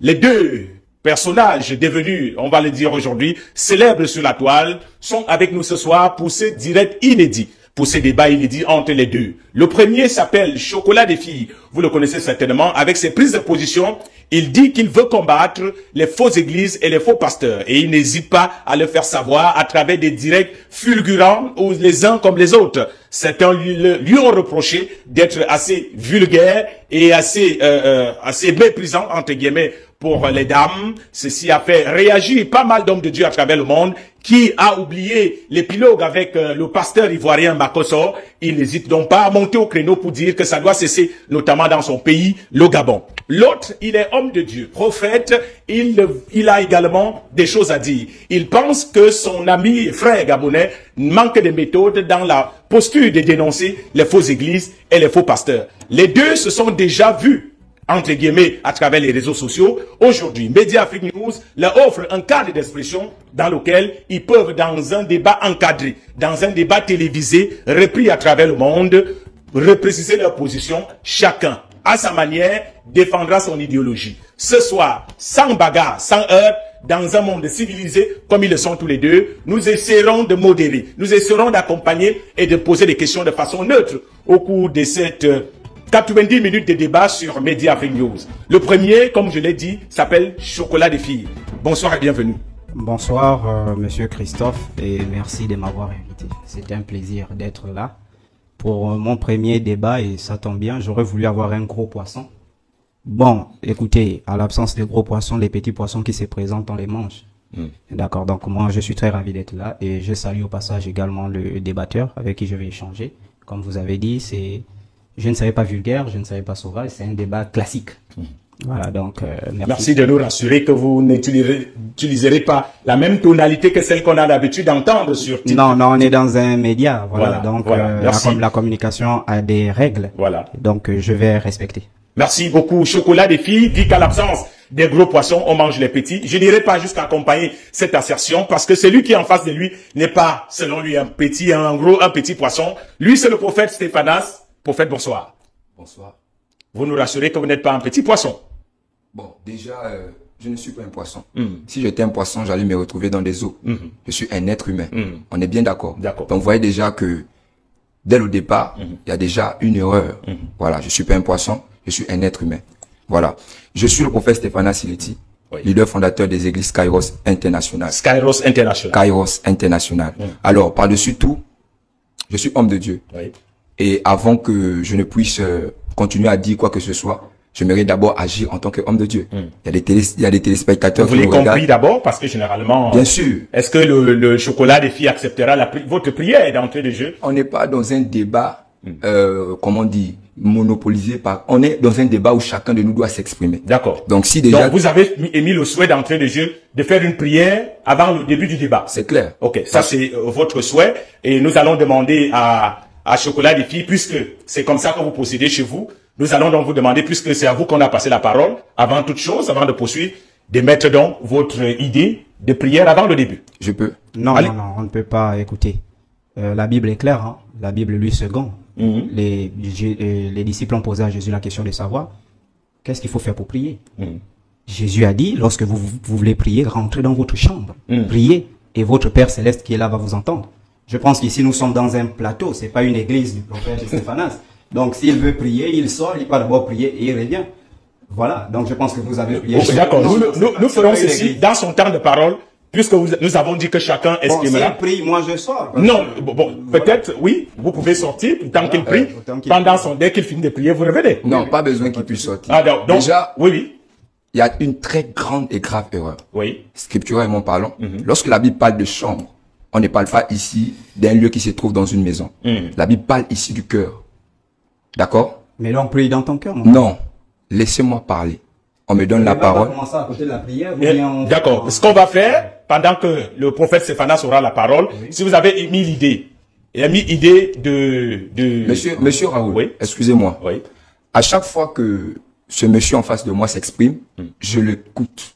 Les deux personnages devenus, on va le dire aujourd'hui, célèbres sur la toile, sont avec nous ce soir pour ce direct inédit pour ces débats inédits entre les deux. Le premier s'appelle Chocolat des filles. Vous le connaissez certainement. Avec ses prises de position, il dit qu'il veut combattre les fausses églises et les faux pasteurs. Et il n'hésite pas à le faire savoir à travers des directs fulgurants où les uns comme les autres. Certains lui, ont reproché d'être assez vulgaire et assez, euh, euh, assez méprisant, entre guillemets, pour les dames. Ceci a fait réagir pas mal d'hommes de Dieu à travers le monde qui a oublié l'épilogue avec euh, le pasteur ivoirien Makoso. Il n'hésite donc pas à monter au créneau pour dire que ça doit cesser, notamment dans son pays, le Gabon. L'autre, il est homme de Dieu, prophète, il, il a également des choses à dire. Il pense que son ami frère gabonais manque de méthode dans la posture de dénoncer les fausses églises et les faux pasteurs. Les deux se sont déjà vus entre guillemets, à travers les réseaux sociaux. Aujourd'hui, Media Afrique News leur offre un cadre d'expression dans lequel ils peuvent, dans un débat encadré, dans un débat télévisé, repris à travers le monde, repréciser leur position, chacun, à sa manière, défendra son idéologie. Ce soir, sans bagarre, sans heurts, dans un monde civilisé, comme ils le sont tous les deux, nous essaierons de modérer, nous essaierons d'accompagner et de poser des questions de façon neutre au cours de cette 90 minutes de débat sur Media Free News. Le premier, comme je l'ai dit, s'appelle Chocolat des filles. Bonsoir et bienvenue. Bonsoir, euh, monsieur Christophe, et merci de m'avoir invité. C'était un plaisir d'être là. Pour euh, mon premier débat, et ça tombe bien, j'aurais voulu avoir un gros poisson. Bon, écoutez, à l'absence des gros poissons, les petits poissons qui se présentent, on les mange. Hmm. D'accord, donc moi je suis très ravi d'être là et je salue au passage également le débatteur avec qui je vais échanger. Comme vous avez dit, c'est je ne savais pas vulgaire, je ne savais pas sauvage, c'est un débat classique. Voilà, donc euh, merci. merci. de nous rassurer que vous n'utiliserez pas la même tonalité que celle qu'on a l'habitude d'entendre sur TikTok. Non, non, on est dans un média, voilà. donc euh, la, communication a des règles. Voilà. Donc euh, je vais respecter. Merci beaucoup. Chocolat des filles dit qu'à l'absence des gros poissons, on mange les petits. Je n'irai pas jusqu'à accompagner cette assertion parce que celui qui est en face de lui n'est pas, selon lui, un petit, un gros, un petit poisson. Lui, c'est le prophète Stéphanas Prophète, bonsoir. Bonsoir. Vous nous rassurez que vous n'êtes pas un petit poisson. Bon, déjà, euh, je ne suis pas un poisson. Hmm. Si j'étais un poisson, j'allais me retrouver dans des eaux. Hmm. Je suis un être humain. Hmm. On est bien d'accord. D'accord. Donc, vous voyez déjà que dès le départ, il y a déjà une erreur. Voilà, je suis pas un poisson, je suis un être humain. Voilà. Je suis le prophète Stéphane Sileti, leader fondateur des églises Kairos International. Kairos International. Kairos International. Alors, par-dessus tout, je suis homme de Dieu. Oui. Et avant que je ne puisse euh, continuer à dire quoi que ce soit, j'aimerais d'abord agir en tant qu'homme de Dieu. Hmm. Il, y a des télé, il y a des téléspectateurs Vous l'avez compris d'abord parce que généralement... Bien sûr. Est-ce que le, le, chocolat des filles acceptera la, votre prière d'entrée de jeu? On n'est pas dans un débat, hmm. euh, comment on dit, monopolisé par... On est dans un débat où chacun de nous doit s'exprimer. D'accord. Donc si déjà... Donc vous avez émis le souhait d'entrée de jeu de faire une prière avant le début du débat? C'est clair. Ok, ça c'est euh, votre souhait et nous allons demander à à chocolat des filles, puisque c'est comme ça que vous procédez chez vous. Nous allons donc vous demander, puisque c'est à vous qu'on a passé la parole, avant toute chose, avant de poursuivre, de mettre donc votre idée de prière avant le début. Je peux. Non, non, non, on ne peut pas écouter. Euh, la Bible est claire, hein. la Bible lui second. Mhm. les, euh, les disciples ont posé à Jésus la question de savoir qu'est-ce qu'il faut faire pour prier? Mhm. Jésus a dit, lorsque vous, voulez prier, rentrez dans votre chambre, mhm. priez, et votre Père céleste qui est là va vous entendre. Je pense qu'ici, nous sommes dans un plateau. C'est pas une église du prophète Stéphanas. Donc, s'il veut prier, il sort, il va d'abord prier et il revient. Voilà. Donc, je pense que vous avez prié. D'accord. Nous, nous, nous, ferons ceci dans son temps de parole. Puisque vous, nous avons dit que chacun exprimera. Bon, prie, moi je sors. Non, bon, peut-être, oui, vous pouvez sortir tant qu'il prie. pendant son, dès qu'il finit de prier, vous revenez. Non, pas besoin qu'il puisse sortir. Ah, donc, Déjà, oui, oui. Il y a une très grande et grave erreur. Oui. Scripturellement parlant. Mhm. Lorsque la Bible parle de chambre, on ne parle pas ici d'un lieu qui se trouve dans une maison. Hmm. La Bible parle ici du cœur. D'accord? Mais là, on prie dans ton cœur, non? Non. Laissez-moi parler. On me donne la parole. D'accord. Ce qu'on va faire, pendant que le prophète Séphanas aura la parole, si vous avez mis l'idée, il a mis idée de... de... Monsieur, monsieur Raoul, oui. excusez-moi. Oui. À chaque fois que ce monsieur en face de moi s'exprime, hmm. je l'écoute.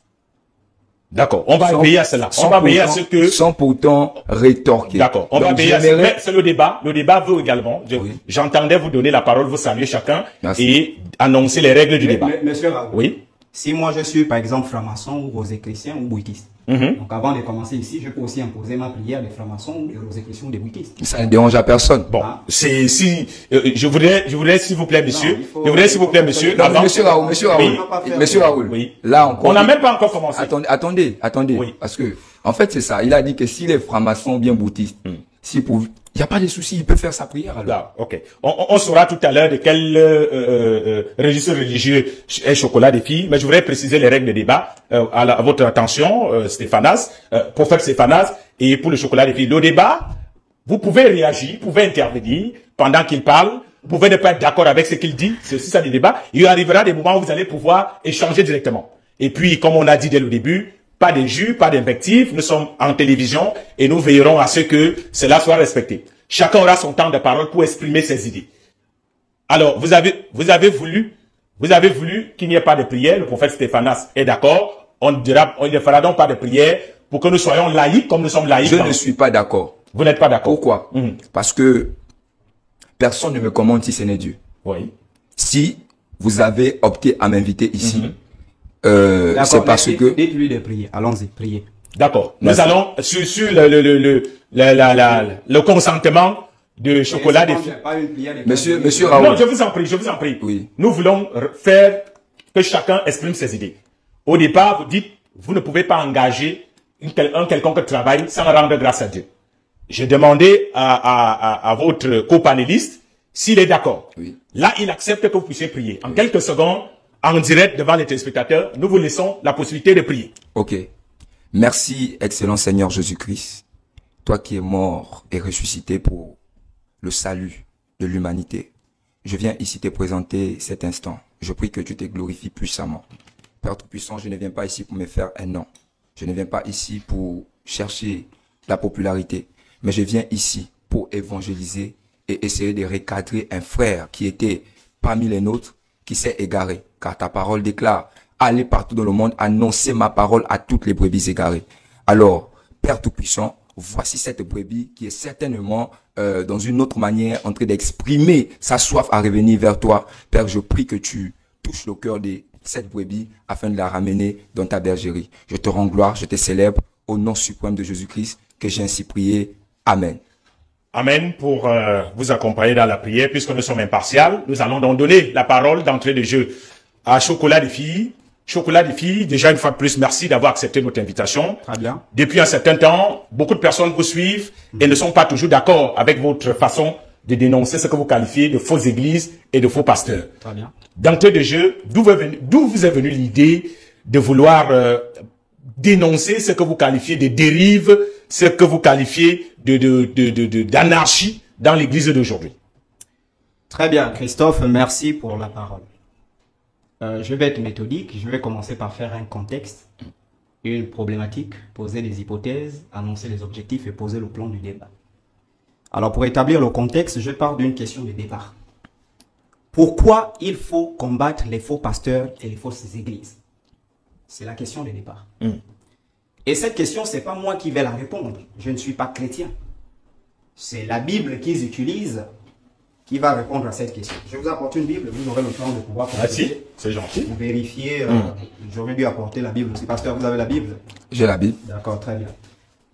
D'accord, on va veiller à cela. On va veiller à ce que... Sans pourtant rétorquer. D'accord, on va veiller à ce que... C'est le débat. Le débat veut également... J'entendais vous donner la parole, vous saluer chacun et annoncer les règles du débat. monsieur Oui Si moi je suis par exemple franc-maçon ou rosé-chrétien ou bouddhiste, mhm. donc avant de commencer ici, je peux aussi imposer ma prière des francs-maçons ou des rosé-chrétiens ou des bouddhistes. Ça ne dérange à personne. Bon, ah. c'est si euh, je voudrais, je voudrais s'il vous plaît, monsieur, je voudrais s'il vous plaît, monsieur, monsieur Raoul, monsieur Raoul, monsieur Raoul, oui. là on. n'a même pas encore commencé. Attendez, attendez, attendez, oui. parce que en fait c'est ça. Il a dit que si les francs-maçons bien bouddhistes, hmm. Il n'y a pas de souci, il peut faire sa prière alors. ok. On, on, saura tout à l'heure de quel euh, euh, euh registre religieux est Chocolat des filles, mais je voudrais préciser les règles de débat euh, à, votre attention, euh, Stéphanas, euh, faire Stéphanas, et pour le Chocolat des filles. Le débat, vous pouvez réagir, vous pouvez intervenir pendant qu'il parle, vous pouvez ne pas être d'accord avec ce qu'il dit, c'est aussi ça le débat. Il arrivera des moments où vous allez pouvoir échanger directement. Et puis, comme on a dit dès le début, pas d'injures, pas d'invectives. Nous sommes en télévision et nous veillerons à ce que cela soit respecté. Chacun aura son temps de parole pour exprimer ses idées. Alors, vous avez, vous avez voulu, vous avez voulu qu'il n'y ait pas de prière. Le prophète Stéphanas est d'accord. On dira, on ne fera donc pas de prière pour que nous soyons laïcs comme nous sommes laïcs. Je ne suis pas d'accord. Vous n'êtes pas d'accord. Pourquoi? Mhm. Parce que personne ne me commande si ce n'est Dieu. Oui. Si vous avez opté à m'inviter ici, mhm. Euh, c'est parce que... Dites-lui de prier. Allons-y, priez. D'accord. Nous allons sur, sur le, le, le, le, la, la, la, le consentement de chocolat des Monsieur, monsieur Raoul. Non, je vous en prie, je vous en prie. Oui. Nous voulons faire que chacun exprime ses idées. Au départ, vous dites, vous ne pouvez pas engager un quelconque travail sans rendre grâce à Dieu. J'ai demandé à, à, à, à votre copanéliste s'il est d'accord. Oui. Là, il accepte que vous puissiez prier. En quelques secondes, en direct devant les téléspectateurs, nous vous laissons la possibilité de prier. Ok. Merci, excellent Seigneur Jésus-Christ, toi qui es mort et ressuscité pour le salut de l'humanité. Je viens ici te présenter cet instant. Je prie que tu te glorifies puissamment. Père Tout-Puissant, je ne viens pas ici pour me faire un nom. Je ne viens pas ici pour chercher la popularité, mais je viens ici pour évangéliser et essayer de recadrer un frère qui était parmi les nôtres, qui s'est égaré car ta parole déclare, allez partout dans le monde, annoncer ma parole à toutes les brebis égarées. Alors, Père Tout-Puissant, voici cette brebis qui est certainement euh, dans une autre manière en train d'exprimer sa soif à revenir vers toi. Père, je prie que tu touches le cœur de cette brebis afin de la ramener dans ta bergerie. Je te rends gloire, je te célèbre au nom suprême de Jésus-Christ que j'ai ainsi prié. Amen. Amen pour euh, vous accompagner dans la prière puisque nous sommes impartials. Nous allons donc donner la parole d'entrée de jeu à Chocolat des filles. Chocolat des filles, déjà une fois de plus, merci d'avoir accepté notre invitation. Très bien. Depuis un certain temps, beaucoup de personnes vous suivent et ne sont pas toujours d'accord avec votre façon de dénoncer ce que vous qualifiez de fausses églises et de faux pasteurs. Très bien. D'entrée de jeu, d'où vous est venue l'idée de vouloir euh, dénoncer ce que vous qualifiez de dérive, ce que vous qualifiez de d'anarchie dans l'église d'aujourd'hui Très bien, Christophe, merci pour la parole. Euh, je vais être méthodique. Je vais commencer par faire un contexte, une problématique, poser des hypothèses, annoncer les objectifs et poser le plan du débat. Alors, pour établir le contexte, je pars d'une question de départ. Pourquoi il faut combattre les faux pasteurs et les fausses églises? C'est la question de départ. Mm. Et cette question, c'est pas moi qui vais la répondre. Je ne suis pas chrétien. C'est la Bible qu'ils utilisent qui va répondre à cette question. Je vous apporte une Bible, vous aurez le temps de pouvoir Ah si, c'est gentil. Vous vérifiez, euh, hmm. j'aurais dû apporter la Bible aussi. Pasteur, vous avez la Bible? J'ai la Bible. D'accord, très bien.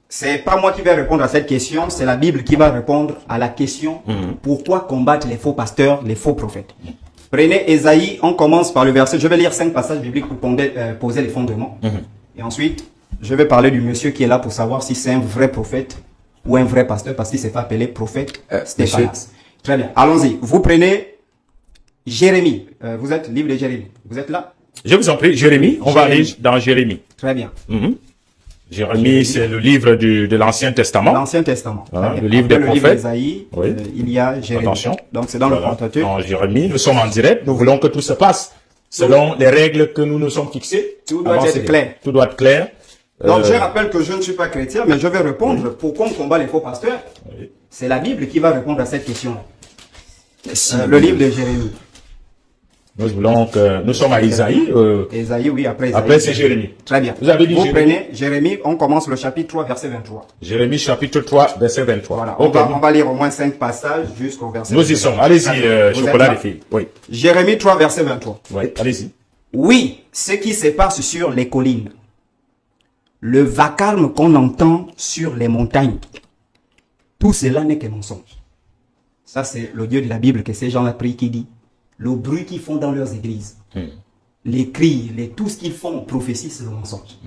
C'est pas moi qui vais répondre à cette question, c'est la Bible qui va répondre à la question hmm. pourquoi combattre les faux pasteurs, les faux prophètes. Prenez Esaïe, on commence par le verset, je vais lire cinq passages bibliques pour euh, poser les fondements. Hmm. Et ensuite, je vais parler du monsieur qui est là pour savoir si c'est un vrai prophète ou un vrai pasteur, parce qu'il s'est pas appelé prophète euh, Stéphanas. Très bien. Allons-y. Vous prenez Jérémie. Euh, vous êtes livre de Jérémie. Vous êtes là? Je vous en prie, Jérémie. On va aller dans Jérémie. Très bien. Mhm. Jérémie, c'est le livre du, de l'Ancien Testament. L'Ancien Testament. le livre des prophètes. Oui. euh, il y a Jérémie. Attention. Donc c'est dans le Pentateuque. Dans Jérémie, nous sommes en direct. Nous voulons que tout se passe selon les règles que nous nous sommes fixées. Tout doit être clair. Tout doit être clair. Donc je euh, rappelle que je ne suis pas chrétien, mais je vais répondre pourquoi on combat les faux pasteurs. C'est la Bible qui va répondre à cette question. Euh, le livre de Jérémie. Nous voulons que nous sommes à Isaïe. Euh, Isaïe, oui, après Isaïe. Après c'est Jérémie. Très bien. Vous avez dit Vous prenez Jérémie, on commence le chapitre 3, verset 23. Jérémie, chapitre 3, verset 23. Voilà. On, va, on va lire au moins cinq passages jusqu'au verset Nous y sommes. Allez-y, euh, chocolat des filles. Oui. Jérémie 3, verset 23. Oui, allez-y. Oui, ce qui se passe sur les collines. Le vacarme qu'on entend sur les montagnes. Tout cela n'est que mensonge. Ça, c'est le Dieu de la Bible que ces gens-là prient qui dit. Le bruit qu'ils font dans leurs églises. Les cris, les, tout ce qu'ils font, prophétie, c'est le mensonge.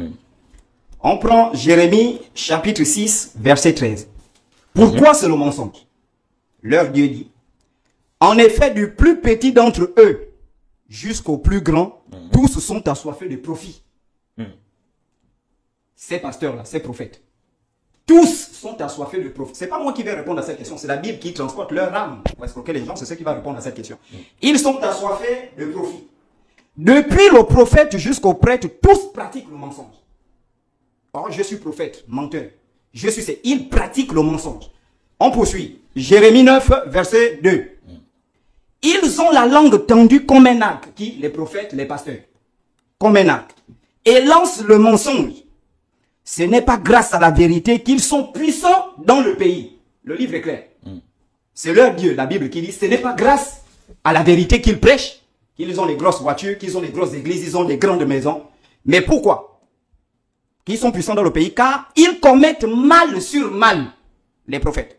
On prend Jérémie chapitre 6, verset 13. Pourquoi c'est le mensonge Leur Dieu dit, en effet, du plus petit d'entre eux jusqu'au plus grand, tous sont assoiffés de profit. Ces pasteurs-là, ces prophètes. Tous sont assoiffés de profit. C'est pas moi qui vais répondre à cette question, c'est la Bible qui transporte leur âme pour escroquer les gens, c'est ce qui va répondre à cette question. Ils sont assoiffés de profit. Depuis le prophète jusqu'au prêtre, tous pratiquent le mensonge. Or, je suis prophète, menteur. Je suis, ils pratiquent le mensonge. On poursuit. Jérémie 9, verset 2. Ils ont la langue tendue comme un arc. Qui Les prophètes, les pasteurs. Comme un arc. Et lancent le mensonge. Ce n'est pas grâce à la vérité qu'ils sont puissants dans le pays. Le livre est clair. C'est leur Dieu, la Bible, qui dit, ce n'est pas grâce à la vérité qu'ils prêchent, qu'ils ont les grosses voitures, qu'ils ont les grosses églises, ils ont les grandes maisons. Mais pourquoi Qu'ils sont puissants dans le pays, car ils commettent mal sur mal, les prophètes.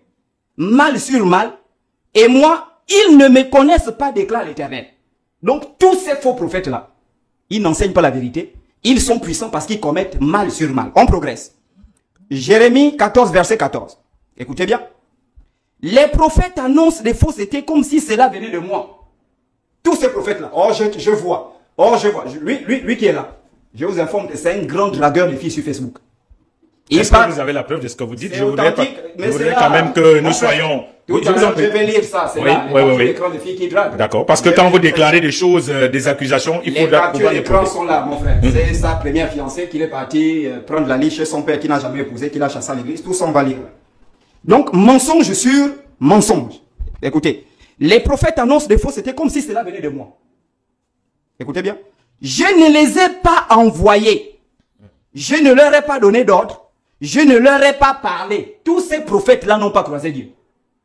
Mal sur mal. Et moi, ils ne me connaissent pas, déclare l'Éternel. Donc, tous ces faux prophètes-là, ils n'enseignent pas la vérité. Ils sont puissants parce qu'ils commettent mal sur mal. On progresse. Jérémie 14, verset 14. Écoutez bien. Les prophètes annoncent des faussetés comme si cela venait de moi. Tous ces prophètes-là. Oh, je, vois. Oh, je vois. Lui, lui, lui qui est là. Je vous informe que c'est un grand dragueur de filles sur Facebook. Est-ce que vous avez la preuve de ce que vous dites? Je voudrais, je voudrais quand même que nous soyons je, vais lire ça, c'est là. Oui, oui, oui. de filles qui draguent. D'accord. Parce que quand vous déclarez des choses, euh, des accusations, il faut pouvoir les écrans sont là, mon frère. Mm. C'est sa première fiancée qu'il est parti euh, prendre la liste chez son père qui n'a jamais épousé, qui l'a chassé à l'église. Tout on va lire. Donc, mensonge sur mensonge. Écoutez. Les prophètes annoncent des faussetés comme si cela venait de moi. Écoutez bien. Je ne les ai pas envoyés. Je ne leur ai pas donné d'ordre. Je ne leur ai pas parlé. Tous ces prophètes-là n'ont pas croisé Dieu.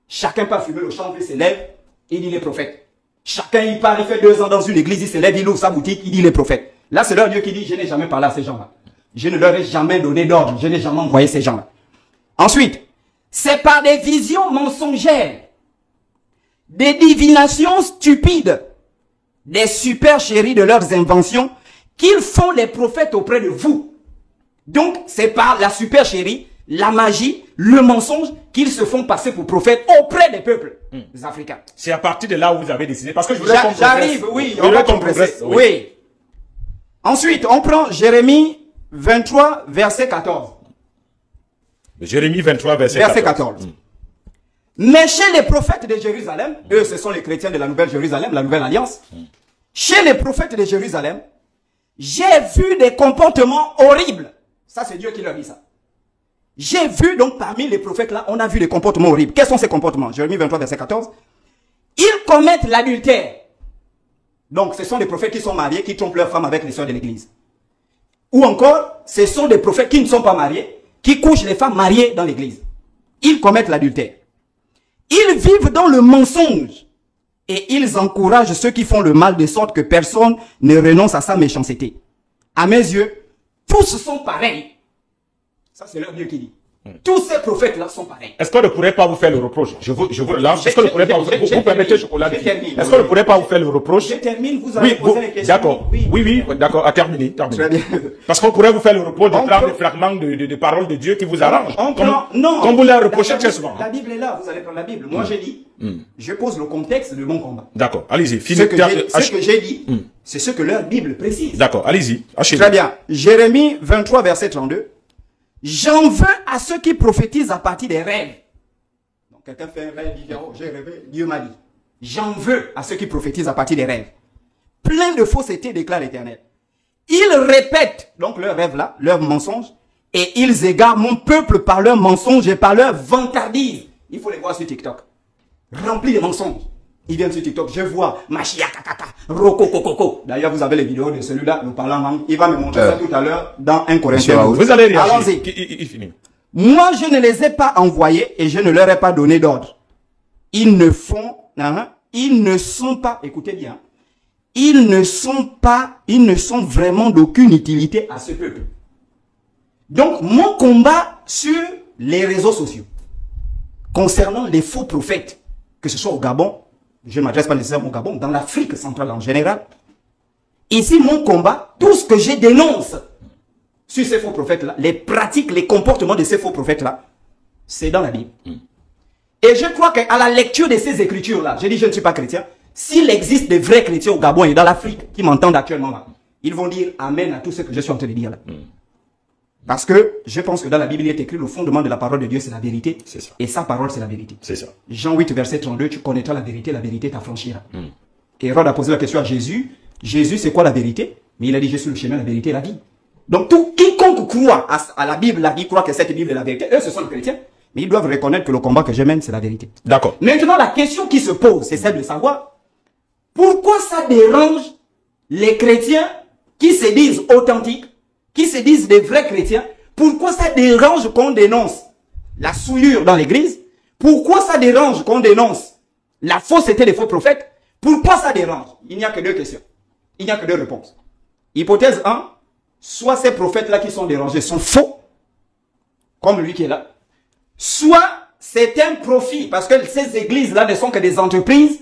Chacun part fumer le champ, il s'élève, il dit les prophètes. Chacun il part, il fait deux ans dans une église, il s'élève, il ouvre sa boutique, il dit les prophètes. Là, c'est leur Dieu qui dit, je n'ai jamais parlé à ces gens-là. Je ne leur ai jamais donné d'ordre, je n'ai jamais envoyé ces gens-là. Ensuite, c'est par des visions mensongères, des divinations stupides, des supercheries de leurs inventions qu'ils font les prophètes auprès de vous. Donc, c'est par la supercherie, la magie, le mensonge qu'ils se font passer pour prophètes auprès des peuples hmm. africains. C'est à partir de là où vous avez décidé. Parce que je J'arrive, oui, on va progresser. Oui. Ensuite, on prend Jérémie 23, verset 14. Jérémie 23, verset, 14. Hmm. Mais chez les prophètes de Jérusalem, eux, ce sont les chrétiens de la Nouvelle Jérusalem, la Nouvelle Alliance. Hmm. Chez les prophètes de Jérusalem, j'ai vu des comportements horribles. Ça, c'est Dieu qui leur dit ça. J'ai vu, donc, parmi les prophètes là, on a vu des comportements horribles. Quels sont ces comportements? Jérémie 23, verset 14. Ils commettent l'adultère. Donc, ce sont des prophètes qui sont mariés, qui trompent leurs femmes avec les soeurs de l'église. Ou encore, ce sont des prophètes qui ne sont pas mariés, qui couchent les femmes mariées dans l'église. Ils commettent l'adultère. Ils vivent dans le mensonge. Et ils encouragent ceux qui font le mal de sorte que personne ne renonce à sa méchanceté. À mes yeux, tous sont pareils. Ça, c'est leur Dieu qui dit. Hmm. Tous ces prophètes-là sont pareils. Est-ce qu'on ne pourrait pas vous faire le reproche? Je vous, je vous lance. Est-ce qu'on ne pourrait pas vous, vous, vous permettez, Est-ce qu'on ne pourrait pas vous faire le reproche? Je termine, vous allez oui, poser les questions. D'accord. Oui, oui, oui d'accord. À terminer. Très bien. Parce qu'on pourrait vous faire le reproche de prendre des fragments de, de, de, paroles de Dieu qui vous arrangent. On prend, non. Comme vous l'avez reproché très souvent. La Bible est là. Vous allez prendre la Bible. Moi, hmm. j'ai dit, hmm. je pose le contexte de mon combat. D'accord. Allez-y. Ce que j'ai dit, c'est ce que leur Bible précise. D'accord. Allez-y. Très bien. Jérémie 23, verset 32. J'en veux à ceux qui prophétisent à partir des rêves. Donc quelqu'un fait un rêve, dit, oh, j'ai rêvé, Dieu m'a dit. J'en veux à ceux qui prophétisent à partir des rêves. Plein de fausseté, déclare l'Éternel. Ils répètent, donc leurs rêves là, leurs mensonges, et ils égarent mon peuple par leurs mensonges et par leurs vantardises. Il faut les voir sur TikTok. Remplis de mensonges. Ils viennent sur TikTok, je vois Machia Kakaka, Roko. D'ailleurs, vous avez les vidéos de celui-là, nous parlons Il va me montrer ça euh. tout à l'heure dans un Corinthien. Vous allez réagir. Allons-y. Moi, je ne les ai pas envoyés et je ne leur ai pas donné d'ordre. Ils ne font, hein, ils ne sont pas, écoutez bien, ils ne sont pas, ils ne sont vraiment d'aucune utilité à ce peuple. Donc, mon combat sur les réseaux sociaux, concernant les faux prophètes, que ce soit au Gabon, je ne m'adresse pas nécessairement au Gabon, dans l'Afrique centrale en général, ici, mon combat, tout ce que je dénonce sur ces faux prophètes-là, les pratiques, les comportements de ces faux prophètes-là, c'est dans la Bible. Et je crois qu'à la lecture de ces écritures-là, je dis je ne suis pas chrétien, s'il existe des vrais chrétiens au Gabon et dans l'Afrique qui m'entendent actuellement là, ils vont dire Amen à tout ce que je suis en train de dire là. Parce que je pense que dans la Bible, il est écrit le fondement de la parole de Dieu, c'est la vérité. Ça. Et sa parole, c'est la vérité. C'est ça. Jean 8, verset 32, tu connaîtras la vérité, la vérité t'affranchira. Et Hérode a posé la question à Jésus. Jésus, c'est quoi la vérité? Mais il a dit, je suis le chemin, la vérité et la vie. Donc tout quiconque croit à, à la Bible, la Bible croit que cette Bible est la vérité. Eux, ce sont les chrétiens. Mais ils doivent reconnaître que le combat que je mène, c'est la vérité. D'accord. Maintenant, la question qui se pose, c'est celle de savoir pourquoi ça dérange les chrétiens qui se disent authentiques, qui se disent des vrais chrétiens, pourquoi ça dérange qu'on dénonce la souillure dans l'église? Pourquoi ça dérange qu'on dénonce la fausseté des faux prophètes? Pourquoi ça dérange? Il n'y a que deux questions. Il n'y a que deux réponses. Hypothèse 1, soit ces prophètes-là qui sont dérangés sont faux, comme lui qui est là, soit c'est un profit, parce que ces églises-là ne sont que des entreprises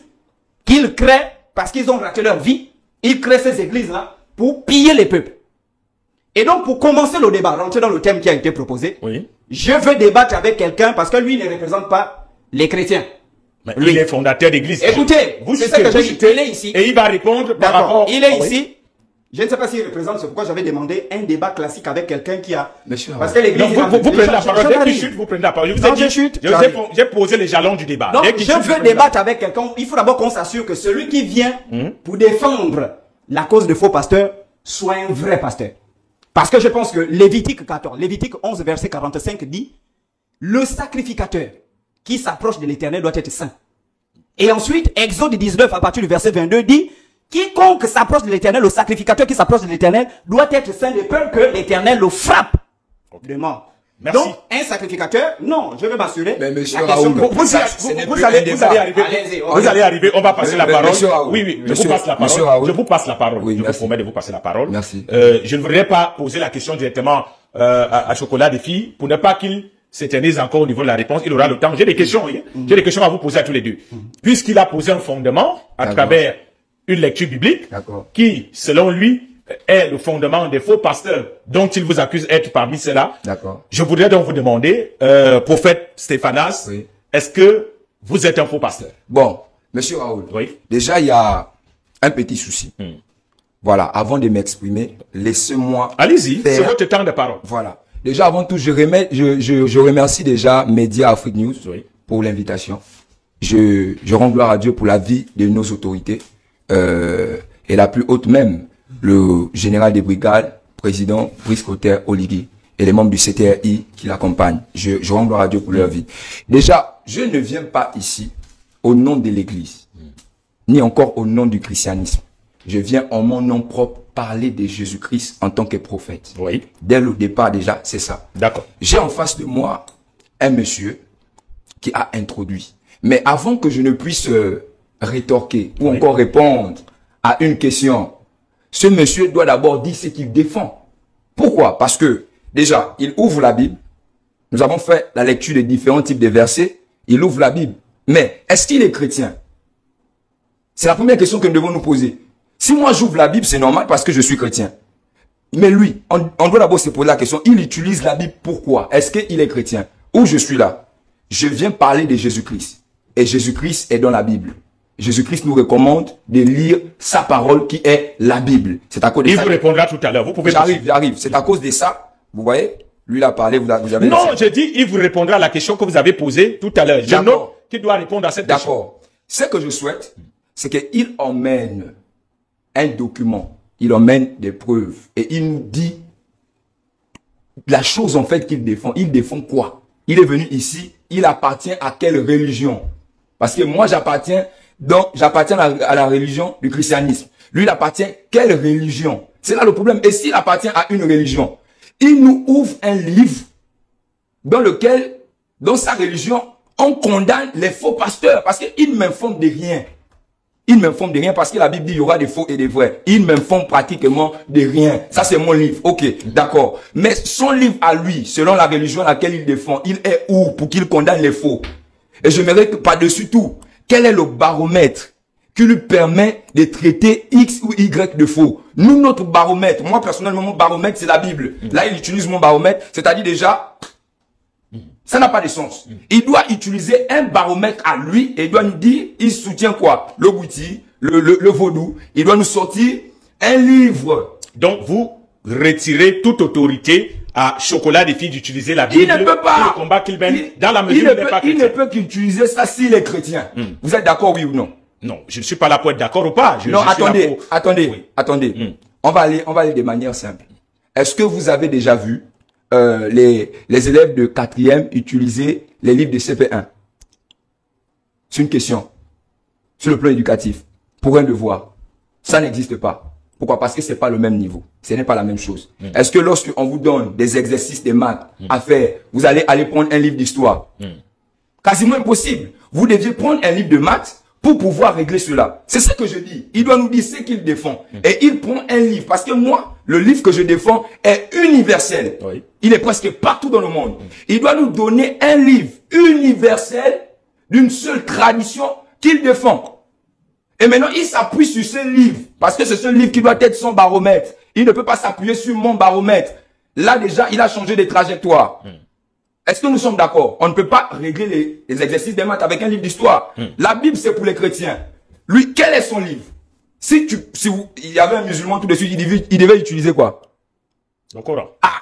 qu'ils créent parce qu'ils ont raté leur vie. Ils créent ces églises-là pour piller les peuples. Et donc, pour commencer le débat, rentrer dans le thème qui a été proposé, Oui. je veux débattre avec quelqu'un parce que lui ne représente pas les chrétiens. Mais Lui. il est fondateur d'église. Écoutez, vous c'est ce que j'ai Il est ici. Et il va répondre par D'accord. rapport. Il est Ah oui. ici. Je ne sais pas s'il représente, c'est pourquoi j'avais demandé un débat classique avec quelqu'un qui a... Monsieur Parce que l'église... Vous, vous, vous prenez la parole. je- Dès je- chute, vous prenez la parole. Je vous Non, ai dit, j'ai posé les jalons du débat. Donc, Dès qu'il je chute, veux débattre avec quelqu'un. Il faut d'abord qu'on s'assure que celui qui vient Hmm? pour défendre la cause de faux pasteurs soit un vrai pasteur. Parce que je pense que Lévitique 14, Lévitique 11, verset 45 dit, le sacrificateur qui s'approche de l'éternel doit être saint. Et ensuite, Exode 19, à partir du verset 22, dit, quiconque s'approche de l'éternel, le sacrificateur qui s'approche de l'éternel, doit être saint de peur que l'éternel le frappe de mort. Merci. Donc, un sacrificateur, non, je vais m'assurer. Mais monsieur Raoul, que- Vous, vous, Ça, vous- allez, vous allez arriver. Allez-y, vous on- allez arriver. On va passer la parole. Raoul, oui, oui. Je monsieur- vous passe la parole. Raoul. Je vous passe la parole. Oui, je vous promets de vous passer la parole. Merci. Euh, je ne voudrais pas poser la question directement euh, à, à Chocolat des filles pour ne pas qu'il s'éternise encore au niveau de la réponse. Il aura le temps. J'ai des questions. hein. J'ai des questions à vous poser à tous les deux. Puisqu'il a posé un fondement à travers une lecture biblique qui, selon lui, est le fondement des faux pasteurs dont il vous accuse d'être parmi ceux-là. D'accord. Je voudrais donc vous demander, euh, prophète Stéphanas, Oui. est-ce que vous êtes un faux pasteur? Bon, monsieur Raoul. Oui. Déjà, il y a un petit souci. Hmm. Voilà, avant de m'exprimer, laissez-moi Allez-y, c'est votre temps de parole. Voilà. Déjà, avant tout, je, remets, je, je, je remercie déjà Média Afrique News Oui. pour l'invitation. Je, je rends gloire à Dieu pour la vie de nos autorités. Euh, et la plus haute même, le général des brigades, président Brice Cotter Oligui, et les membres du CTRI qui l'accompagnent. Je, je rends gloire à Dieu pour leur vie. Déjà, je ne viens pas ici au nom de l'Église, ni encore au nom du christianisme. Je viens en mon nom propre parler de Jésus-Christ en tant que prophète. Oui. Dès le départ déjà, c'est ça. D'accord. J'ai en face de moi un monsieur qui a introduit. Mais avant que je ne puisse euh, rétorquer ou Oui. encore répondre à une question, ce monsieur doit d'abord dire ce qu'il défend. Pourquoi? Parce que déjà, il ouvre la Bible. Nous avons fait la lecture des différents types de versets. Il ouvre la Bible. Mais est-ce qu'il est chrétien? C'est la première question que nous devons nous poser. Si moi j'ouvre la Bible, c'est normal parce que je suis chrétien. Mais lui, on, on doit d'abord se poser la question, il utilise la Bible pourquoi? Est-ce qu'il est chrétien? Où je suis là? Je viens parler de Jésus-Christ. Et Jésus-Christ est dans la Bible. Jésus-Christ nous recommande de lire sa parole qui est la Bible. C'est à cause de Il ça. vous répondra tout à l'heure. Vous pouvez J'arrive, j'arrive. C'est à cause de ça. Vous voyez Lui, il a parlé, vous, vous avez... Non, j'ai dit, il vous répondra à la question que vous avez posée tout à l'heure. Je note qu'il doit répondre à cette question. D'accord. Ce que je souhaite, c'est qu'il emmène un document, il emmène des preuves et il nous dit la chose en fait qu'il défend. Il défend quoi? Il est venu ici, il appartient à quelle religion? Parce que moi j'appartiens donc j'appartiens à, la- religion du christianisme. Lui il appartient quelle religion? C'est là le problème. Et s'il appartient à une religion, il nous ouvre un livre dans lequel, dans sa religion, on condamne les faux pasteurs parce qu'ils ne m'informent de rien. Ils m'informent de rien parce que la Bible dit il y aura des faux et des vrais. Ils m'informent pratiquement de rien. Ça, c'est mon livre. Ok, d'accord. Mais son livre à lui, selon la religion à laquelle il défend, il est où pour qu'il condamne les faux? Et je que par-dessus tout, quel est le baromètre qui lui permet de traiter X ou Y de faux? Nous, notre baromètre, moi personnellement, mon baromètre, c'est la Bible. Là, il utilise mon baromètre, c'est-à-dire déjà, ça n'a pas de sens. Il doit utiliser un baromètre à lui et il doit nous dire, il soutient quoi? Le bouti, le, le, vaudou. Il doit nous sortir un livre. Donc vous retirez toute autorité à Chocolat des filles d'utiliser la Bible il ne peut pas. pour le combat qu'il mène dans la mesure où il pas chrétien. Il ne peut qu'utiliser ça s'il est chrétien. Hmm. Vous êtes d'accord, oui ou non? Non, je ne suis pas là pour être d'accord ou pas. non, attendez, attendez, attendez. Hmm. On va aller, on va aller de manière simple. Est-ce que vous avez déjà vu euh, les, les élèves de quatrième utiliser les livres de CP1 C'est une question. Sur le plan éducatif, pour un devoir, ça n'existe pas. Pourquoi? Parce que c'est pas le même niveau. Ce n'est pas la même chose. Mm. Est-ce que lorsque on vous donne des exercices de maths mm. à faire, vous allez aller prendre un livre d'histoire? Mm. Quasiment impossible. Vous deviez prendre un livre de maths pour pouvoir régler cela. C'est ce que je dis. Il doit nous dire ce qu'il défend. Et il prend un livre. Parce que moi, le livre que je défends est universel. Il est presque partout dans le monde. Il doit nous donner un livre universel d'une seule tradition qu'il défend. Et maintenant, il s'appuie sur ce livre. Parce que c'est ce livre qui doit être son baromètre. Il ne peut pas s'appuyer sur mon baromètre. Là, déjà, il a changé de trajectoire. Mm. Est-ce que nous sommes d'accord? On ne peut pas régler les, exercices des maths avec un livre d'histoire. Hmm. La Bible, c'est pour les chrétiens. Lui, quel est son livre? Si tu, si vous, il y avait un musulman tout de suite, il devait, il devait utiliser quoi? Le Coran. Ah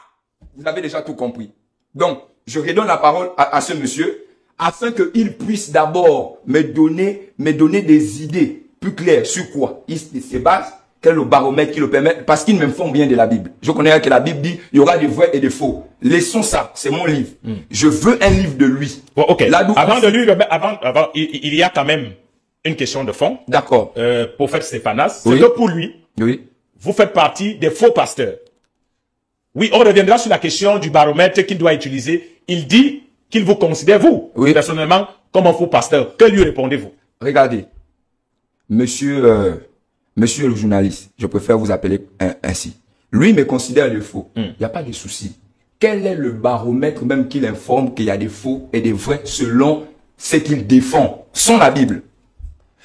Vous avez déjà tout compris. Donc, je redonne la parole à, ce monsieur afin qu'il puisse d'abord me donner, me donner des idées plus claires sur quoi il se base quel est le baromètre qui le permet Parce qu'ils font bien de la Bible. Je connais que la Bible dit il y aura des vrais et des faux. Laissons ça, c'est mon livre. Hmm. Je veux un livre de lui. Bon, ok. avant de lui, avant, avant, il, y a quand même une question de fond. D'accord. Euh, prophète Stéphanas, c'est que pour lui, oui. vous faites partie des faux pasteurs. Oui, on reviendra sur la question du baromètre qu'il doit utiliser. Il dit qu'il vous considère, vous, oui. personnellement, comme un faux pasteur. Que lui répondez-vous? Regardez, monsieur... Euh, Monsieur le journaliste, je préfère vous appeler ainsi. Lui me considère le faux. Hmm. Il n'y a pas de souci. Quel est le baromètre même qu'il informe qu'il y a des faux et des vrais selon ce qu'il défend Sans la Bible?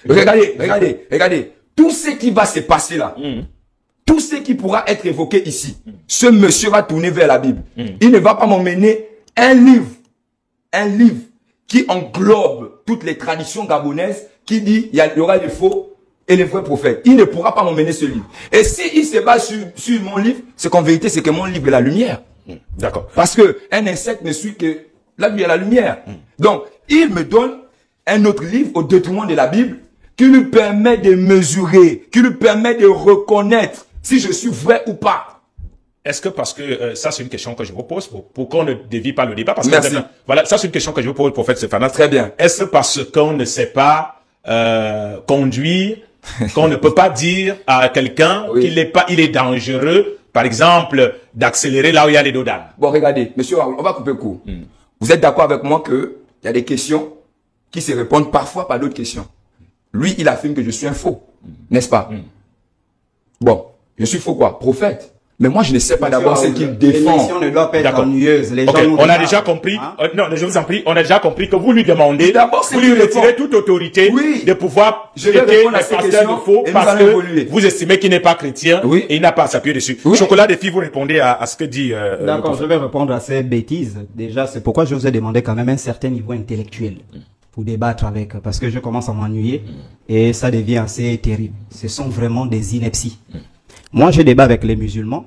Regardez, regardez, regardez. Tout ce qui va se passer là, hmm. tout ce qui pourra être évoqué ici, hmm. ce monsieur va tourner vers la Bible. Il ne va pas m'emmener un livre, un livre qui englobe toutes les traditions gabonaises, qui dit il y aura des faux et les vrais prophètes. Il ne pourra pas m'emmener ce livre. Et s'il se base sur, sur mon livre, c'est qu'en vérité, c'est que mon livre est la lumière. Hmm. D'accord. Parce que un insecte ne suit que la lumière, la lumière. Hmm. Donc, il me donne un autre livre au détriment de la Bible qui lui permet de mesurer, qui lui permet de reconnaître si je suis vrai ou pas. Est-ce que parce que euh, ça c'est une question que je vous pose pour, pour qu'on ne dévie pas le débat parce Merci. que voilà ça c'est une question que je vous pose prophète Stéphane. Très bien. Est-ce parce qu'on ne sait pas euh, conduire qu'on ne peut pas dire à quelqu'un qu'il est pas, il est dangereux, par exemple, d'accélérer là où il y a les dodanes. Bon, regardez, monsieur, on va couper court. Hmm. Vous êtes d'accord avec moi que il y a des questions qui se répondent parfois par d'autres questions. Lui, il affirme que je suis un faux, hmm. n'est-ce pas? Hmm. Bon, je suis faux quoi? Prophète. Mais moi, je ne sais pas d'abord ce qu'il défend. Ne doit pas être ennuyeuse. Les on a déjà compris. Hein? Euh, non, je vous en prie. On a déjà compris que vous lui demandez. D'abord, vous lui retirez toute autorité de pouvoir je traiter les pasteurs de faux parce que vous estimez qu'il n'est pas chrétien oui. et il n'a pas à s'appuyer dessus. Chocolat des filles, vous répondez à, à ce que dit. Euh, D'accord, je vais répondre à ces bêtises. Déjà, c'est pourquoi je vous ai demandé quand même un certain niveau intellectuel pour débattre avec, parce que je commence à m'ennuyer et ça devient assez terrible. Ce sont vraiment des inepties. Moi, je débat avec les musulmans.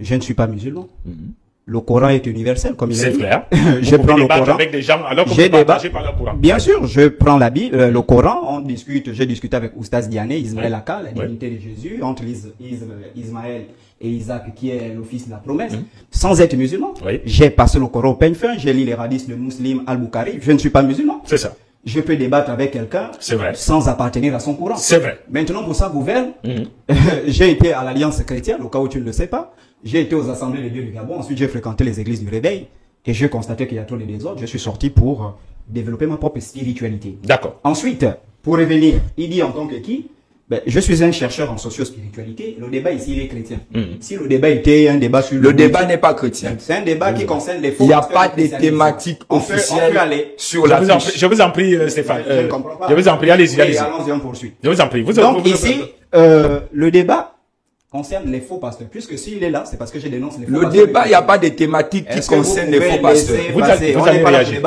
Je ne suis pas musulman. Mhm. Le Coran est universel, comme il est. C'est clair. je prends le Coran. avec des gens alors le Coran. Bien sûr, je prends la Bible, euh, le Coran, on discute, j'ai discuté avec Oustaz Diane, Ismaël Aka, la divinité de Jésus, entre Ismaël et Isaac, qui est l'office de la promesse, mhm. sans être musulman. J'ai passé le Coran au peigne fin, j'ai lu les hadiths de Muslim al-Bukhari, je ne suis pas musulman. C'est ça je peux débattre avec quelqu'un sans appartenir à son courant. C'est vrai. Maintenant, pour ça, gouverne, mhm. j'ai été à l'Alliance chrétienne, au cas où tu ne le sais pas. J'ai été aux assemblées de Dieu du Gabon. Ensuite, j'ai fréquenté les églises du réveil. Et j'ai constaté qu'il y a trop de désordre. Je suis sorti pour développer ma propre spiritualité. D'accord. Ensuite, Pour revenir, il dit en tant que qui? Ben, je suis un chercheur en socio-spiritualité. Le débat ici, il est chrétien. Hmm. Si le débat était un débat sur le... Le débat n'est pas chrétien. C'est un débat qui concerne les faux Il n'y a pas de thématique officielle sur la Je vous en prie, euh, Stéphane. Je, euh, je vous en prie, allez-y, allez-y. Allons-y, on poursuit. Je vous en prie. Vous, Donc ici, euh, le débat concerne les faux pasteurs. Puisque s'il est là, c'est parce que je dénonce les faux pasteurs. Le débat, il n'y a pas de thématique qui concerne les faux pasteurs? Vous, allez, vous allez réagir.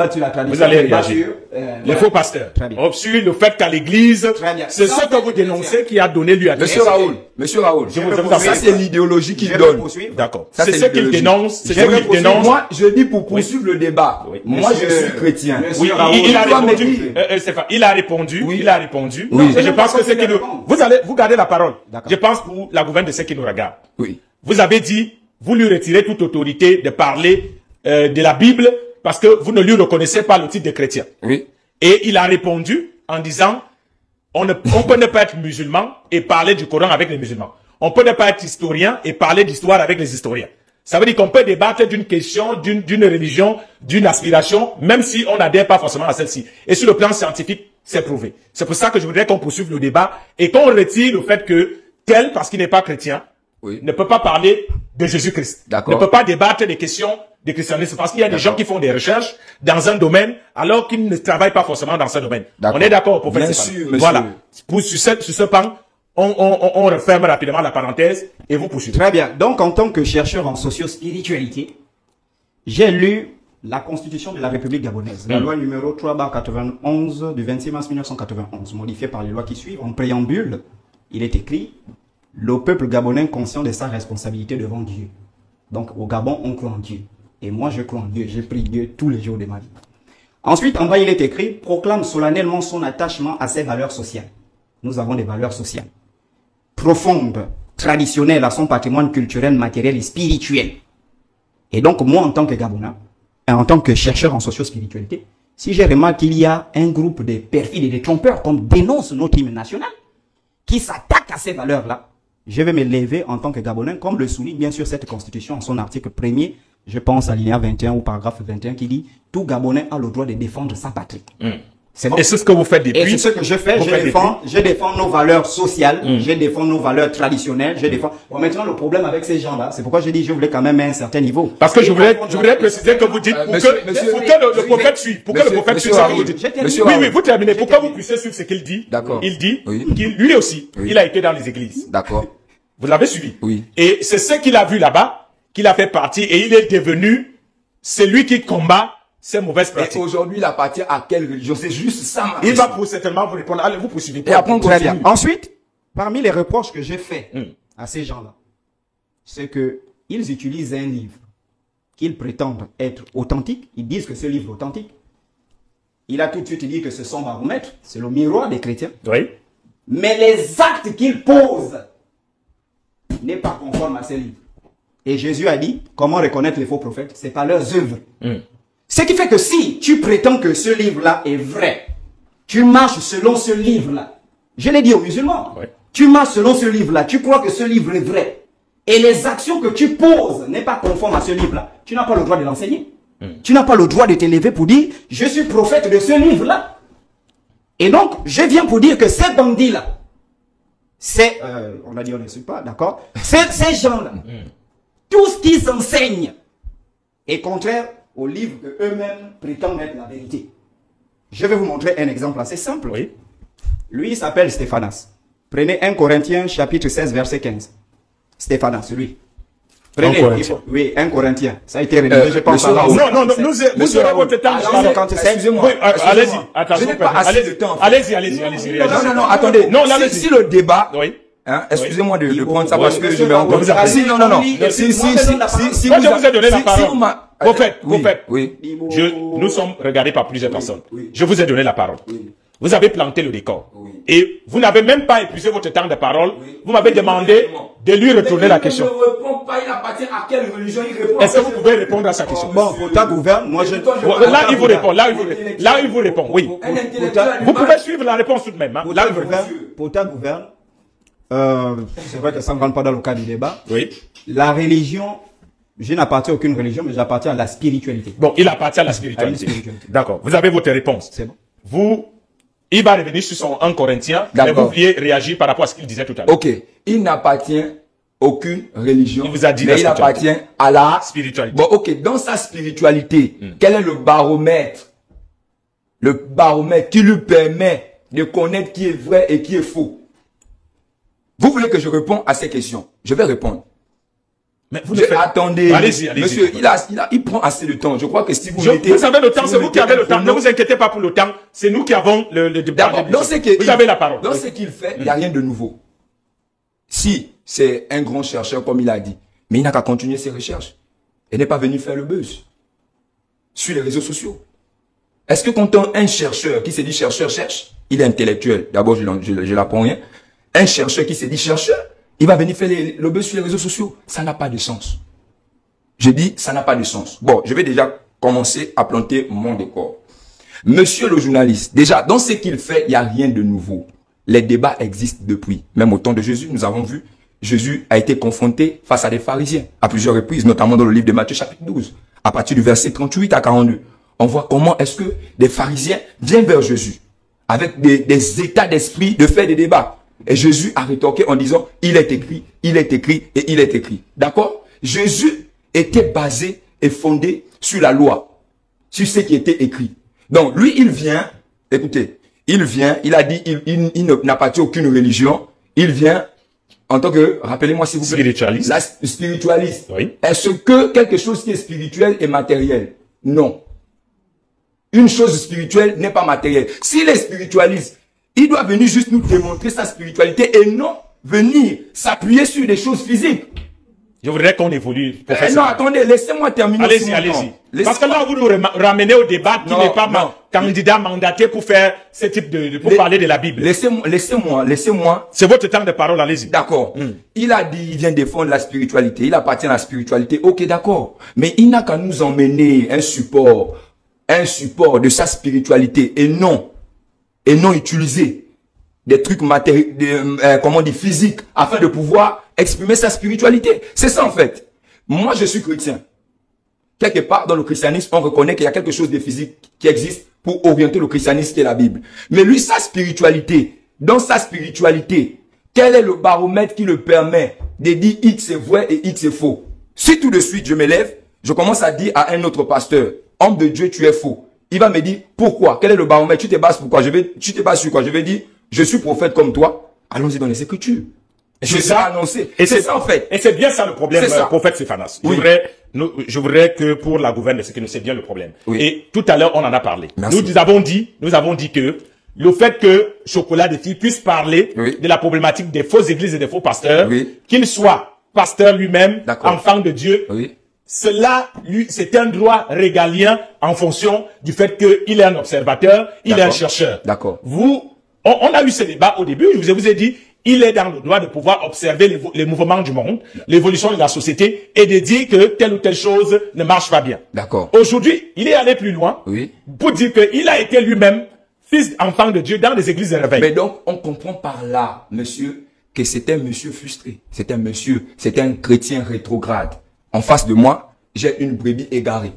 Vous allez réagir. Euh, les faux pasteurs. Très bien. Sur le fait qu'à l'église, c'est ce que vous dénoncez qui a donné lieu à Monsieur Raoul, Monsieur Raoul, je vous ça c'est l'idéologie qu'il donne. D'accord. C'est ce qu'il dénonce. C'est ce qu'il dénonce. Moi, je dis pour poursuivre le débat. Moi, je suis chrétien. Oui, il a répondu. Euh, euh, il a répondu. Il a répondu. Je pense que c'est que vous allez, vous gardez la parole. Je pense pour la gouverne de qui nous regardent. Oui. Vous avez dit, vous lui retirez toute autorité de parler euh, de la Bible parce que vous ne lui reconnaissez pas le titre de chrétien. Oui. Et il a répondu en disant, on, ne, on peut ne pas être musulman et parler du Coran avec les musulmans. On peut ne pas être historien et parler d'histoire avec les historiens. Ça veut dire qu'on peut débattre d'une question, d'une religion, d'une aspiration, même si on n'adhère pas forcément à celle-ci. Et sur le plan scientifique, c'est prouvé. C'est pour ça que je voudrais qu'on poursuive le débat et qu'on retire le fait que tel, parce qu'il n'est pas chrétien, ne peut pas parler de Jésus-Christ. Ne peut pas débattre des questions du christianisme. Parce qu'il y a des gens qui font des recherches dans un domaine alors qu'ils ne travaillent pas forcément dans ce domaine. On est d'accord, pour Bien sûr, monsieur. Voilà. Pour, sur, ce, sur ce pan, on, on, on, referme rapidement la parenthèse et vous poursuivez. Très bien. Donc, en tant que chercheur en socio-spiritualité, j'ai lu la Constitution de la République gabonaise, la hmm. loi numéro 3 91 du 26 mars 1991, modifiée par les lois qui suivent. En préambule, il est écrit le peuple gabonais conscient de sa responsabilité devant Dieu. Donc au Gabon, on croit en Dieu. Et moi, je crois en Dieu. J'ai pris Dieu tous les jours de ma vie. Ensuite, en bas, il est écrit, proclame solennellement son attachement à ses valeurs sociales. Nous avons des valeurs sociales. Profondes, traditionnelles à son patrimoine culturel, matériel et spirituel. Et donc, moi, en tant que Gabonais, et en tant que chercheur en socio-spiritualité, si j'ai remarqué qu'il y a un groupe de perfides et de trompeurs qu'on dénonce notre hymne national, qui s'attaque à ces valeurs-là, je vais me lever en tant que Gabonais, comme le souligne bien sûr cette constitution en son article premier, je pense à l'INEA 21 ou paragraphe 21 qui dit tout Gabonais a le droit de défendre sa patrie. Hmm. Et c'est ce que vous faites depuis. Et c'est ce que je fais. Je défends, je défends nos valeurs sociales, mm. je défends nos valeurs traditionnelles, je défends. Bon, maintenant, le problème avec ces gens-là, c'est pourquoi j'ai dit je voulais quand même un certain niveau. Parce que je voulais, je voulais préciser que vous dites pour, que, pour que le, prophète suive, pour que le prophète suive ce que vous dites. Oui, oui, vous terminez. Pour que vous puissiez suivre ce qu'il dit. D'accord. Il dit qu'il, lui aussi, il a été dans les églises. D'accord. Vous l'avez suivi. Oui. Et c'est ce qu'il a vu là-bas, qu'il a fait partie, et il est devenu celui qui combat ces mauvaises pratiques. Et aujourd'hui, il appartient à quelle religion? C'est juste ça. il va pour certainement vous répondre. Allez, vous poursuivez. Et après, Très bien. Ensuite, parmi les reproches que j'ai faits hmm. à ces gens-là, c'est que ils utilisent un livre qu'ils prétendent être authentique. Ils disent que ce livre est authentique. Il a tout de suite dit que c'est son baromètre, c'est le miroir des chrétiens. Oui. Mais les actes qu'ils posent n'est pas conforme à ces livres. Et Jésus a dit, comment reconnaître les faux prophètes? C'est par leurs œuvres. Hmm. Ce qui fait que si tu prétends que ce livre-là est vrai, tu marches selon ce livre-là. Je l'ai dit aux musulmans. Tu marches selon ce livre-là. Tu crois que ce livre est vrai. Et les actions que tu poses n'est pas conforme à ce livre-là. Tu n'as pas le droit de l'enseigner. Hmm. Tu n'as pas le droit de t'élever pour dire, je suis prophète de ce livre-là. Et donc, je viens pour dire que ces bandits-là, c'est, euh, on a dit on ne suit pas, d'accord? C'est ces gens-là, hmm. tout ce qu'ils enseignent est contraire au livre que eux-mêmes prétendent être la vérité. Je vais vous montrer un exemple assez simple. Oui. Lui, s'appelle Stéphanas. Prenez 1 Corinthiens chapitre 16 verset 15. Stéphanas, lui. Prenez, oui, 1 Corinthien. Ça a été rédigé, euh, je pense. Non, non, non, nous, vous aurez votre temps. Excusez-moi. allez-y. Attention. Allez-y, allez-y, allez-y. Non, non, non, attendez. Non, si le débat, oui. Hein, excusez-moi de, de prendre ça parce que je vais encore. Ah, si, non, non, non. Si, si, si, si, si, Moi, je vous ai donné la parole. Vous faites, vous faites. Oui. Je, nous sommes regardés par plusieurs personnes. Je vous ai donné la parole. Vous avez planté le décor. Et vous n'avez même pas épuisé votre temps de parole. Vous m'avez demandé de lui retourner la question. Est-ce que vous pouvez répondre à sa question? Bon, pour ta gouverne, moi je... Là, il vous répond. Là, il vous, là, il vous répond. Oui. Vous pouvez suivre la réponse tout de même. Hein. Là, Pour ta gouverne, euh, c'est vrai que ça ne rentre pas dans le cas du débat. Oui. La religion, je n'appartiens à aucune religion, mais j'appartiens à la spiritualité. Bon, il appartient à la spiritualité. D'accord. Vous avez votre réponse. C'est bon. Vous Il va revenir sur son 1 Corinthien, mais vous vouliez réagir par rapport à ce qu'il disait tout à l'heure. Ok. Il n'appartient aucune religion. Il vous a dit mais il appartient à la spiritualité. Bon, ok. Dans sa spiritualité, hmm. quel est le baromètre? Le baromètre qui lui permet de connaître qui est vrai et qui est faux? Vous voulez que je réponde à ces questions? Je vais répondre. Mais vous attendez, allez-y, allez monsieur, il, a, il, a, il prend assez de temps. Je crois que si vous mettez, vous avez le temps, c'est vous, qui avez le temps. Ne vous inquiétez pas pour le temps. C'est nous qui avons le, le débat. Dans ce vous avez la parole. Dans ce qu'il fait, il n'y a rien de nouveau. Si c'est un grand chercheur, comme il a dit, mais il n'a qu'à continuer ses recherches. Il n'est pas venu faire le buzz sur les réseaux sociaux. Est-ce que quand un chercheur qui s'est dit chercheur cherche, il est intellectuel? D'abord, je, je, je l'apprends rien. Un chercheur qui s'est dit chercheur, il va venir faire le buzz sur les réseaux sociaux. Ça n'a pas de sens. Je dis, ça n'a pas de sens. Bon, je vais déjà commencer à planter mon décor. Monsieur le journaliste, déjà, dans ce qu'il fait, il n'y a rien de nouveau. Les débats existent depuis. Même au temps de Jésus, nous avons vu, Jésus a été confronté face à des pharisiens à plusieurs reprises, notamment dans le livre de Matthieu chapitre 12, à partir du verset 38 à 42. On voit comment est-ce que des pharisiens viennent vers Jésus avec des, des états d'esprit de faire des débats. Et Jésus a rétorqué en disant, il est écrit, il est écrit et il est écrit. D'accord? Jésus était basé et fondé sur la loi, sur ce qui était écrit. Donc lui, il vient, écoutez, il vient, il a dit, il, il, il n'a pas aucune religion, il vient en tant que, rappelez-moi s'il vous plaît. Spiritualiste. La, spiritualiste. Oui. Est-ce que quelque chose qui est spirituel est matériel? Non. Une chose spirituelle n'est pas matérielle. S'il est spiritualiste, il doit venir juste nous démontrer sa spiritualité et non venir s'appuyer sur des choses physiques. Je voudrais qu'on évolue. Eh non, attendez, laissez-moi terminer. Allez-y, allez-y. Parce que là, vous nous ramenez au débat qui n'est pas candidat mandaté pour faire ce type de, pour parler de la Bible. Laissez-moi, laissez-moi, laissez-moi. C'est votre temps de parole, allez-y. D'accord. Hmm. Il a dit, il vient défendre la spiritualité. Il appartient à la spiritualité. Ok, d'accord. Mais il n'a qu'à nous emmener un support, un support de sa spiritualité et non et non utiliser des trucs matériels, euh, comment on dit, physiques, afin de pouvoir exprimer sa spiritualité. C'est ça en fait. Moi, je suis chrétien. Quelque part dans le christianisme, on reconnaît qu'il y a quelque chose de physique qui existe pour orienter le christianisme qui est la Bible. Mais lui, sa spiritualité, dans sa spiritualité, quel est le baromètre qui le permet de dire X est vrai et X est faux? Si tout de suite je me lève, je commence à dire à un autre pasteur, homme de Dieu, tu es faux il va me dire pourquoi, quel est le baromètre, tu te bases pourquoi, je vais, tu te bases sur quoi, je vais dire, je suis prophète comme toi, allons-y dans les Écritures. C'est ça. annoncé. Et c'est ça en fait. Et c'est bien ça le problème, euh, prophète Stéphanas. Je voudrais, je voudrais que pour la gouverne, c'est que c'est bien le problème. Et tout à l'heure, on en a parlé. Nous avons dit, nous avons dit que le fait que Chocolat de filles puisse parler de la problématique des fausses églises et des faux pasteurs, qu'il soit pasteur lui-même, enfant de Dieu, cela, lui, c'est un droit régalien en fonction du fait qu'il est un observateur, il est un chercheur. D'accord. Vous, on, a eu ce débat au début, je vous ai dit, il est dans le droit de pouvoir observer les, mouvements du monde, l'évolution de la société et de dire que telle ou telle chose ne marche pas bien. D'accord. Aujourd'hui, il est allé plus loin oui. pour dire qu'il a été lui-même fils enfant de Dieu dans les églises de réveil. Mais donc, on comprend par là, monsieur, que c'est un monsieur frustré. C'est un monsieur, c'est un chrétien rétrograde en face de moi, j'ai une brebis égarée.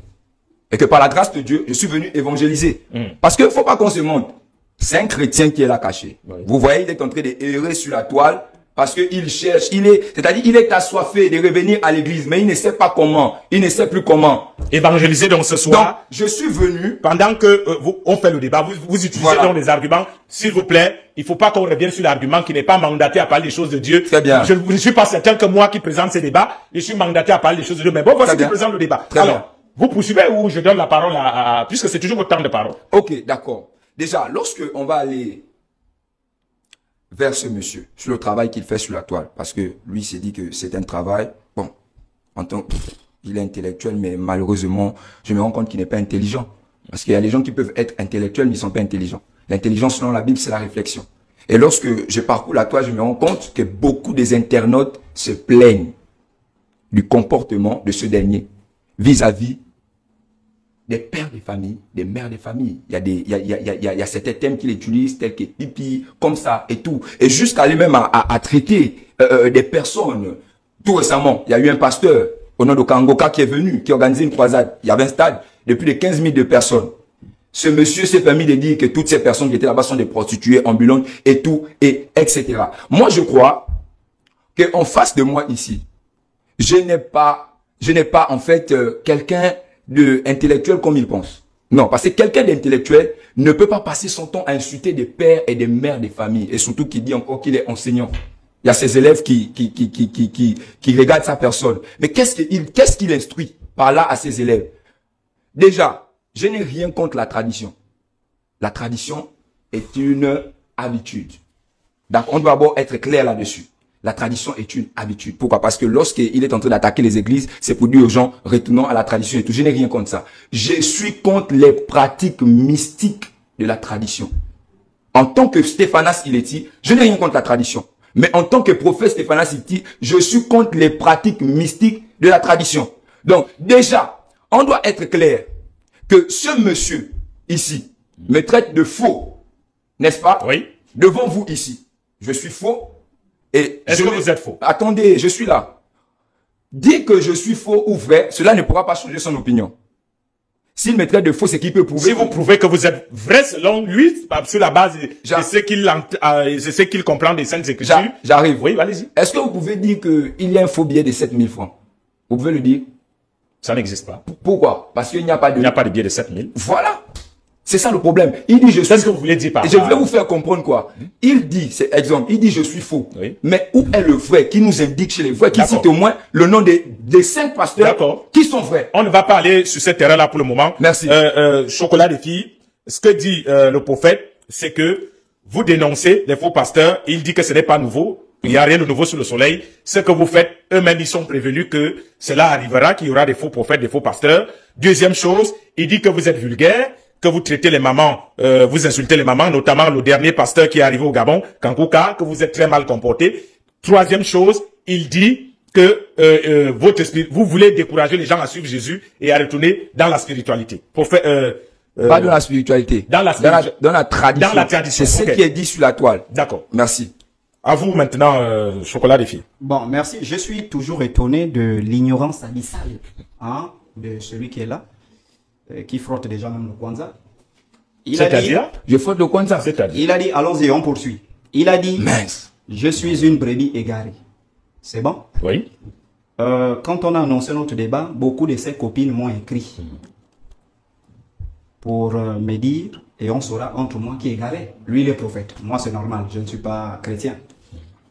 Et que par la grâce de Dieu, je suis venu évangéliser. Hmm. Parce que faut pas qu'on se montre. C'est un chrétien qui est là caché. Vous voyez, il est en train d'errer sur la toile parce qu'il cherche, il est, c'est-à-dire, il est assoiffé de revenir à l'église, mais il ne sait pas comment. Il ne sait plus comment. Évangéliser donc ce soir. Donc, je suis venu. Pendant que euh, vous, on fait le débat, vous, vous utilisez donc les arguments. S'il vous plaît, il faut pas qu'on revienne sur l'argument qui n'est pas mandaté à parler des choses de Dieu. Très bien. Je ne suis pas certain que moi qui présente ces débats, je suis mandaté à parler des choses de Dieu. Mais bon, voici qui présente le débat. Très Alors, bien. vous poursuivez ou je donne la parole à, à puisque c'est toujours votre temps de parole. Ok, d'accord. Déjà, lorsque on va aller vers ce monsieur sur le travail qu'il fait sur la toile. Parce que lui s'est dit que c'est un travail, bon, en tant il est intellectuel, mais malheureusement, je me rends compte qu'il n'est pas intelligent. Parce qu'il y a des gens qui peuvent être intellectuels, mais ils ne sont pas intelligents. L'intelligence, selon la Bible, c'est la réflexion. Et lorsque je parcours la toile, je me rends compte que beaucoup des internautes se plaignent du comportement de ce dernier vis-à-vis des pères de famille, des mères de famille. Il y a des, il y a, il y a, il y a, certains thèmes qu'il utilise, tels que pipi, comme ça et tout. Et jusqu'à lui-même à, à, traiter euh, euh, des personnes. Tout récemment, il y a eu un pasteur au nom de Kangoka qui est venu, qui a organisé une croisade. Il y avait un stade de plus de 15 000 de personnes. ce monsieur s'est permis de dire que toutes ces personnes qui étaient là-bas sont des prostituées ambulantes et tout, et etc. Moi, je crois qu'en face de moi ici, je n'ai pas, je n'ai pas en fait euh, quelqu'un de intellectuel comme il pense. Non, parce que quelqu'un d'intellectuel ne peut pas passer son temps à insulter des pères et des mères des familles, et surtout qui dit encore qu'il est enseignant. Il y a ses élèves qui, qui, qui, qui, qui, qui, regardent sa personne. Mais qu'est-ce qu'il qu'est-ce qu'il instruit par là à ses élèves? Déjà, je n'ai rien contre la tradition. La tradition est une habitude. Donc, on doit d'abord être clair là-dessus. La tradition est une habitude. Pourquoi? Parce que lorsqu'il est en train d'attaquer les églises, c'est pour dire aux gens, retournons à la tradition et tout. Je n'ai rien contre ça. Je suis contre les pratiques mystiques de la tradition. En tant que Stéphanas Ileti, je n'ai rien contre la tradition. Mais en tant que prophète Stéphanas Ileti, je suis contre les pratiques mystiques de la tradition. Donc, déjà, on doit être clair que ce monsieur ici me traite de faux, n'est-ce pas? Oui. Devant vous ici. Je suis faux, est-ce que vous êtes faux? Attendez, je suis là. Dire que je suis faux ou vrai, cela ne pourra pas changer son opinion. S'il me traite de faux, c'est qu'il peut prouver. Si vous prouvez que vous êtes vrai selon lui, sur la base de ce qu'il euh, comprend des Saintes Écritures. J'arrive. Oui, allez-y. Est-ce que vous pouvez dire qu'il y a un faux billet de 7000 francs? Vous pouvez le dire? Ça n'existe pas. Pourquoi? Parce qu'il n'y a pas de... Il n'y a pas de billet de 7000. Voilà. C'est ça le problème. Il dit je suis. ce que vous voulez dire par Je voulais vous faire comprendre quoi. Il dit, c'est exemple, il dit je suis faux. Mais où est le vrai qui nous indique chez les vrais, qui cite au moins le nom des, des cinq pasteurs qui sont vrais? On ne va pas aller sur ce terrain-là pour le moment. Merci. Euh, euh, chocolat des filles. Ce que dit euh, le prophète, c'est que vous dénoncez les faux pasteurs. Il dit que ce n'est pas nouveau. Il n'y a rien de nouveau sous le soleil. Ce que vous faites, eux-mêmes, ils sont prévenus que cela arrivera, qu'il y aura des faux prophètes, des faux pasteurs. Deuxième chose, il dit que vous êtes vulgaire que vous traitez les mamans, euh, vous insultez les mamans, notamment le dernier pasteur qui est arrivé au Gabon, Kankouka, que vous êtes très mal comporté. Troisième chose, il dit que euh, euh, votre esprit, vous voulez décourager les gens à suivre Jésus et à retourner dans la spiritualité. Pour faire, euh, Pas dans la spiritualité. Dans la, dans la, tradition. Dans la tradition. C'est ce qui est dit sur la toile. D'accord. Merci. À vous maintenant, chocolat des filles. Bon, merci. Je suis toujours étonné de l'ignorance abyssale hein, de celui qui est là. Euh, qui frotte déjà même le Kwanzaa. C'est-à-dire Je frotte le Kwanzaa. Il a dit, allons-y, on poursuit. Il a dit, Mince. je suis une brebis égarée. C'est bon Oui. Euh, quand on a annoncé notre débat, beaucoup de ses copines m'ont écrit pour euh, me dire, et on saura entre moi qui est égaré. Lui, il est prophète. Moi, c'est normal, je ne suis pas chrétien.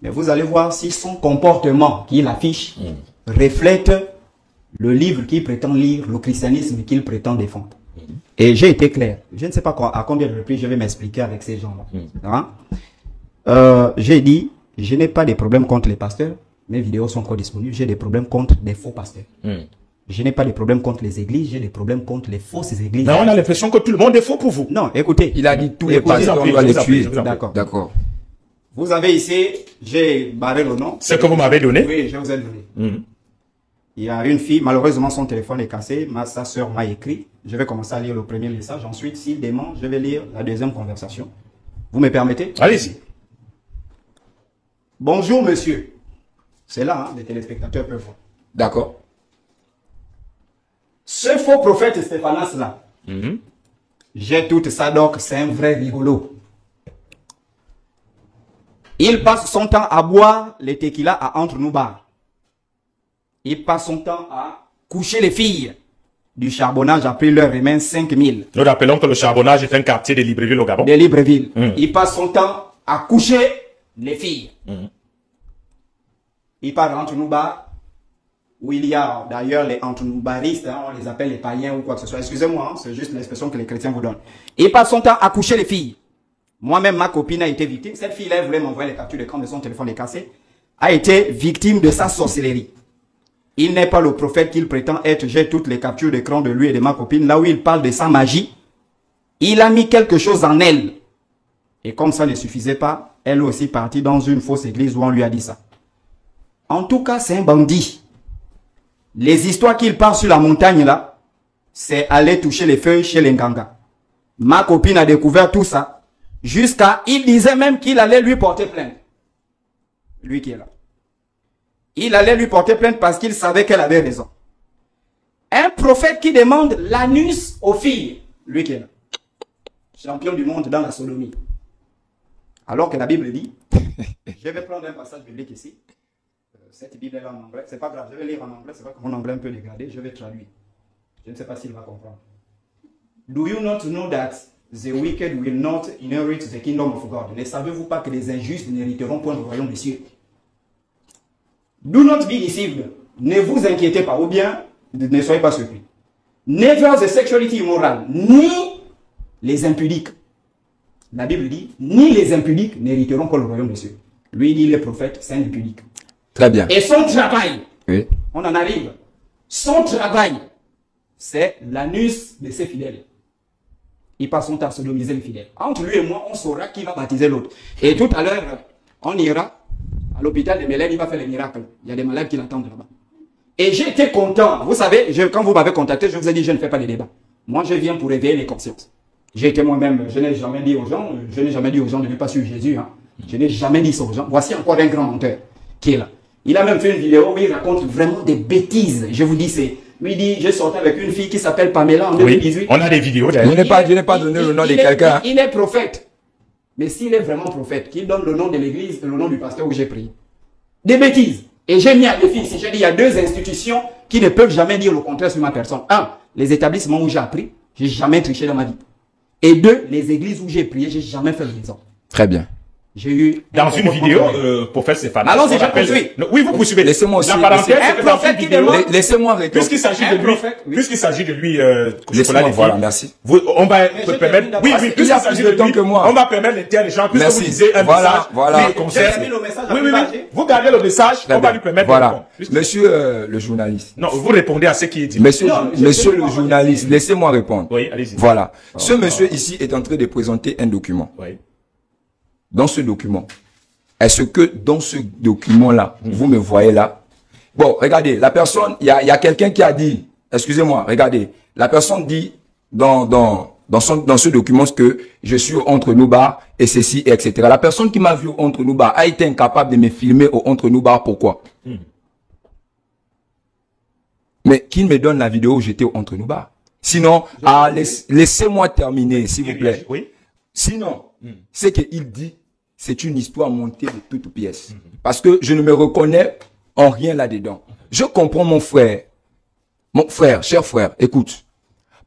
Mais vous allez voir si son comportement qu'il affiche mm. reflète le livre qu'il prétend lire, le christianisme qu'il prétend défendre. Et j'ai été clair. Je ne sais pas à combien de reprises je vais m'expliquer avec ces gens-là. Mm. Hein? Euh, j'ai dit, je n'ai pas de problème contre les pasteurs. Mes vidéos sont encore disponibles. J'ai des problèmes contre des faux pasteurs. Mm. Je n'ai pas de problème contre les églises, j'ai des problèmes contre les fausses églises. Mais on a l'impression que tout le monde est faux pour vous. Non, écoutez. Il a dit tous les pasteurs, on doit les tuer. D'accord. D'accord. Vous avez ici, j'ai barré le nom. Ce que vous m'avez donné Oui, je vous ai donné. Mm. Il y a une fille, malheureusement son téléphone est cassé, ma, sa soeur m'a écrit. Je vais commencer à lire le premier message. Ensuite, s'il demande, je vais lire la deuxième conversation. Vous me permettez? Allez-y. Bonjour monsieur. C'est là, hein, les téléspectateurs peuvent voir. D'accord. Ce faux prophète Stéphanas là, mhm. j'ai toute ça donc c'est un vrai rigolo. Il passe son temps à boire les tequila à entre nous bars. Il passe son temps à coucher les filles. Du charbonnage a pris leur main 5000. Nous rappelons que le charbonnage est un quartier de Libreville au Gabon. De Libreville. Mm. Il passe son temps à coucher les filles. Mm. Il part entre nous bas, où il y a d'ailleurs les entre nous baristes, hein, on les appelle les païens ou quoi que ce soit. Excusez-moi, hein, c'est juste l'expression que les chrétiens vous donnent. Il passe son temps à coucher les filles. Moi-même, ma copine a été victime. Cette fille-là, voulait m'envoyer les captures d'écran de son téléphone est cassé. A été victime de sa sorcellerie. Il n'est pas le prophète qu'il prétend être. J'ai toutes les captures d'écran de lui et de ma copine. Là où il parle de sa magie, il a mis quelque chose en elle. Et comme ça ne suffisait pas, elle est aussi partie dans une fausse église où on lui a dit ça. En tout cas, c'est un bandit. Les histoires qu'il parle sur la montagne là, c'est aller toucher les feuilles chez les Nganga. Ma copine a découvert tout ça. Jusqu'à, il disait même qu'il allait lui porter plainte. Lui qui est là il allait lui porter plainte parce qu'il savait qu'elle avait raison. Un prophète qui demande l'anus aux filles, lui qui est là. champion du monde dans la sodomie. Alors que la Bible dit, je vais prendre un passage biblique ici. Euh, cette Bible est en anglais. C'est pas grave, je vais lire en anglais. C'est pas que mon anglais un peu dégradé. Je vais traduire. Je ne sais pas s'il va comprendre. Do you not know that the wicked will not inherit the kingdom of God? Ne savez-vous pas que les injustes n'hériteront point le royaume des cieux? Do not be deceived. Ne vous inquiétez pas, ou bien ne soyez pas surpris. Never the sexuality immoral, ni les impudiques. La Bible dit, ni les impudiques n'hériteront pas le royaume des cieux. Lui dit, les prophètes, c'est un impudique. Très bien. Et son travail, Oui. on en arrive. Son travail, c'est l'anus de ses fidèles. Il passe son temps à sodomiser les fidèles. Entre lui et moi, on saura qui va baptiser l'autre. Et tout à l'heure, on ira à l'hôpital de Mélène, il va faire les miracles. Il y a des malades qui l'attendent là-bas. Et j'étais content. Vous savez, je- quand vous m'avez contacté, je vous ai dit, je ne fais pas de débat. Moi, je viens pour éveiller les consciences. J'ai été moi-même, je n'ai jamais dit aux gens, je n'ai jamais dit aux gens de ne pas suivre Jésus. hein. Je n'ai jamais dit ça aux gens. Voici encore un grand menteur qui est là. Il a même fait une vidéo où il raconte vraiment des bêtises. Je vous dis, c'est. Lui il dit, j'ai sorti avec une fille qui s'appelle Pamela en Oui, 2018. on a des vidéos Je d'ailleurs. pas, je n'ai pas donné il- le nom de il quelqu'un. Il est prophète. Mais s'il est vraiment prophète, qu'il donne le nom de l'église et le nom du pasteur où j'ai prié. Des bêtises. Et j'ai mis à défi ici, j'ai dit, il y a deux institutions qui ne peuvent jamais dire le contraire sur ma personne. Un, les établissements où j'ai appris, j'ai jamais triché dans ma vie. Et deux, les églises où j'ai prié, j'ai jamais fait désordre. Très bien. J'ai eu... Dans un une vidéo, euh, prophète Stéphane. Allons-y, on je poursuis. Oui, vous poursuivez. Laissez-moi aussi- La parenthèse, Un prophète qui vidéo, demande- La- Laissez-moi répondre. puisqu'il s'agit de lui, oui. puisqu'il s'agit de lui, euh, Laissez-moi, Chocolat des voilà, merci. vous- on va permettre, oui, oui, Il puisqu'il s'agit de lui, que moi. on va permettre l'interchange, puisque Merci. vous disiez un Voilà, message, voilà. lui, concerne- J'ai mis le message à Oui, oui, oui. Vous gardez le message, on va lui permettre de Voilà. Monsieur euh, le journaliste. Non, vous répondez à ce qui est dit. Monsieur, monsieur le journaliste, laissez-moi répondre. Oui, allez-y. Voilà. Ce monsieur ici est en train de présenter un document. Oui. Dans ce document, est-ce que dans ce document-là, vous me voyez là? Bon, regardez, la personne, il y a, il y a quelqu'un qui a dit, excusez-moi, regardez, la personne dit dans, dans, dans, son, dans ce document que je suis entre nous bars et ceci, et etc. La personne qui m'a vu entre nous bars a été incapable de me filmer au entre nous bars. Pourquoi? Mais qu'il me donne la vidéo où j'étais entre nous bars. Sinon, ah, laisse- laissez-moi terminer, s'il vous plaît. Oui. Sinon, ce qu'il dit, c'est une histoire montée de toutes pièces. Parce que je ne me reconnais en rien là-dedans. Je comprends mon frère. Mon frère, cher frère, écoute.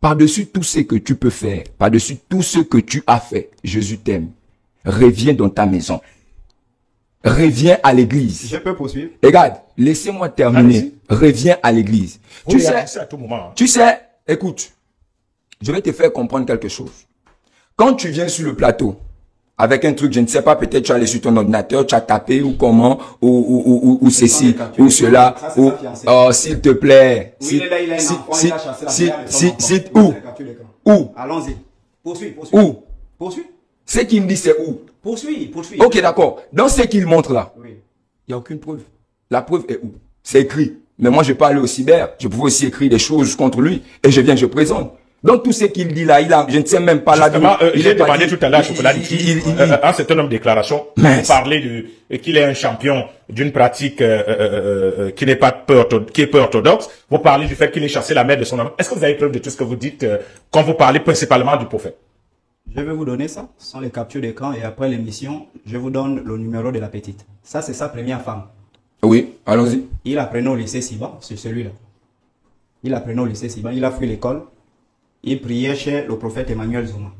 Par-dessus tout ce que tu peux faire, par-dessus tout ce que tu as fait, Jésus t'aime. Reviens dans ta maison. Reviens à l'église. Je peux poursuivre Regarde, laissez-moi terminer. Reviens à l'église. Tu sais, avancer à tout moment. tu sais, écoute, je vais te faire comprendre quelque chose. Quand tu viens sur le plateau, avec un truc, je ne sais pas, peut-être tu as allé sur ton ordinateur, tu as tapé ou comment, ou, ou, ou, ou, ceci, ou cela, Ça, ou, oh, s'il te plaît, Oui, si, il est là, il a un si, enfant, si, il a chassé la si, Oui, où, où, Allons-y. Poursuis, poursuis. où, Poursuis. ce qu'il me dit c'est où? Poursuis, poursuis. Ok, d'accord. Dans ce qu'il montre là, Oui. il n'y a aucune preuve. La preuve est où? C'est écrit. Mais moi, je peux aller au cyber. Je pouvais aussi écrire des choses contre lui. Et je viens, je présente. Donc, tout ce qu'il dit là, il a, je ne sais même pas là. Justement, euh, il j'ai est demandé dit- tout à l'heure à il- Chocolat il- il- il- un certain nombre de déclarations. Mince. Vous parlez de euh, qu'il est un champion d'une pratique euh, euh, qui n'est pas peu qui est peu orthodoxe. Vous parlez du fait qu'il ait chassé la mère de son homme. Est-ce que vous avez preuve de tout ce que vous dites euh, quand vous parlez principalement du prophète? Je vais vous donner ça. Ce sont les captures d'écran et après l'émission, je vous donne le numéro de la petite. Ça, c'est sa première femme. Oui, allons-y. Il apprenait au lycée Siban, c'est celui-là. Il apprenait au lycée Siban, il a fui l'école. Il priait chez le prophète Emmanuel Zuma.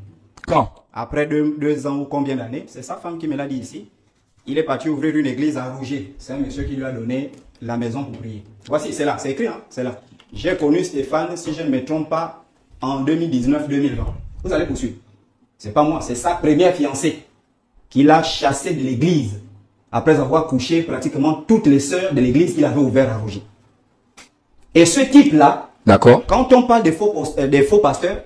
Quand? Après deux, deux ans ou combien d'années, c'est sa femme qui me l'a dit ici. Il est parti ouvrir une église à Rouget. C'est un monsieur qui lui a donné la maison pour prier. Voici, c'est là, c'est écrit, hein, c'est là. J'ai connu Stéphane, si je ne me trompe pas, en 2019-2020. Vous allez poursuivre. C'est pas moi, c'est sa première fiancée qu'il a chassée de l'église après avoir couché pratiquement toutes les sœurs de l'église qu'il avait ouvert à Rouget. Et ce type-là, D'accord. quand on parle des faux, euh, des faux pasteurs,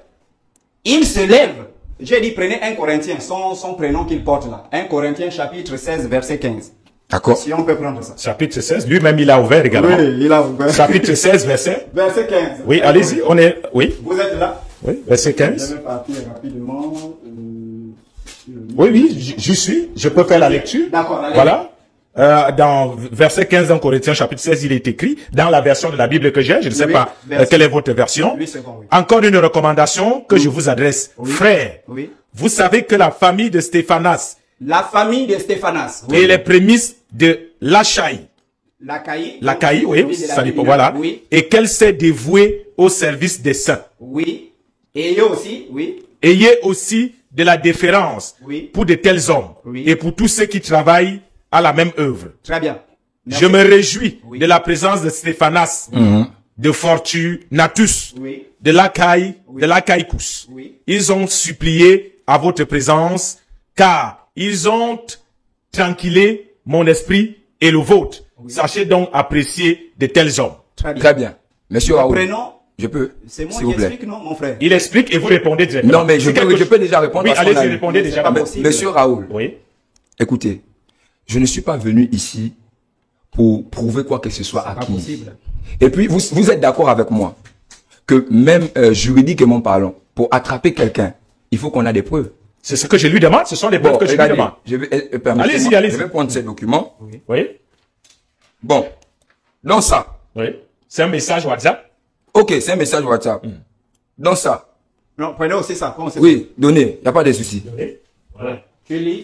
il se lève. J'ai dit, prenez un Corinthien, son, son prénom qu'il porte là. Un Corinthien chapitre 16, verset 15. D'accord. Si on peut prendre ça. Chapitre 16, lui-même il a ouvert également. il a ouvert. Chapitre 16, verset. Verset 15. Oui, allez-y, on est. Oui, Vous êtes là? Oui, verset Je 15. vais partir rapidement. euh, sur le- Oui, oui, j'y suis. Je peux faire la lecture. D'accord, allez. Voilà. Euh, dans verset 15 dans Corinthiens chapitre 16, il est écrit, dans la version de la Bible que j'ai, je ne sais Oui, pas euh, quelle est votre version. C'est bon, oui. Encore une recommandation que je vous adresse, frères. Oui. vous savez que la famille de Stéphanas La famille de Stéphanas. et les prémices de Lachaï, La Caï. la Caï, oui, ça dépend, voilà, Oui. et qu'elle s'est dévouée au service des saints. Oui. Eux aussi, oui. Ayez aussi de la déférence Oui. pour de tels hommes Oui. et pour tous ceux qui travaillent à la même œuvre. Très bien. Je me réjouis Oui. de la présence de Stéphanas, de Fortunatus, Oui. de l'Achaï, de l'Achaïcus. Oui. Ils ont supplié à votre présence, car ils ont tranquillé mon esprit et le vôtre. Sachez donc apprécier de tels hommes. Très bien. Très bien. Monsieur Raoul, Prénom, je peux, c'est moi s'il qui vous plaît. explique, non, mon frère? Il explique et vous répondez directement. Non, mais je peux, quelque je peux déjà répondre Oui, allez-y, répondez déjà. possible. Monsieur Raoul, Oui. écoutez, je ne suis pas venu ici pour prouver quoi que ce soit à Pas qui. possible. Et puis, vous, vous êtes d'accord avec moi que même euh, juridiquement parlant, pour attraper quelqu'un, il faut qu'on a des preuves. C'est ce que je lui demande. Ce sont les preuves Bon, que je lui demande. je vais, euh, euh, Allez-y, allez-y. Je vais prendre ces documents. Oui. Bon, dans ça, Oui. C'est un message WhatsApp? ok, c'est un message WhatsApp. Dans ça, Non, prenez aussi ça. Comment oui, donnez, il n'y a pas de souci. Oui. Voilà.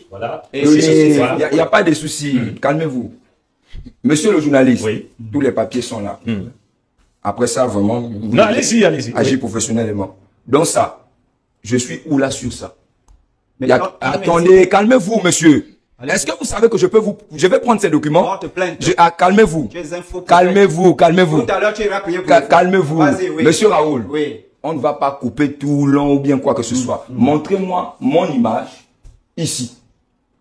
Voilà. Il n'y a, y a pas de souci, calmez-vous. Monsieur le journaliste, Oui. tous les papiers sont là. Après ça, vraiment, vous Non, allez-y, allez-y. agir Oui. professionnellement. Donc ça, je suis où là sur ça? Mais a- non, Attendez, calmez-vous, monsieur. Est-ce que vous savez que je peux vous... Je vais prendre ces documents? Ah, calmez-vous. Calmez-vous, calmez-vous. Tout à l'heure, tu iras prier pour Ca- le frère. Calmez-vous. Oui. Monsieur Raoul, Oui. on ne va pas couper tout long ou bien quoi que ce soit. Montrez-moi mon image ici.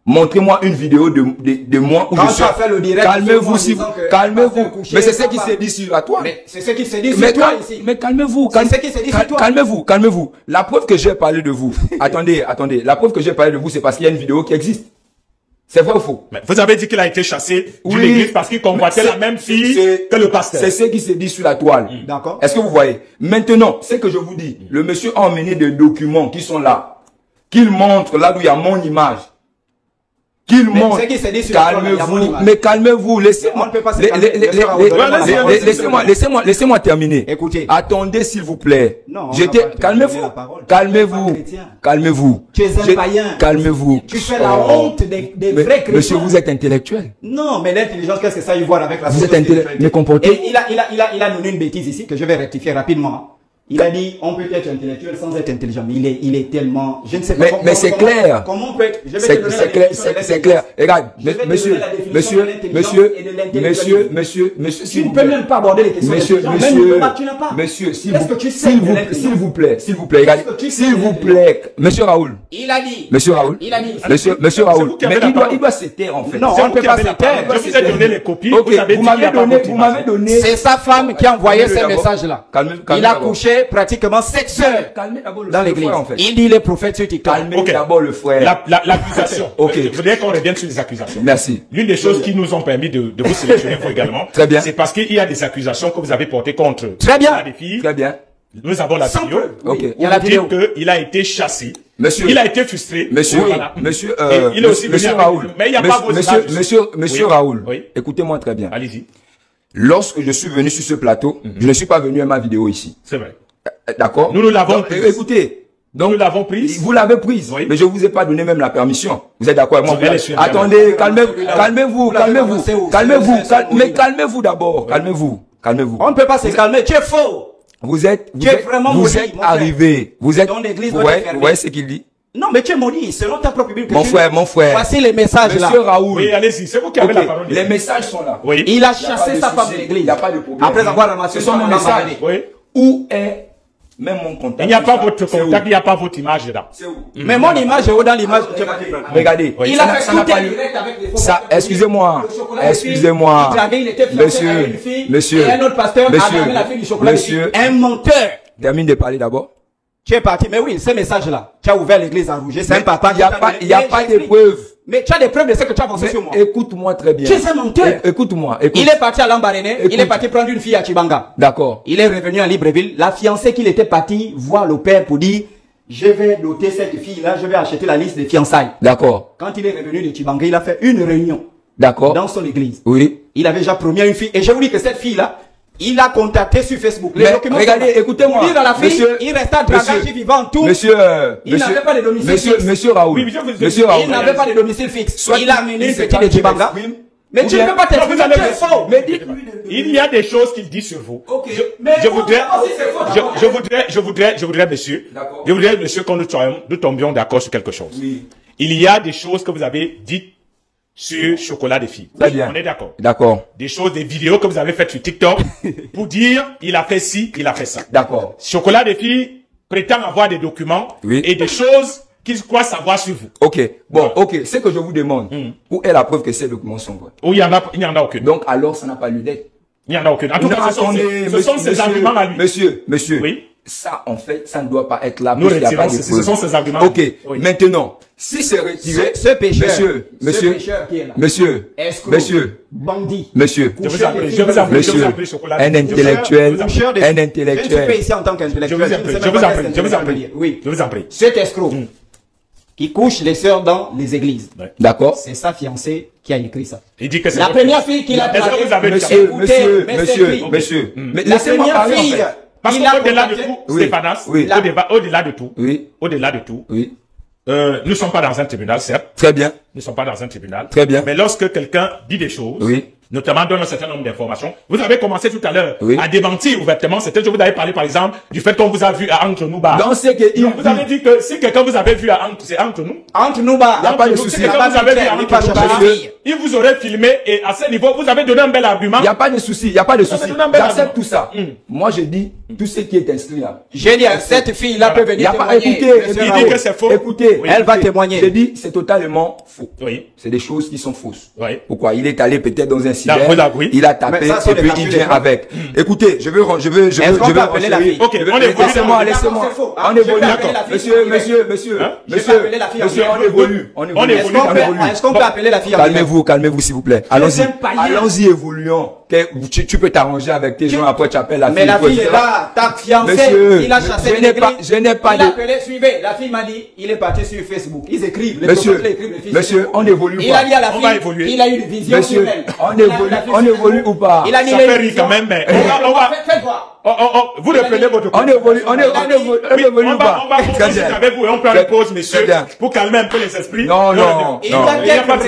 Montrez-moi une vidéo de, de, de moi où Quand je suis. fait le direct, Calmez-vous, si vous, calmez-vous. Mais c'est ce qui s'est dit sur la toile. Mais c'est ce qui se dit Mais sur toi cal- ici. mais calmez-vous, C'est calme- ce qui s'est dit cal- sur toi. calmez-vous, calmez-vous. La preuve que j'ai parlé de vous, attendez, attendez, la preuve que j'ai parlé de vous, c'est parce qu'il y a une vidéo qui existe. C'est vrai ou faux? Mais vous avez dit qu'il a été chassé d'une Oui. église parce qu'il convoitait Mais la même fille que le pasteur. C'est ce qui s'est dit sur la toile. D'accord. Est-ce que vous voyez? Maintenant, ce que je vous dis, le monsieur a emmené des documents qui sont là, qu'il montre là où il y a mon image. Qu'il montre. Calmez-vous. Mais calmez-vous. Laissez-moi. Laissez-moi Laissez-moi, laissez-moi, terminer. Écoutez. Attendez, s'il vous plaît. Non, on J'étais, calmez-vous. Calmez-vous. Calmez-vous. Tu es un païen. Calmez-vous. Tu fais la Oh. honte des, vrais chrétiens. Monsieur, vous êtes intellectuel. Non, mais l'intelligence, qu'est-ce que ça y voit avec la Vous êtes spiritualité intellect- mais comportez-vous. Et il a, il a, il a, il a donné une bêtise ici que je vais rectifier rapidement. Il a dit, on peut être intellectuel sans être intelligent. Mais il est, il est tellement, je ne sais pas. Mais- comment- mais c'est clair. Comment on peut être, je vais te C'est donner la c'est clair, c'est- clair. Regarde, monsieur, monsieur, monsieur, monsieur, monsieur, monsieur, Tu ne peux même pas aborder les questions Monsieur, monsieur, monsieur, s'il vous, s'il vous, s'il vous plaît, s'il vous plaît, regardez, s'il vous plaît, monsieur Raoul, Il a dit. monsieur Raoul, Il a dit. monsieur, monsieur Raoul, mais il doit, il doit se taire en fait. Non, on ne peut pas se taire. Je vous ai donné les copies. Vous m'avez donné, vous m'avez donné. C'est sa femme qui a envoyé ces messages-là. Il a d'abord. Couché pratiquement 7 heures dans l'église. en fait. Il dit les prophètes sur TikTok. Calmez Ok. d'abord le frère. La- la- L'accusation. Ok. Je voudrais qu'on revienne sur les accusations. Merci. L'une des choses qui nous ont permis de, de vous sélectionner vous également, Très bien. c'est parce qu'il y a des accusations que vous avez portées contre Très bien. la des filles. Très bien. Nous avons la Sans vidéo. preuve. Oui, Ok. Il y a la Vous vidéo. qu'il a été chassé. Monsieur. Il a été frustré. Monsieur, Oui, voilà. monsieur, euh, il est aussi monsieur Raoul. Mais il n'y a monsieur, pas vos monsieur, monsieur, monsieur Oui. Raoul. Oui. Écoutez-moi très bien. Allez-y. Lorsque je suis venu sur ce plateau, je ne suis pas venu à ma vidéo ici. C'est vrai. Euh, D'accord Nous, nous l'avons prise. Écoutez. Donc, nous l'avons prise. Vous l'avez prise. Oui. Mais je vous ai pas donné même la permission. Vous êtes d'accord avec moi? Attendez, calmez-vous, calmez-vous, calmez-vous, calmez-vous, mais calmez-vous d'abord, calmez-vous, calmez-vous. On ne peut pas se calmer. Tu es faux. Vous êtes, vous Tu es êtes, vraiment vous maudit, êtes arrivé, vous êtes, vous voyez ce qu'il dit? Non, mais tu es maudit. Selon ta propre Bible. Mon frère, mon frère. Voici les messages là. Monsieur Raoul. Oui, allez-y. C'est vous qui avez la parole. Les messages sont là. Oui. Il a chassé sa femme de l'église. Il n'y a pas de problème. Après avoir ramassé son mes âme messages. abandonnée. Oui. Où est même mon contact Il n'y a pas votre contact, il n'y a pas votre image. C'est où Mais mon image est où dans l'image dire. Regardez. Il ça a fait tout pas un lieu. direct avec des faux Ça, excusez-moi, excusez-moi, monsieur, avec une fille, monsieur, et un autre pasteur a monsieur, dragué la fille du chocolat des monsieur, filles. Un menteur. termine de parler d'abord. Tu es parti, mais oui, ces messages-là, tu as ouvert l'église à rouger, c'est un papa. Il n'y a pas, donné- il y a Mais pas de preuves. Mais tu as des preuves de ce que tu as avancé sur moi. Écoute-moi très bien. Tu es un menteur. Écoute-moi, écoute. Il est parti à Lambaréné, il est parti prendre une fille à Chibanga. D'accord. Il est revenu à Libreville. La fiancée qu'il était parti voir le père pour dire, je vais doter cette fille-là, je vais acheter la liste des fiançailles. D'accord. Quand il est revenu de Chibanga, il a fait une réunion D'accord. dans son église. Oui. Il avait déjà promis à une fille. Et je vous dis que cette fille-là, Il a contacté sur Facebook. Les documents regardez, écoutez-moi. Il la fille, il restait à Dragachi vivant tout. Monsieur, il n'avait pas de domicile monsieur, fixe. Monsieur Raoul. Oui, monsieur Raoul. Il n'avait pas de domicile fixe. Soit il a amené une petite de Djibanga. Mais tu ne peux pas t'exprimer. Mais il y a des choses qu'il dit sur vous. Je, mais je voudrais, je, je, voudrais, je voudrais, je voudrais, monsieur, je voudrais, monsieur, qu'on nous, nous tombions d'accord sur quelque chose. Oui. Il y a des choses que vous avez dites sur Chocolat des filles. Bien. On est d'accord. D'accord. Des choses, des vidéos que vous avez faites sur TikTok pour dire il a fait ci, il a fait ça. D'accord. Chocolat des filles prétend avoir des documents oui. et des choses qu'il croit savoir sur vous. Ok. Bon, ok. Ce que je vous demande, mm. où est la preuve que ces documents sont vrais? Où il y en a, il n'y en a aucune. Donc alors, ça n'a pas lieu d'être. Il n'y en a aucune. En tout cas, ce sont, ces, ce sont ses arguments à lui. Monsieur, monsieur. Oui. Ça, en fait, ça ne doit pas être là. Nous retirons, ce sont ses arguments. Ok. Oui. Maintenant, si c'est retiré, ce, ce pécheur, monsieur, monsieur, ce pécheur qui est là, monsieur, escroc, monsieur, bandit, monsieur, je vous je prie, monsieur, je vous chocolat, un intellectuel, un Je intellectuel. suis pas ici en tant qu'intellectuel. Je vous en prie, je vous en prie, je vous en prie. Oui. Je vous en prie. Cet escroc qui couche les sœurs dans les églises. D'accord. C'est sa fiancée qui a écrit ça. Il dit que c'est la première fille qu'il a Est-ce que vous avez Monsieur, monsieur, monsieur, monsieur, mais laissez-moi parler. Parce qu'au-delà de tout, Oui. Stéphanas, Oui. au-delà de tout, Oui, au-delà de tout, oui. euh, nous ne sommes pas dans un tribunal, certes, Très bien. nous ne sommes pas dans un tribunal. Très bien. Mais lorsque quelqu'un dit des choses, Oui. Notamment donne un certain nombre d'informations, vous avez commencé tout à l'heure Oui. à démentir ouvertement. C'était, je vous avais parlé par exemple du fait qu'on vous a vu à Entre nous bar. Que il vous avez dit que si quelqu'un vous avait vu à Entre, c'est Entre nous. Entre nous, bah, Y a pas de Entre nous, souci. Si Y a quelqu'un pas vous de avait vu clair, à il Entre nous bar, fille. il vous aurait filmé et à ce niveau, vous avez donné un bel argument. Il n'y a pas de souci, il n'y a pas de souci. J'accepte là- tout ça. Moi, je dis tout ce qui est inscrit là. J'ai dit, cette fille-là peut Il n'y venir a pas, témoigner. écoutez, Il que c'est faux. Écoutez. Elle va témoigner. J'ai dit, c'est totalement faux. Oui. C'est des choses qui sont fausses. Oui. Pourquoi? Il est allé peut-être dans un cyber, il a tapé ça, et puis il vient des gens. avec. Écoutez, je veux, je veux, je veux, je appeler la fille? Ok. Laissez-moi, laissez-moi. On évolue. Monsieur, en monsieur, monsieur, Hein? Monsieur, appeler la fille en monsieur, on évolue. On évolue. Est-ce qu'on On peut, évolue. est-ce qu'on peut appeler la fille Calmez-vous, calmez-vous s'il vous plaît. Allons-y. Allons-y, évoluons. Tu, tu peux t'arranger avec tes gens, après tu appelles la fille. Mais la fille est là, ta fiancée, Monsieur, il a chassé je les n'ai pas- je n'ai pas Il a de- appelé, suivez. La fille m'a dit, il est parti sur Facebook. Ils écrivent. Les Monsieur, écrivent, les monsieur, on évolue Il pas. a dit à la On fille, va évoluer. il a eu une vision Monsieur, sur elle. on Il a- évolue- on évolue ou pas? Il a mis Ça fait rire quand même, mais on va- on va- Faites- Faites voir. Oh, oh, oh, vous reprenez votre On évolue, on évolue, on évolue, on va, on va, on Très va bien. avec vous et on prend une pause, messieurs, pour calmer un peu les esprits. Non, non, non. Il y a pas de.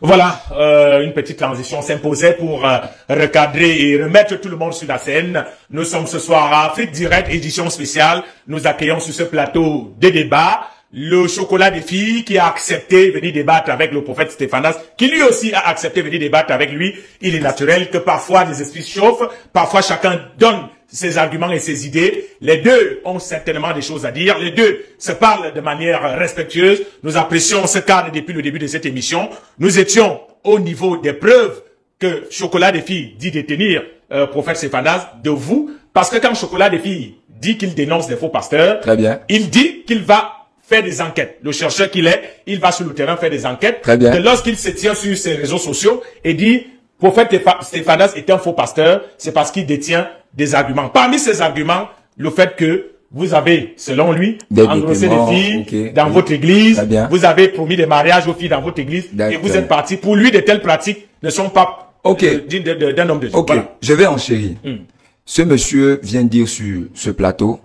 Voilà, euh, une petite transition s'imposait pour euh, recadrer et remettre tout le monde sur la scène. Nous sommes ce soir à Afrique Direct, édition spéciale. Nous accueillons sur ce plateau des débats. Le chocolat des filles qui a accepté venir débattre avec le prophète Stéphanas, qui lui aussi a accepté venir débattre avec lui. Il est naturel que parfois les esprits se chauffent, parfois chacun donne ses arguments et ses idées. Les deux ont certainement des choses à dire. Les deux se parlent de manière respectueuse. Nous apprécions ce cadre depuis le début de cette émission. Nous étions au niveau des preuves que Chocolat des filles dit détenir euh, prophète Stéphanas de vous. Parce que quand Chocolat des filles dit qu'il dénonce des faux pasteurs, Très bien. il dit qu'il va faire des enquêtes. Le chercheur qu'il est, il va sur le terrain faire des enquêtes. Très bien. Lorsqu'il se tient sur ses réseaux sociaux et dit prophète Stépha- Stéphanas est un faux pasteur, c'est parce qu'il détient des arguments. Parmi ces arguments, le fait que vous avez, selon lui, Des engrossé des filles dans oui. votre église, vous avez promis des mariages aux filles dans votre église, et vous êtes parti. Pour lui, de telles pratiques ne sont pas euh, d'un homme de Dieu. Ok, Voilà. je vais enchérir. Hmm. Ce monsieur vient dire sur ce plateau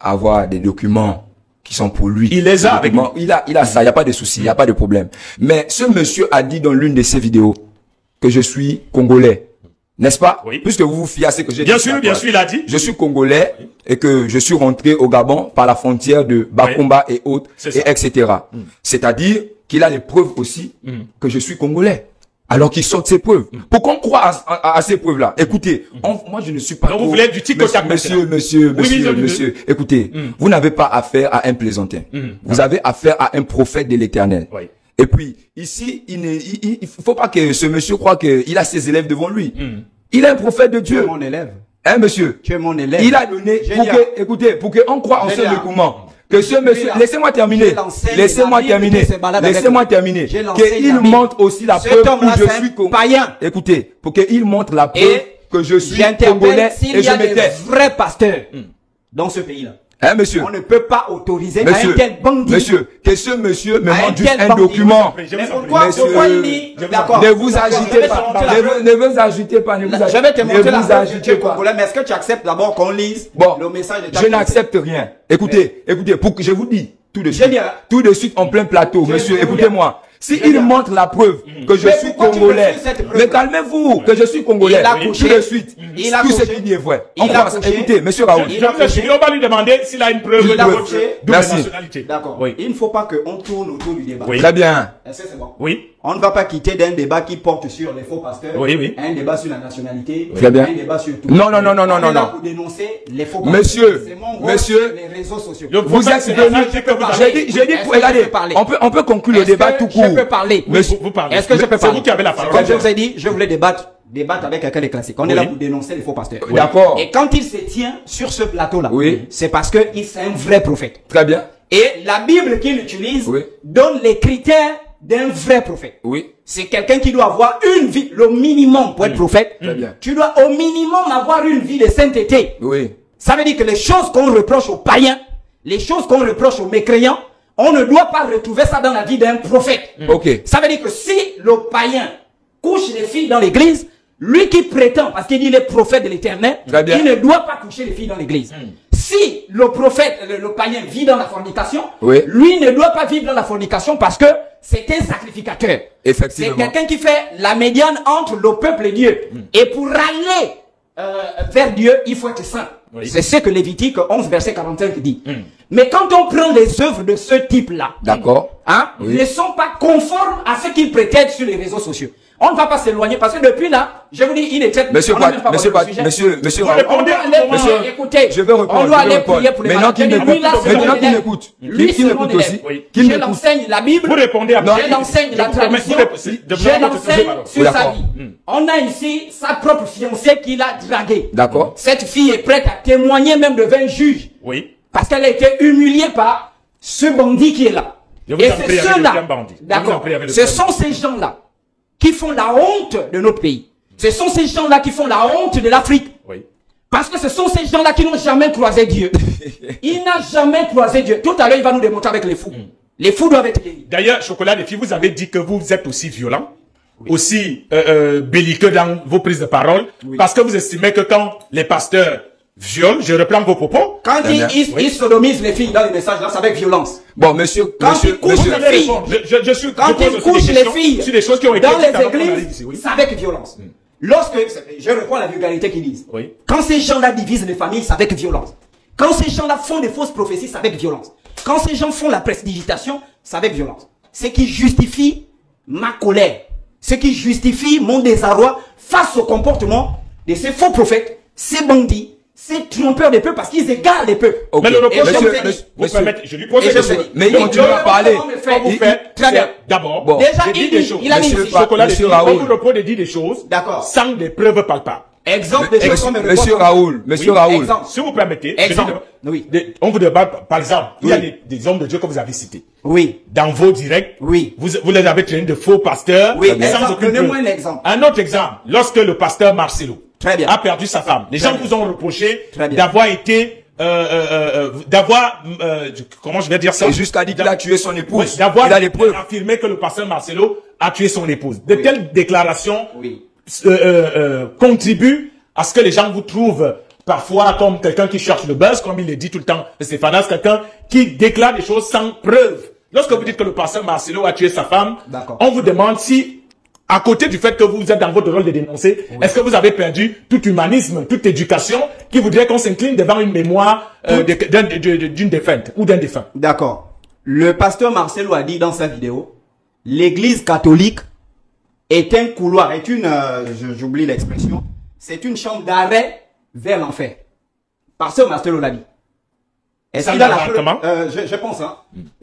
avoir des documents qui sont pour lui. Il les a avec documents- Il a, il a ça, il n'y a pas de souci, il n'y a pas de problème. Mais ce monsieur a dit dans l'une de ses vidéos que je suis congolais. N'est-ce pas? Oui. Puisque vous vous fiez à ce que j'ai Bien dit. sûr, d'accord. bien sûr, il a dit. Je suis congolais et que je suis rentré au Gabon par la frontière de Bakumba et autres, et etc. C'est-à-dire qu'il a les preuves aussi que je suis congolais. Alors qu'il sort ces preuves. Pourquoi on croit à, à- à ces preuves-là? Écoutez, on- moi je ne suis pas... Donc, vous voulez du tic Monsieur, monsieur, Oui, monsieur, oui, je- monsieur, écoutez, vous n'avez pas affaire à un plaisantin. Vous avez affaire à un prophète de l'éternel. Oui. Et puis, ici, il ne il, il- il faut pas que ce monsieur croit qu'il a ses élèves devant lui. Il est un prophète de Tu es Dieu. mon élève. Hein, monsieur? Tu es mon élève. il a donné, pour que, écoutez, pour qu'on croit en ce document, que ce monsieur, laissez-moi terminer, laissez-moi terminer, laissez-moi terminer, qu'il montre aussi la preuve où je suis païen. Écoutez, pour qu'il montre la preuve que je suis congolais et je m'étais. vrais pasteurs dans ce pays-là. Hein, monsieur? On ne peut pas autoriser monsieur, à un tel bandit. Monsieur, que ce monsieur me montre juste un document. Mais pourquoi, il dit, d'accord. Ne vous Je agitez te pas. Ne vous, ne vous agitez pas. Ne vous Je agitez, vais te montrer la agitez pas. congolais, mais est-ce que tu acceptes d'abord qu'on lise Bon, le message de ta je n'accepte rien. Écoutez, écoutez, pour que je vous dis tout de suite, hein. tout de suite en plein plateau, Je- monsieur, je vous dis, écoutez-moi. Si je il dis, montre la preuve que je Mais suis congolais, mais calmez-vous, que je suis congolais, Il a tout couché. de suite, Il a tout ce dit est vrai. Écoutez, monsieur Raoul, Il a on va lui demander s'il a une preuve Il a de nationalité. D'accord. Oui. Il ne faut pas qu'on tourne autour du débat. Oui. très bien. Est-ce que c'est bon? Oui. On ne va pas quitter d'un débat qui porte sur les faux pasteurs, Oui, oui. un débat sur la nationalité, Très bien. un débat sur tout. Non, non, non, non, non, On est non, là non. pour dénoncer les faux pasteurs. Monsieur, C'est mon monsieur, les réseaux sociaux. Vous êtes c'est venu, j'ai dit, j'ai dit, regardez, on peut, on peut conclure le débat tout court. Je peux parler? Monsieur, vous parlez. Est-ce que je peux C'est parler? vous qui avez la parole. Comme je vous ai dit, je voulais débattre, débattre avec quelqu'un des classiques. On est là pour dénoncer les faux pasteurs. D'accord. Et quand il se tient sur ce plateau-là, Oui. c'est parce que il c'est un vrai prophète. Très bien. Et la Bible qu'il utilise Oui. donne les critères d'un vrai prophète. Oui. C'est quelqu'un qui doit avoir une vie, le minimum pour être prophète. Très bien. Tu dois au minimum avoir une vie de sainteté. Oui. Ça veut dire que les choses qu'on reproche aux païens, les choses qu'on reproche aux mécréants, on ne doit pas retrouver ça dans la vie d'un prophète. Ok. Ça veut dire que si le païen couche les filles dans l'église, lui qui prétend, parce qu'il dit il est prophète de l'éternel, Très bien. il ne doit pas coucher les filles dans l'église. Si le prophète, le, le païen vit dans la fornication, Oui. lui ne doit pas vivre dans la fornication parce que c'est un sacrificateur. C'est quelqu'un qui fait la médiane entre le peuple et Dieu. Et pour aller euh, vers Dieu, il faut être saint. Oui. C'est ce que Lévitique 11, verset 45 dit. Mais quand on prend les œuvres de ce type-là, D'accord. hein, Oui. ne sont pas conformes à ce qu'ils prétendent sur les réseaux sociaux. On ne va pas s'éloigner parce que depuis là, je vous dis, il est traite. Monsieur Pat, monsieur Pat, monsieur, monsieur répondez écoutez, je vais répondre, on doit aller prier pour les Maintenant qu'il malades. m'écoute, maintenant qu'il m'écoute, qu'il m'écoute aussi, qu'il Je m'écoute. l'enseigne la Bible. Vous répondez à Je l'enseigne je la tradition. Je l'enseigne sur sa vie. On a ici sa propre fiancée qu'il a draguée. D'accord. Cette fille est prête à témoigner même devant un juge. Oui. Parce qu'elle a été humiliée par ce bandit qui est là. Je vous Et c'est ceux-là, d'accord, ce sont ces gens-là qui font la honte de notre pays. Ce sont ces gens-là qui font la honte de l'Afrique. Oui. Parce que ce sont ces gens-là qui n'ont jamais croisé Dieu. Il n'a jamais croisé Dieu. Tout à l'heure, il va nous démontrer avec les fous. Mm. Les fous doivent être guéris. D'ailleurs, Chocolat, les filles, vous avez dit que vous êtes aussi violent, aussi euh, euh, belliqueux dans vos prises de parole, parce que vous estimez que quand les pasteurs violent, je reprends vos propos, Quand ils sodomisent les filles dans les messages, là, c'est avec violence. Bon, monsieur, Quand monsieur, il couche monsieur, les filles, je, je, je suis, quand je des les filles sur des choses qui ont été dans les églises, oui. c'est avec violence. Lorsque, je reprends la vulgarité qu'ils disent. Oui. Quand ces gens-là divisent les familles, c'est avec violence. Quand ces gens-là font des fausses prophéties, c'est avec violence. Quand ces gens font la prestidigitation, c'est avec violence. Ce qui justifie ma colère, ce qui justifie mon désarroi face au comportement de ces faux prophètes, ces bandits, ces trompeurs des peuples, parce qu'ils égarent les peuples. Mais le reproche, Monsieur, vous monsieur, dit- vous monsieur, permettez, je lui pose des ai dit- mais il continue à parler. Vous Il- faites, Très bien. c'est d'abord, Bon. Déjà, j'ai dit il des dit- choses. il a dit Monsieur. Pat- Chocolat, Monsieur Raoul. vous reproche de dire des choses D'accord. sans des preuves palpables. Exemple de choses Monsieur, qu'on me monsieur. Raoul, monsieur Oui, Raoul. exemple. Si vous permettez, Exemple. Oui. des- on vous demande, par exemple, il y a des, des hommes de Dieu que vous avez cités. Oui. Dans vos directs, Oui. vous, vous les avez traînés de faux pasteurs, Oui, sans exemple, aucune donnez-moi un exemple. Un autre exemple, lorsque le pasteur Marcelo Très bien. a perdu sa femme, les Très gens bien. vous ont reproché d'avoir été, euh, euh, euh, d'avoir, euh, comment je vais dire ça? Et jusqu'à dire qu'il a tué son épouse. Oui, d'avoir affirmé que le pasteur Marcelo a tué son épouse. De telles déclarations Oui. euh, euh, euh, contribuent à ce que les gens vous trouvent parfois comme quelqu'un qui cherche le buzz, comme il le dit tout le temps, Stéphanas, quelqu'un qui déclare des choses sans preuve? Lorsque vous dites que le pasteur Marcelo a tué sa femme, on vous demande si, à côté du fait que vous êtes dans votre rôle de dénoncer, est-ce que vous avez perdu tout humanisme, toute éducation qui voudrait qu'on s'incline devant une mémoire euh, d'une défunte ou d'un défunt? D'accord. Le pasteur Marcelo a dit dans sa vidéo, l'église catholique est un couloir, est une, euh, j'oublie l'expression, c'est une chambre d'arrêt vers l'enfer. Pasteur Marcelo l'a dit. Est-ce qu'il a la comment euh, je, je pense, hein.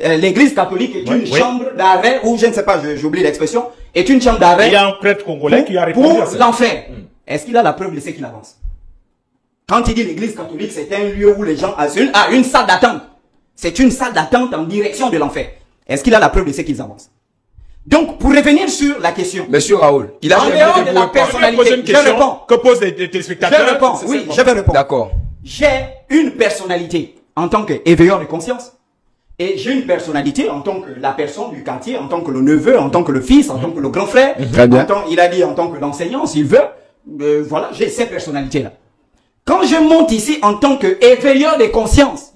Euh, L'église catholique est Oui, une oui. chambre d'arrêt, ou je ne sais pas, je- j'oublie l'expression, est une chambre Il y d'arrêt a un prêtre congolais qui a pour, répondu pour l'enfer. Est-ce qu'il a la preuve de ce qu'il avance? Quand il dit l'église catholique, c'est un lieu où les gens... Ah, une, ah, une salle d'attente. C'est une salle d'attente en direction de l'enfer. Est-ce qu'il a la preuve de ce qu'ils avancent? Donc, pour revenir sur la question, Monsieur Raoul, il a En dehors de la Je poser une Je question réponds. que posent les, les je téléspectateurs. réponds, oui, je vais répondre. D'accord. J'ai une personnalité en tant qu'éveilleur de conscience. Et j'ai une personnalité en tant que la personne du quartier, en tant que le neveu, en tant que le fils, en tant que le grand frère. Très bien. En tant, il a dit en tant que l'enseignant, s'il veut. Euh, voilà, j'ai ces personnalités-là. Quand je monte ici en tant qu'éveilleur des consciences,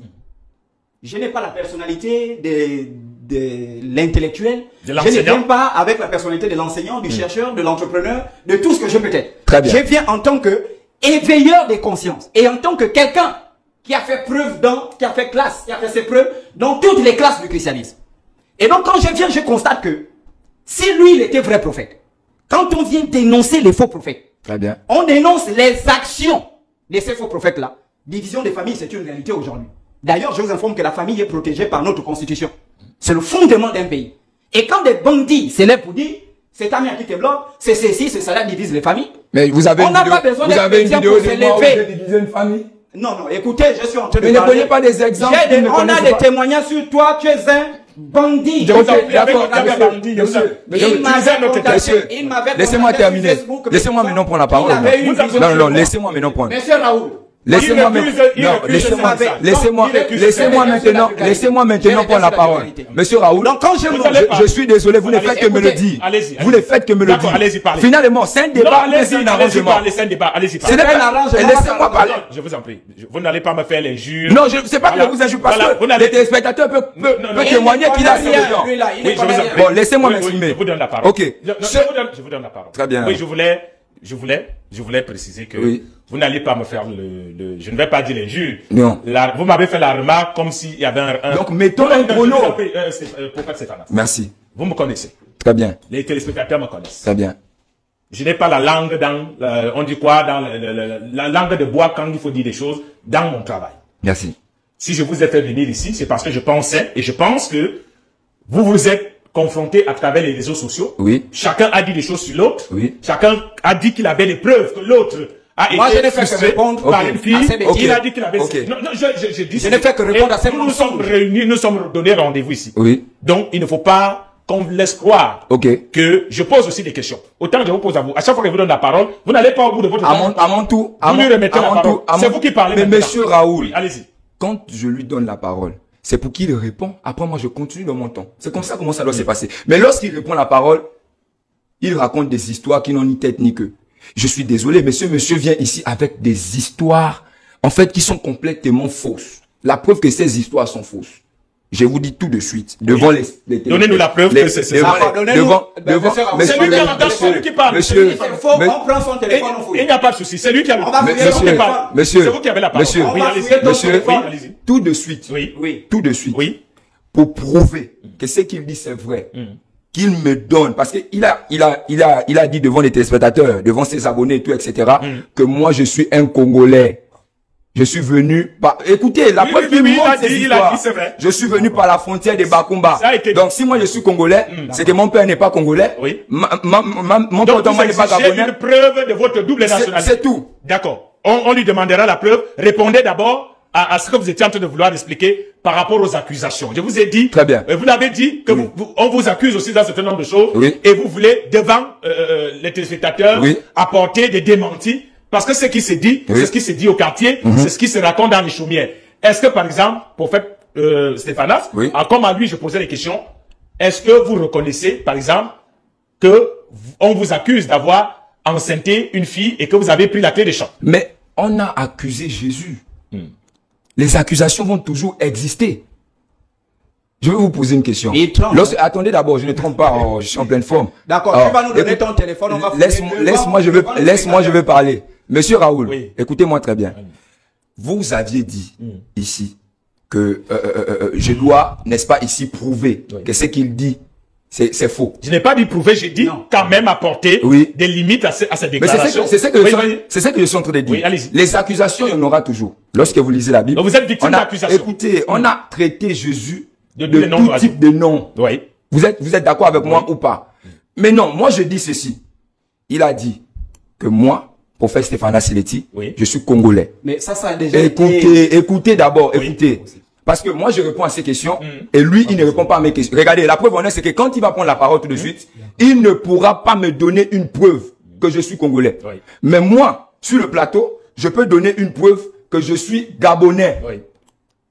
je n'ai pas la personnalité de, de l'intellectuel. Je ne viens pas avec la personnalité de l'enseignant, du chercheur, de l'entrepreneur, de tout ce que je peux être. Très bien. Je viens en tant que éveilleur des consciences et en tant que quelqu'un qui a fait preuve dans, qui a fait classe, qui a fait ses preuves dans toutes les classes du christianisme. Et donc quand je viens, je constate que si lui, il était vrai prophète, quand on vient dénoncer les faux prophètes, Très bien. on dénonce les actions de ces faux prophètes-là. Division des familles, c'est une réalité aujourd'hui. D'ailleurs, je vous informe que la famille est protégée par notre constitution. C'est le fondement d'un pays. Et quand des bandits s'élèvent pour dire, c'est ta mère qui te bloque, c'est ceci, c'est cela divise les familles. Mais vous avez On n'a pas besoin vous avez une chrétien vidéo pour de moi où une famille? Non, non, écoutez, je suis en train de Mais ne prenez pas des exemples des- ne on a des pas. témoignages sur toi, tu es un bandit. D'accord, bandit, Il m'avait laissez-moi terminer. Facebook, Laissez-moi maintenant prendre la parole. Non, non, moi. laissez-moi maintenant prendre. Monsieur Raoul. Laissez-moi laissez-moi, ça. maintenant, laissez-moi maintenant prendre la parole. Monsieur Raoul, Donc quand je je, je suis désolé, vous ne faites que me le dire. Vous ne faites que me le dire. Finalement, c'est un débat, c'est un allez-y arrangement. c'est un débat, allez-y Ce C'est un pas, arrangement, laissez-moi parler. Je vous en prie. Je- Vous n'allez pas me faire l'injure. Non, je sais pas que vous injure parce que les téléspectateurs peuvent, témoigner qu'il a je prie. Bon, laissez-moi m'exprimer. Je vous donne la parole. Ok. Je, Je- je vous donne, je vous donne la parole. Très bien. Oui, je voulais, je voulais, je voulais préciser que Oui. Vous n'allez pas me faire le, le, je ne vais pas dire l'injure. Non. La- vous m'avez fait la remarque comme s'il y avait un, un- Donc, mettons un chrono. euh, euh. Merci. Vous me connaissez. Très bien. Les téléspectateurs me connaissent. Très bien. Je n'ai pas la langue dans, euh, on dit quoi, dans le- le- la langue de bois quand il faut dire des choses dans mon travail. Merci. Si je vous ai fait venir ici, c'est parce que je pensais et je pense que vous vous êtes confrontés à travers les réseaux sociaux. Oui. Chacun a dit des choses sur l'autre. Oui. Chacun a dit qu'il avait des preuves que l'autre a Moi, je été n'ai fait que frustré répondre par Ok. une fille. bêtises. Il a dit qu'il avait... Ok. Non, non, je, je, je dis... Je n'ai fait que répondre à ces Nous nous sommes réunis, nous sommes donnés rendez-vous ici. Oui. Donc, il ne faut pas qu'on vous laisse croire que je pose aussi des questions. Autant que je vous pose à vous. À chaque fois que je vous donne la parole, vous n'allez pas au bout de votre À temps. mon, à mon tour, à Vous mon, lui remettez à la mon parole. C'est vous qui parlez Mais maintenant. monsieur Raoul, Oui, allez-y. quand je lui donne la parole, c'est pour qu'il répond. Après, moi, je continue dans mon temps. C'est comme ça comment ça doit se passer. Mais lorsqu'il répond la parole, il raconte des histoires qui n'ont ni tête ni queue. Je suis désolé, mais ce monsieur vient ici avec des histoires, en fait, qui sont complètement fausses. La preuve que ces histoires sont fausses. Je vous dis tout de suite, devant les, les Donnez-nous la preuve les- que c'est- ça. devant, ben, devant, C'est lui qui a- monsieur- c'est lui qui parle. monsieur- mais- on prend son Et- téléphone, on fouille. Il n'y a pas de souci. C'est lui qui a le On va Mais- fouiller C'est vous ton qui monsieur, monsieur, C'est vous qui avez la parole. monsieur, Oui, monsieur. Oui, tout de suite, Oui. Oui. tout de suite, Oui. pour prouver que ce qu'il dit c'est vrai, qu'il me donne, parce qu'il a, il a, il a, il a dit devant les téléspectateurs, devant ses abonnés, et tout, etc., que moi je suis un Congolais. Je suis venu par, écoutez, la Oui, preuve oui, oui, il dit, il a histoires. dit, c'est vrai. Je suis venu par la frontière des Bakumba. Été. Donc si moi je suis Congolais, c'est que mon père n'est pas Congolais. Oui. Ma, ma, ma- mon Donc, père n'est pas Gabonais. une preuve de votre double nationalité. C'est tout. D'accord. On, on lui demandera la preuve. Répondez d'abord à, à ce que vous étiez en train de vouloir expliquer par rapport aux accusations. Je vous ai dit. Très bien. euh, Vous l'avez dit que vous, vous- on vous accuse aussi d'un certain nombre de choses. Oui. Et vous voulez, devant euh, euh, les téléspectateurs, Oui. apporter des démentis. Parce que ce qui se dit. Mhm. c'est ce qui se dit au quartier, c'est ce qui se raconte dans les chaumières. Est-ce que, par exemple, pour faire euh, Stéphanas, ah, comme à lui, je posais les questions, est-ce que vous reconnaissez, par exemple, que on vous accuse d'avoir enceinté une fille et que vous avez pris la clé des champs? Mais on a accusé Jésus. Les accusations vont toujours exister. Je vais vous poser une question. Lorsque- attendez d'abord, je ne trompe pas, oh, je suis en pleine forme. D'accord, tu vas nous donner écoute, ton téléphone, on va fouiller Laisse-moi, je veux, laisse-moi, je parler. Monsieur Raoul, Oui. écoutez-moi très bien. Vous aviez dit ici que euh, euh, euh, je dois, n'est-ce pas, ici prouver que ce qu'il dit, c'est, c'est faux. Je n'ai pas dit prouver, j'ai dit Non. quand même apporter Oui. des limites à, ces- à ces Mais c'est ce déclarations. que, c'est ce que, Oui, je, suis- oui. c'est ce que je suis en train de dire. Oui, allez-y. Les accusations, il y en aura toujours. Lorsque vous lisez la Bible. Donc vous êtes victime d'accusations. Écoutez, on a traité Jésus De de, noms tout type de noms. Oui. Vous êtes, vous êtes d'accord avec moi ou pas? Mais non, moi je dis ceci. Il a dit que moi, prophète Stéphane Sileti, Oui. je suis congolais. Mais ça, ça a déjà été... Écoutez, écoutez d'abord, Oui. écoutez. Parce que moi, je réponds à ces questions Mm. et lui, il ne répond pas à mes questions. Regardez, la preuve en est, c'est que quand il va prendre la parole Mm. tout de suite, il ne pourra pas me donner une preuve que je suis congolais. Oui. Mais moi, sur le plateau, je peux donner une preuve que je suis gabonais. Oui.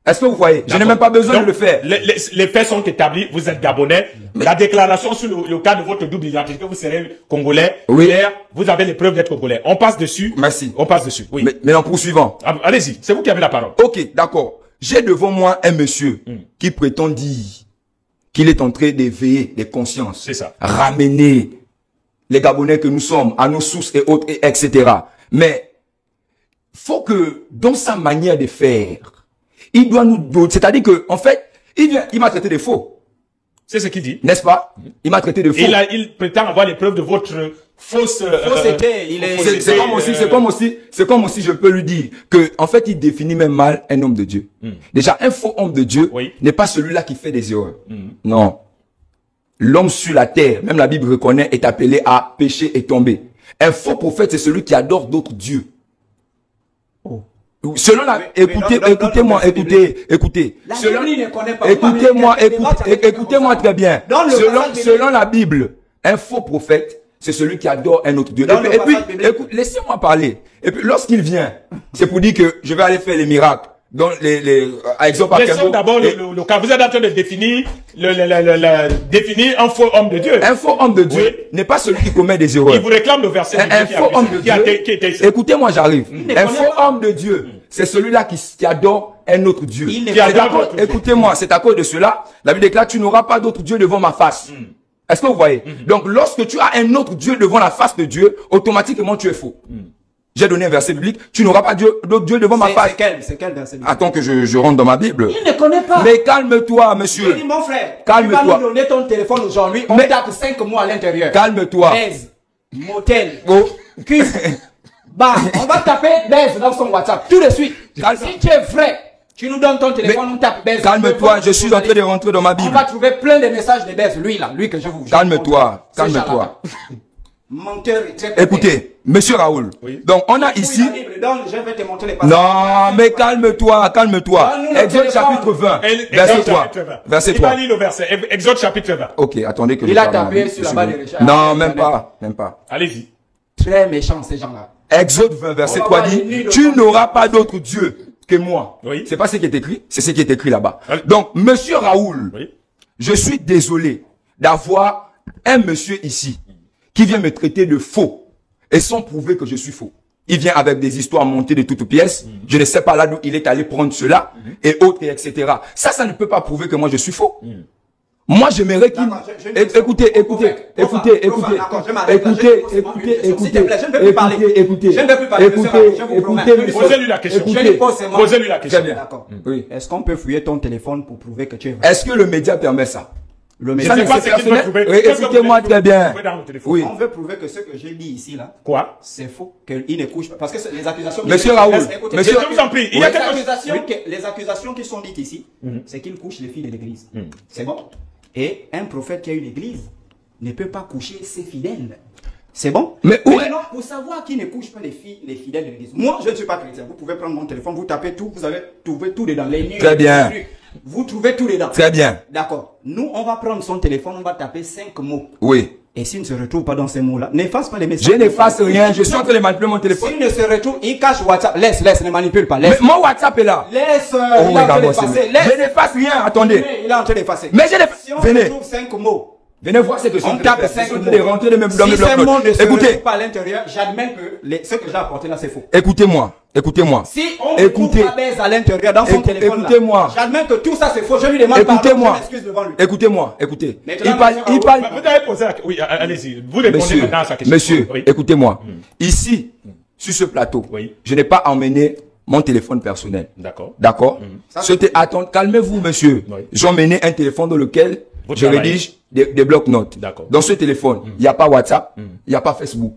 Est-ce que vous voyez? Je n'ai même pas besoin de le faire. Les, faits sont établis, vous êtes gabonais. La déclaration sur le, cas de votre double identité, vous serez congolais. Oui. Hier, vous avez les preuves d'être congolais. On passe dessus. Merci. On passe dessus. Oui. Mais, mais en poursuivant. Ah, allez-y, c'est vous qui avez la parole. Ok, d'accord. J'ai devant moi un monsieur hmm. qui prétend dire qu'il est en train d'éveiller les consciences. C'est ça. Ramener les Gabonais que nous sommes à nos sources et autres, et etc. Mais, faut que, dans sa manière de faire, il doit nous, c'est-à-dire que, en fait, il vient, il m'a traité de faux. C'est ce qu'il dit. N'est-ce pas? Il m'a traité de faux. Il, a, il prétend avoir les preuves de votre fausse euh, fausseté. est. C'est comme aussi, c'est comme aussi, c'est comme aussi je peux lui dire que en fait il définit même mal un homme de Dieu. Hmm. Déjà un faux homme de Dieu n'est pas celui-là qui fait des erreurs. Hmm. Non. L'homme sur la terre, même la Bible reconnaît, est appelé à pécher et tomber. Un faux prophète, c'est celui qui adore d'autres dieux. Oh. Selon la, écoutez, écoutez-moi, écoutez, écoutez. Selon, écoutez-moi, écoutez, écoutez-moi très bien. Selon, selon la Bible, un faux prophète, c'est celui qui adore un autre Dieu. et puis, laissez-moi parler. Et puis, lorsqu'il vient, c'est pour dire que je vais aller faire les miracles. Dans les, les, à exemple, Laissons d'abord le, le, cas. Vous êtes en train de définir, le, le, le, définir un faux homme de Dieu. Un faux homme de Dieu n'est pas celui qui commet des erreurs. Il vous réclame le verset. Un, faux homme de Dieu. Écoutez-moi, j'arrive. Un faux homme de Dieu, c'est celui-là qui, qui adore un autre Dieu. Écoutez-moi, c'est à cause de cela. La Bible déclare, tu n'auras pas d'autre Dieu devant ma face. Hmm. Est-ce que vous voyez? Hmm. Donc, lorsque tu as un autre Dieu devant la face de Dieu, automatiquement tu es faux. Hmm. J'ai donné un verset biblique. Tu n'auras pas Dieu, devant ma face. C'est quel, c'est quel verset biblique Attends que je, je rentre dans ma Bible. Il ne connaît pas. Mais calme-toi, monsieur. dis, mon frère. Calme-toi. Tu vas nous donner ton téléphone aujourd'hui. On Mais... tape 5 mots à l'intérieur. Calme-toi. Baise, motel, oh. cuisse. bah, on va taper baise dans son WhatsApp tout de suite. Calme. Si tu es vrai, tu nous donnes ton téléphone, on tape baise. Calme-toi, je suis en train de rentrer dans ma Bible. On va trouver plein de messages de baise. Lui là, lui que je vous. Calme-toi, calme-toi. Menteur Écoutez, monsieur Raoul. Donc, on a ici. non, mais calme-toi, calme-toi. Exode chapitre 20. Verset 3. Verset 3. Il le verset. Exode chapitre 20. Ok, attendez que Il a tapé sur la barre de recherche. Non, même pas. Même pas. Allez-y. Très méchant, ces gens-là. Exode 20, verset 3 dit, tu n'auras pas d'autre Dieu que moi. Oui. C'est pas ce qui est écrit, c'est ce qui est écrit là-bas. Donc, monsieur Raoul, je suis désolé d'avoir un monsieur ici qui vient me traiter de faux et sans prouver que je suis faux. Il vient avec des histoires montées de toutes pièces. Mhm. Je ne sais pas là d'où il est allé prendre cela mhm. et autres, et etc. Ça, ça ne peut pas prouver que moi je suis faux. Mhm. Moi, j'aimerais qu'il... Écoutez, écoutez, écoutez, écoutez, écoutez, écoutez, écoutez, écoutez, écoutez, Je ne veux plus parler, écoutez, Posez-lui la question. Posez-lui la question. D'accord. Est-ce qu'on peut fouiller ton téléphone pour prouver que tu es vrai? Est-ce que le média permet ça? Le message Écoutez-moi très bien. Oui. On veut prouver que ce que j'ai dit ici, là. Quoi? C'est faux. Qu'il ne couche pas. Parce que les accusations. Monsieur Raoul. Monsieur, je vous en prie. Il y a les accusations, les accusations qui sont dites ici, mhm. c'est qu'il couche les filles de l'église. Mhm. C'est bon? Et un prophète qui a une église ne peut pas coucher ses fidèles. C'est bon? Mais où Maintenant, pour savoir qui ne couche pas les filles, les fidèles de l'église. Moi, je ne suis pas chrétien. Vous pouvez prendre mon téléphone, vous tapez tout, vous avez trouvé tout dedans. Les nuits, Très bien. Vous trouvez tous les dents. Très bien. D'accord. Nous, on va prendre son téléphone, on va taper cinq mots. Oui. Et s'il ne se retrouve pas dans ces mots-là, n'efface pas les messages. Je n'efface rien, je suis en train de manipuler mon téléphone. S'il ne se retrouve, il cache WhatsApp. Laisse, laisse, ne manipule pas. Laisse. Mais mon WhatsApp est là. Laisse, oh, il est en train d'effacer. Je n'efface rien, attendez. Il est en train d'effacer. Mais je n'efface. Si on Venez. retrouve cinq mots, Venez voir ce que On tape 5 mots. De rentrer dans mes si ces mots ne se pas à l'intérieur, j'admets que les, ce que j'ai apporté là, c'est faux. Écoutez-moi. Écoutez-moi. Si on écoutez, la baisse à l'intérieur dans son téléphone Écoutez-moi. J'admets que tout ça c'est faux. Je lui demande écoutez-moi. Écoutez-moi. Écoutez. Il parle, il parle. Vous avez posé la... Oui, allez-y. Vous répondez monsieur, maintenant à sa question. Monsieur, écoutez-moi. Hmm. Ici, sur ce plateau, je n'ai pas emmené mon téléphone personnel. D'accord. D'accord? Hmm. Attends, calmez-vous, monsieur. J'ai emmené un téléphone dans lequel je rédige des, des blocs-notes. Dans ce téléphone, hmm. il n'y a pas WhatsApp, il n'y a pas Facebook.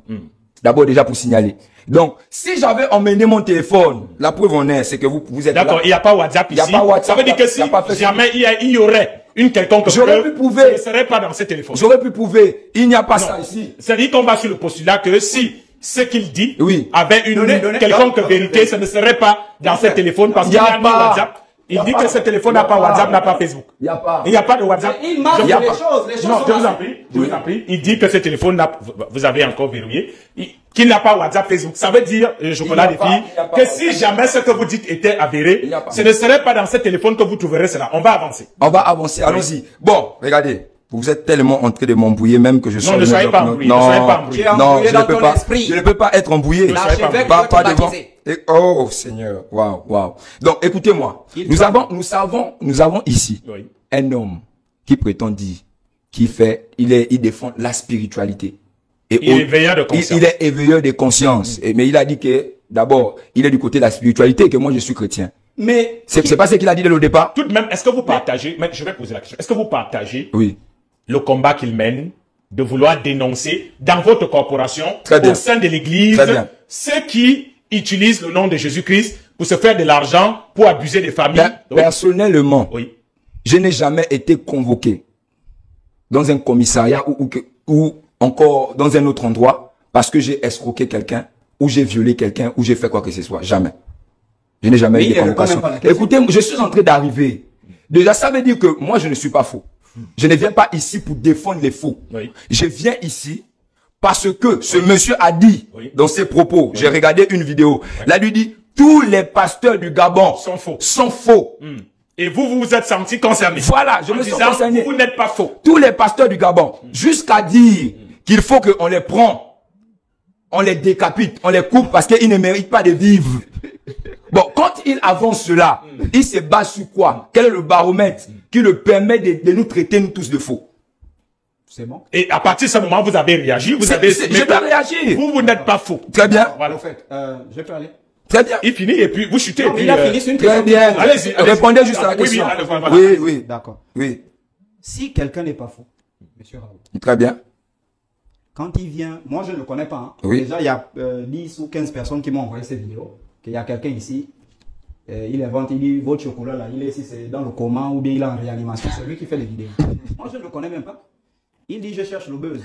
D'abord déjà pour signaler. Donc, si j'avais emmené mon téléphone, la preuve en est, c'est que vous, vous êtes D'accord, il n'y a pas WhatsApp ici. Il n'y a pas WhatsApp. Ça veut dire que si jamais il y, a, aurait une quelconque J'aurais pu prouver. Ce ne serait pas dans ce téléphone. J'aurais pu prouver. Il n'y a pas ça ici. C'est-à-dire qu'on va sur le postulat que si ce qu'il dit oui. avait une quelconque vérité, ce ne serait pas dans ce téléphone parce qu'il n'y a pas WhatsApp. Il dit que ce téléphone n'a pas WhatsApp, n'a pas Facebook. Il n'y a pas. Il n'y a pas de WhatsApp. Il marque les choses. Les choses non, je vous en prie. Je vous en prie. Il dit que ce téléphone n'a, vous avez encore verrouillé. qui n'a pas WhatsApp, Facebook. Ça veut dire, euh, chocolat des filles, que si jamais ce que vous dites était avéré, ce ne serait pas dans ce téléphone que vous trouverez cela. On va avancer. On va avancer, allons-y. Bon, regardez. Vous êtes tellement en train de m'embrouiller même que je suis... Non, ne soyez pas embrouillé. Non, ne soyez pas embrouillé. non, je ne peux pas. Je ne peux pas être embrouillé. Pas, pas devant. Et, oh Seigneur, waouh, waouh. Donc, écoutez-moi. Nous avons, nous savons, nous avons ici un homme qui prétend dire, qui fait, il est, il défend la spiritualité. Et il est éveilleur de conscience. Il, est éveilleur de conscience. Et, mais il a dit que, d'abord, il est du côté de la spiritualité et que moi je suis chrétien. Mais c'est pas ce qu'il a dit dès le départ. Tout de même, est-ce que vous partagez mais je vais poser la question. Est-ce que vous partagez Oui le combat qu'il mène de vouloir dénoncer dans votre corporation, au sein de l'Église, ceux qui utilisent le nom de Jésus-Christ pour se faire de l'argent, pour abuser des familles. personnellement, oui. je n'ai jamais été convoqué dans un commissariat ou, ou, encore dans un autre endroit parce que j'ai escroqué quelqu'un ou j'ai violé quelqu'un ou j'ai fait quoi que ce soit. Jamais. Je n'ai jamais eu de convocation. Écoutez, je suis en train d'arriver. Déjà, ça veut dire que moi, je ne suis pas faux. Je ne viens pas ici pour défendre les faux. Je viens ici parce que ce monsieur a dit dans ses propos, j'ai regardé une vidéo, là lui dit, tous les pasteurs du Gabon sont faux. Sont faux. Hmm. Et vous, vous vous êtes senti concerné. Voilà, je me sens concerné. Vous n'êtes pas faux. Tous les pasteurs du Gabon, jusqu'à dire qu'il faut qu'on les prend, on les décapite, on les coupe parce qu'ils ne méritent pas de vivre. Bon, quand il avance cela, il se base sur quoi? Quel est le baromètre? Qui le permet de, nous traiter nous tous de faux C'est bon? Et à partir de ce moment, vous avez réagi, vous avez... Je vais réagir. Vous, vous n'êtes pas faux. Très bien. Voilà. En fait, euh, je peux aller Très bien. Il finit et puis vous chutez. il a fini, c'est une Très bien. Allez-y. Répondez juste à la question. Oui, oui. D'accord. Oui. Si quelqu'un n'est pas faux, monsieur Raoult. Très bien. Quand il vient, moi je ne le connais pas. Hein. Oui. Déjà, il y a 10 ou 15 personnes qui m'ont envoyé cette vidéo. Qu'il y a quelqu'un ici euh, il invente, il dit votre chocolat là, il est ici, c'est dans le coma ou bien il est en réanimation. C'est lui qui fait les vidéos. Moi, je ne le connais même pas. Il dit je cherche le buzz.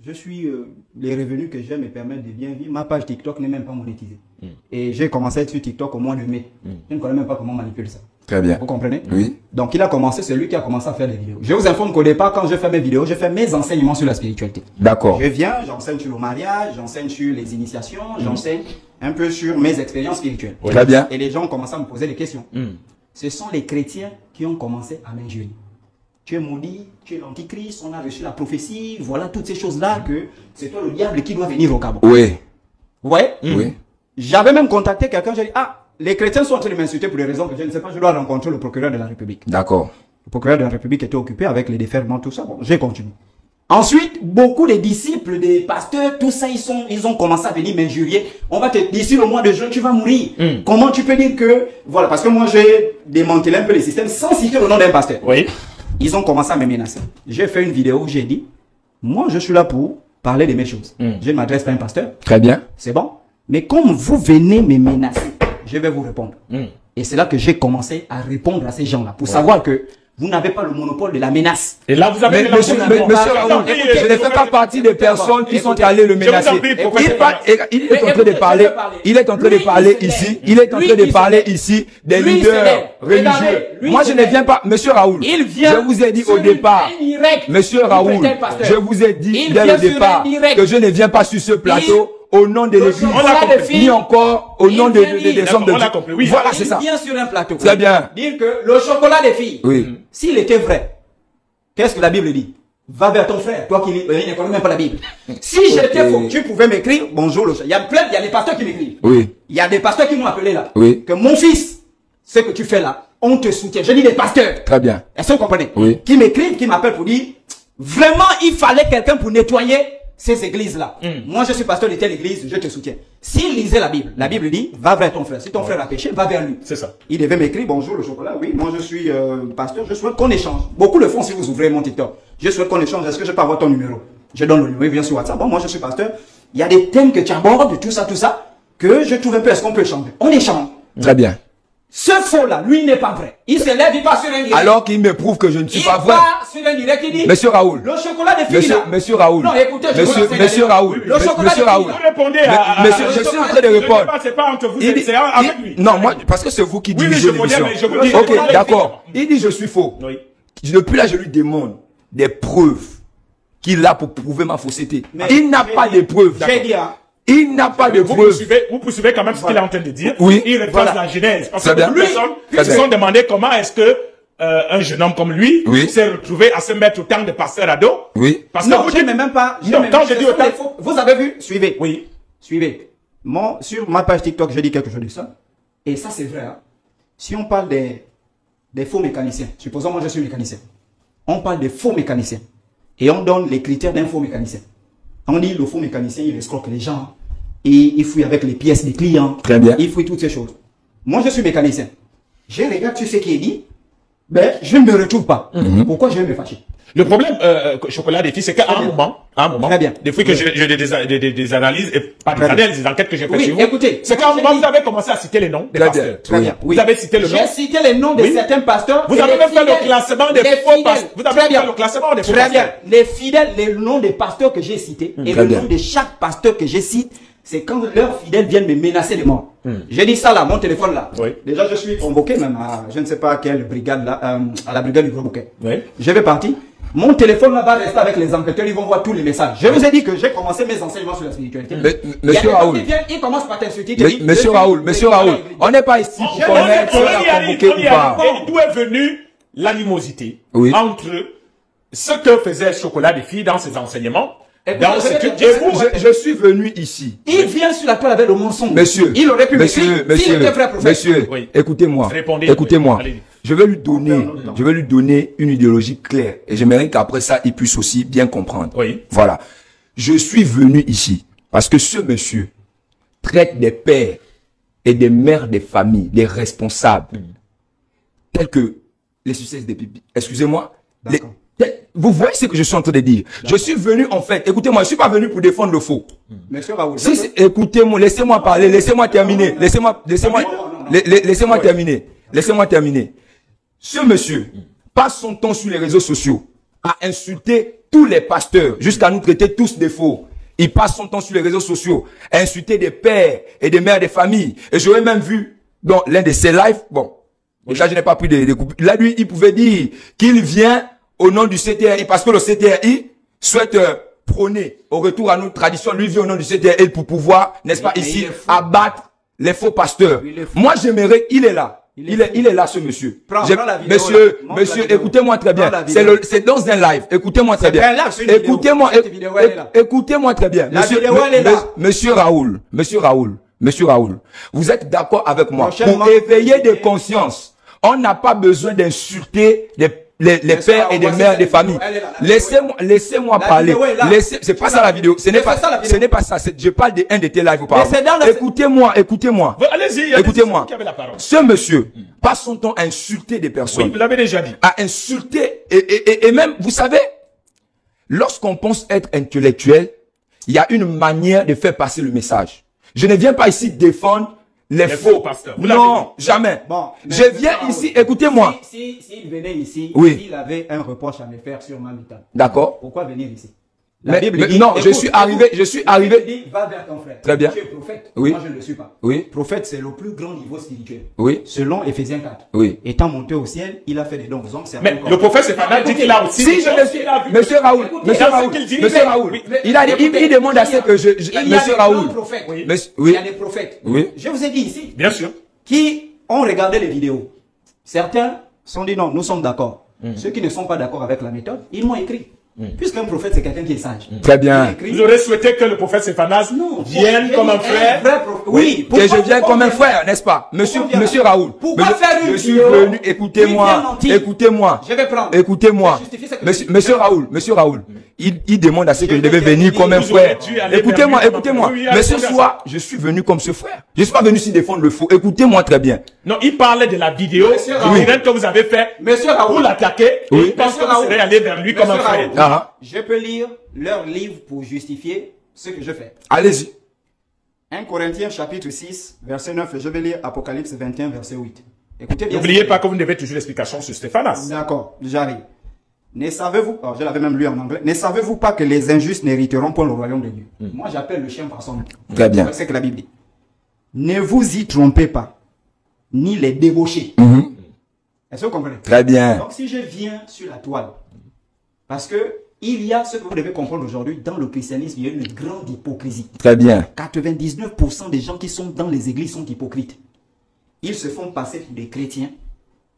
Je suis, euh, les revenus que j'ai me permettent de bien vivre. Ma page TikTok n'est même pas monétisée. Hmm. Et j'ai commencé à être sur TikTok au mois de mai. Hmm. Je ne connais même pas comment manipuler ça. Très bien. Vous comprenez Oui. Donc il a commencé, c'est lui qui a commencé à faire des vidéos. Je vous informe qu'au départ, quand je fais mes vidéos, je fais mes enseignements sur la spiritualité. D'accord. Je viens, j'enseigne sur le mariage, j'enseigne sur les initiations, j'enseigne un peu sur mes expériences spirituelles. Très bien. Et les gens ont commencé à me poser des questions. Hmm. Ce sont les chrétiens qui ont commencé à m'injurer. Tu es maudit, tu es l'antichrist, on a reçu la prophétie, voilà toutes ces choses-là que c'est toi le diable qui doit venir au Gabon. Oui. Vous voyez Oui. J'avais même contacté quelqu'un, j'ai dit, ah, les chrétiens sont en train de m'insulter pour des raisons que je ne sais pas, je dois rencontrer le procureur de la République. D'accord. Le procureur de la République était occupé avec les déferlements, tout ça. Bon, j'ai continué. Ensuite, beaucoup de disciples, des pasteurs, tout ça, ils, sont, ils ont commencé à venir m'injurier. On va te, d'ici le mois de juin, tu vas mourir. Hmm. Comment tu peux dire que, voilà, parce que moi, j'ai démantelé un peu les systèmes sans citer le nom d'un pasteur. Oui. Ils ont commencé à me menacer. J'ai fait une vidéo où j'ai dit, moi, je suis là pour parler de mes choses. Hmm. Je ne m'adresse pas à un pasteur. Très bien. C'est bon. Mais comme vous venez me menacer, je vais vous répondre. Hmm. Et c'est là que j'ai commencé à répondre à ces gens-là pour savoir que vous n'avez pas le monopole de la menace. Et là, vous avez... Mais, monsieur, monsieur Raoul, je ne fais pas partie des personnes qui sont allées le menacer. Il, est en train de parler, il est en train de parler ici, il est en train de parler ici des leaders religieux. Moi, je ne viens pas, monsieur Raoul, je vous ai dit au départ, monsieur Raoul, je vous ai dit dès le départ que je ne viens pas sur ce plateau au nom de l'église, ni encore au nom des hommes de Dieu. Oui, voilà, c'est ça. vient sur un plateau. Très bien. Dire que le chocolat des filles, oui. s'il était vrai, qu'est-ce que la Bible dit? Va vers ton frère, toi qui ne connais même pas la Bible. Si j'étais faux, tu pouvais m'écrire, bonjour le Il y a plein, il y a des pasteurs qui m'écrivent. Oui. Il y a des pasteurs qui m'ont appelé là. Oui. Que mon fils, ce que tu fais là, on te soutient. Je dis des pasteurs. Très bien. Est-ce que vous comprenez? Oui. Qui m'écrivent, qui m'appellent pour dire, vraiment, il fallait quelqu'un pour nettoyer ces églises-là. Hmm. Moi, je suis pasteur de telle église, je te soutiens. S'il lisait la Bible, la Bible dit, va vers ton frère. Si ton frère a péché, va vers lui. C'est ça. Il devait m'écrire, bonjour le chocolat, oui, moi je suis euh, pasteur, je souhaite qu'on échange. Beaucoup le font si vous ouvrez mon TikTok. Je souhaite qu'on échange, est-ce que je peux avoir ton numéro? Je donne le numéro, il vient sur WhatsApp. Bon, moi je suis pasteur. Il y a des thèmes que tu abordes, tout ça, tout ça, que je trouve un peu, est-ce qu'on peut échanger? On échange. Très bien. Ce faux-là, lui, n'est pas vrai. Il se lève, il passe sur un direct. Alors qu'il me prouve que je ne suis pas vrai. Il sur un direct, il dit. Monsieur Raoul. Le chocolat des filles monsieur. Monsieur Raoul. Non, écoutez, je Monsieur, monsieur Raoul. Le chocolat monsieur des Raoul. Vous répondez à, Monsieur, je suis en train de répondre. C'est pas entre vous, c'est avec lui. Non, moi, parce que c'est vous qui Oui, oui, dirigez l'émission. mais je vous dis- Ok, d'accord. Il dit je suis faux. Oui. Depuis là, je lui demande des preuves qu'il a pour prouver ma fausseté. Mais Il n'a pas de preuves. J'ai dit, Il n'a pas de vous preuves. Poursuivez, vous poursuivez quand même ce qu'il est en train de dire. Oui. Il retrace Voilà. la genèse. Parce que bien. personnes Très se sont demandé comment est-ce que euh, un jeune homme comme lui Oui. s'est retrouvé à se mettre autant de pasteurs à dos. Oui. Parce que Non, vous je dites- même pas. Non, quand je dis autant- faux- Vous avez vu? Suivez. Oui. Suivez. Mon, sur ma page TikTok, je dis quelque chose de ça. Et ça, c'est vrai. hein. Si on parle des, des faux mécaniciens, supposons moi je suis mécanicien, on parle des faux mécaniciens. Et on donne les critères d'un faux mécanicien. On dit le faux mécanicien, il escroque les gens. Et il fouille avec les pièces des clients. Très bien. Il fouille toutes ces choses. Moi, je suis mécanicien. Je regarde sur ce qui est dit. Ben, je ne me retrouve pas. Mhm. Pourquoi je vais me fâcher? Le problème, euh, euh, chocolat des filles, c'est qu'à un moment, à un moment, Très bien. des fois que j'ai j'ai des, des, des, des- des analyses, et pas des analyses, des enquêtes que j'ai fait Oui, chez vous, écoutez, c'est qu'à un moment, vous avez commencé à citer les noms des Très bien. pasteurs. Très bien. Vous avez cité le nom. J'ai cité les noms de Oui. certains pasteurs. Vous et avez même fait le classement des faux pasteurs. Vous avez Très fait bien. le classement des faux Très bien. pasteurs. Les fidèles, les noms des pasteurs que j'ai cités et Très le nom de chaque pasteur que j'ai cité, c'est quand leurs fidèles viennent me menacer de mort. Hmm. J'ai dit ça là, mon téléphone là. Oui. Déjà, je suis convoqué même à, je ne sais pas quelle brigade là, euh, à la brigade du Gros Bouquet. Oui. Je vais partir. Mon téléphone là va rester avec les enquêteurs, ils vont voir tous les messages. Je vous ai dit que j'ai commencé mes enseignements sur la spiritualité. Mais- Il Monsieur Raoul. viennent, Ils commencent par t'insulter. Monsieur Raoul, monsieur Raoul, on n'est pas ici pour On est- connaître on si y on a arrive, convoqué ou pas. d'où est venue l'animosité Oui. entre ce que faisait Chocolat des filles dans ses enseignements, Je ce vais que te- et vous, Je, je suis venu ici. Il vient sur la toile avec le mensonge. Monsieur, il aurait pu monsieur, m'écrire. S'il monsieur, était vrai prophète. monsieur, Oui. écoutez-moi, écoutez-moi. Je vais lui donner, je vais lui donner une idéologie claire et j'aimerais qu'après ça, il puisse aussi bien comprendre. Oui. Voilà. Je suis venu ici parce que ce monsieur traite des pères et des mères des familles, des responsables, tels que les succès des pipis. Excusez-moi. les- Vous voyez ce que je suis en train de dire? Je suis venu en fait, écoutez-moi, je suis pas venu pour défendre le faux. Si, écoutez-moi, laissez-moi parler, laissez-moi terminer, laissez-moi, laissez-moi, la- laissez-moi terminer, laissez-moi terminer. Ce monsieur passe son temps sur les réseaux sociaux à insulter tous les pasteurs jusqu'à nous traiter tous de faux. Il passe son temps sur les réseaux sociaux à insulter des pères et des mères des familles. Et j'aurais même vu dans l'un de ses lives, bon, déjà je n'ai pas pris de, de. Là, lui, il pouvait dire qu'il vient au nom du CTRI parce que le CTRI souhaite euh, prôner au retour à nos traditions. Lui vient au nom du CTRI pour pouvoir, n'est-ce pas, Mais ici, abattre les faux pasteurs. Moi, j'aimerais, il est là. Il est Il est, fou. il est là, ce monsieur. Prends- la vidéo, monsieur, là. Monsieur, écoutez-moi très bien. C'est dans un live. Écoutez-moi très bien. Écoutez-moi, écoutez-moi très bien. La Monsieur, vidéo, elle est me- là. monsieur Raoul, monsieur Raoul, monsieur Raoul, vous êtes d'accord avec moi pour éveiller des consciences. On n'a pas besoin d'insulter les, les, les pères et voici mères des familles. Laissez-moi, laissez-moi La parler. Laissez, c'est pas ça la vidéo. Ce n'est pas ce n'est pas ça. Je parle de un de tes lives auparavant. Écoutez-moi, écoutez-moi. allez-y, Écoutez-moi. Ce monsieur passe son temps à insulter des personnes Oui, vous l'avez déjà dit. à insulter et, et, et- et même, vous savez, lorsqu'on pense être intellectuel, il y a une manière de faire passer le message. Je ne viens pas ici défendre les, faux faux. pasteurs. Vous Non, jamais. Bon, je viens ici, écoutez-moi. Si, si, s'il venait ici, Oui. s'il avait un reproche à me faire sur ma D'accord. pourquoi venir ici? Mais- mais non, je suis arrivé- je suis la arrivé- Bible dit, va vers ton frère. Très bien. Tu es prophète. Oui. Moi, je ne le suis pas. Oui. Prophète, c'est le plus grand niveau spirituel. Oui. Selon Ephésiens 4. Oui. Étant monté au ciel, il a fait des dons aux hommes. c'est Mais le prophète Stéphane dit qu'il a aussi. Si je le suis, monsieur Raoul, Écoutez, monsieur Raoul, dit, monsieur Raoul, oui, il a, il, il demande à ce que je, je- Il y a monsieur des Raoul. Oui. Il y a des prophètes. Oui. Je vous ai dit ici, Bien sûr. qui ont regardé les vidéos. Certains sont dit non, nous sommes d'accord. Mm. Ceux qui ne sont pas d'accord avec la méthode, ils m'ont écrit. Puisqu'un prophète, c'est quelqu'un qui est sage. Très bien. Vous aurez souhaité que le prophète Stéphanas Non, vienne comme un frère. Oui, que je pourquoi comme un frère, n'est-ce pas? Monsieur, monsieur Raoul. Pourquoi faire une Je suis vidéo venu, écoutez-moi, écoutez-moi. Je vais prendre. Écoutez-moi. Monsieur, Raoul, monsieur Raoul, il, il demande à ce que je devais vais venir comme un frère. Écoutez-moi, écoutez-moi. Mais ce soir, je suis venu comme ce frère. Je suis pas venu ici défendre le faux. Écoutez-moi très bien. Non, il parlait de la vidéo que vous avez fait Monsieur pour Raoul, l'attaquer. Il pense que vous Raoul. serez allé vers lui comme un frère. Je peux lire leur livre pour justifier ce que je fais. allez-y. 1 Corinthiens chapitre 6, verset 9, et je vais lire Apocalypse 21, verset 8. Écoutez bien. N'oubliez pas que- vous devez toujours l'explication sur Stéphanas. D'accord, j'arrive. Ne savez-vous, oh, je l'avais même lu en anglais, ne savez-vous pas que les injustes n'hériteront point le royaume de Dieu? Moi j'appelle le chien par son nom. Très bien. C'est ce que la Bible dit. Ne vous y trompez pas, ni les débaucher. Est-ce que vous comprenez? Très bien. Donc si je viens sur la toile, parce que il y a ce que vous devez comprendre aujourd'hui, dans le christianisme, il y a une grande hypocrisie. Très bien. 99% des gens qui sont dans les églises sont hypocrites. Ils se font passer pour des chrétiens.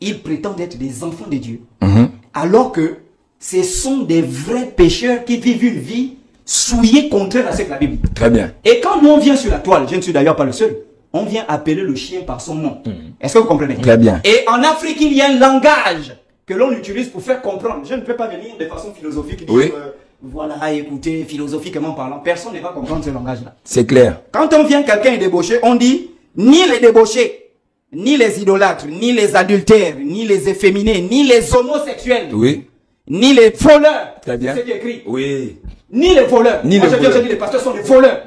Ils prétendent être des enfants de Dieu. Mhm. Alors que ce sont des vrais pécheurs qui vivent une vie souillée contraire à ce que la Bible dit. Très bien. Et quand nous on vient sur la toile, je ne suis d'ailleurs pas le seul, on vient appeler le chien par son nom. Est-ce que vous comprenez? Très bien. Et en Afrique, il y a un langage que l'on utilise pour faire comprendre. Je ne peux pas venir de façon philosophique dire, Oui. euh, voilà, écoutez, philosophiquement parlant, personne ne va comprendre ce langage-là. C'est clair. Quand on vient, quelqu'un est débauché, on dit, ni les débauchés, ni les idolâtres, ni les adultères, ni les efféminés, ni les homosexuels, Oui. ni les voleurs. Très bien. C'est ce qui est écrit. Oui. Ni les voleurs. Ni Moi, les je voleurs. dis, les pasteurs sont des voleurs.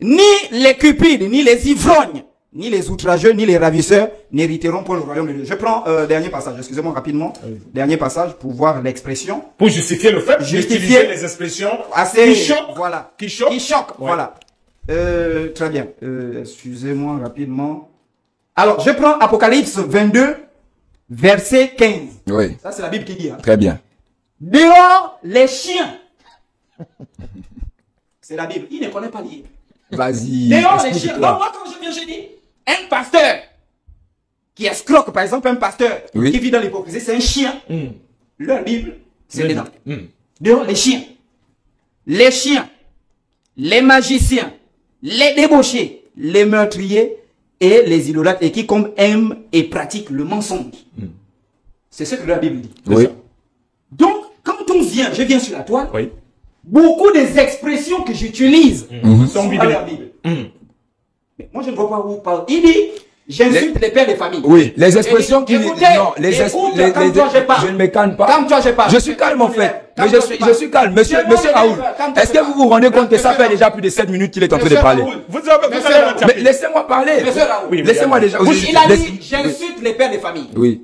Ni les cupides, ni les ivrognes, ni les outrageux, ni les ravisseurs n'hériteront pour le royaume de Dieu. Je prends euh, dernier passage, excusez-moi rapidement. Dernier passage pour voir l'expression. Pour justifier le fait Justifier. les expressions Assez, qui choquent. Voilà. Qui choquent. Qui choquent, Ouais. voilà. Euh, très bien. Euh, excusez-moi rapidement. Alors, je prends Apocalypse 22, verset 15. Oui. Ça, c'est la Bible qui dit. Hein. Très bien. Dehors les chiens. C'est la Bible. Il ne connaît pas l'Ible. Vas-y. Dehors les chiens. Donc, moi, quand je viens, je dis, un pasteur qui escroque, par exemple, un pasteur Oui. qui vit dans l'hypocrisie, c'est un chien. Leur Bible, c'est dedans. Mm. Dehors les chiens. Les chiens, les magiciens, les débauchés, les meurtriers et les idolâtres et quiconque aime et pratique le mensonge. C'est ce que la Bible dit. Oui. Donc, quand on vient, je viens sur la toile, Oui. beaucoup des expressions que j'utilise Sont sont dans la Bible. Mais moi, je ne vois pas où on parle. Il dit, j'insulte les... pères des familles. Oui, les expressions Et qui... dit, écoutez, non, les, les, les- calme-toi, je parle. je ne me calme pas. Calme-toi, je parle. Je suis calme en fait. Mais je suis, je suis calme. Monsieur, monsieur Raoul, est-ce que vous vous rendez compte que ça fait déjà plus de 7 minutes qu'il est en train de parler? Vous avez, vous laissez-moi parler. Monsieur Raoul. Laissez-moi déjà... Il a dit, j'insulte les pères des familles. Oui,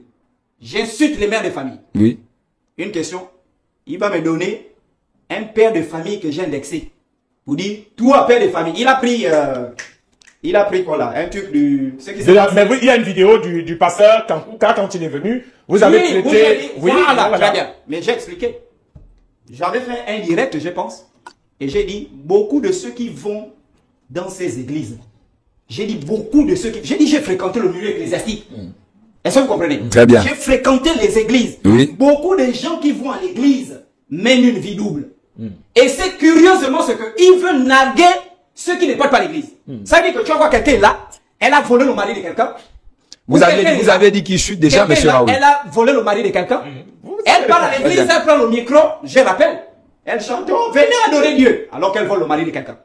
J'insulte les mères des familles. oui. Une question. Il va me donner un père de famille que j'ai indexé. Vous dites, toi, père de famille. Il a pris, euh, il a pris quoi là? Un truc du. Ce qui De la- mais oui, il y a une vidéo du, du pasteur quand, quand, il est venu. Vous avez oui, traité. oui, voilà, voilà. très bien. Mais j'ai expliqué. J'avais fait un direct, je pense. Et j'ai dit, beaucoup de ceux qui vont dans ces églises, j'ai dit beaucoup de ceux qui... J'ai dit, j'ai fréquenté le milieu ecclésiastique. Est-ce que vous comprenez? Très bien. J'ai fréquenté les églises. Oui. Beaucoup de gens qui vont à l'église mènent une vie double. Et c'est curieusement ce que ils veulent narguer ceux qui ne portent pas l'église. Ça veut dire que tu vas voir quelqu'un là, elle a volé le mari de quelqu'un. Vous Ou avez, dit- vous là, avez dit qu'il chute déjà, monsieur là, Raoul. Elle a volé le mari de quelqu'un. Elle parle à l'église, elle prend le micro, je rappelle. Elle chante, oh, venez adorer Dieu, alors qu'elle vole le mari de quelqu'un.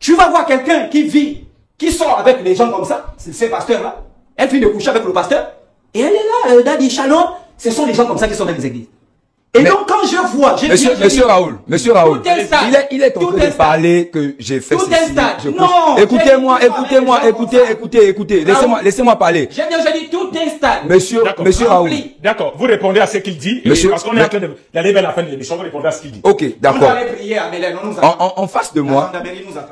Tu vas voir quelqu'un qui vit, qui sort avec des gens comme ça, c'est ces pasteurs-là. Elle finit de coucher avec le pasteur. Et elle est là, euh, Daddy Shalom. Ce sont des gens comme ça qui sont dans les églises. Et Mais- donc, quand je vois, je Monsieur, je monsieur dis, Raoul, monsieur Raoul, il est, il est en Tout train de parler que j'ai fait Tout ceci. un stade. je. Non, Écoutez-moi, écoutez-moi, écoutez, écoutez, écoutez. Laissez-moi, laissez-moi parler. J'ai bien, j'ai dit tout un stade. Monsieur, D'accord. monsieur Raoul. D'accord, vous répondez à ce qu'il dit. Monsieur- parce qu'on est en train d'aller vers la fin de l'émission, vous répondez à ce qu'il dit. Ok, d'accord. allait prier à Mélène, on nous En, attend. en, en face de moi,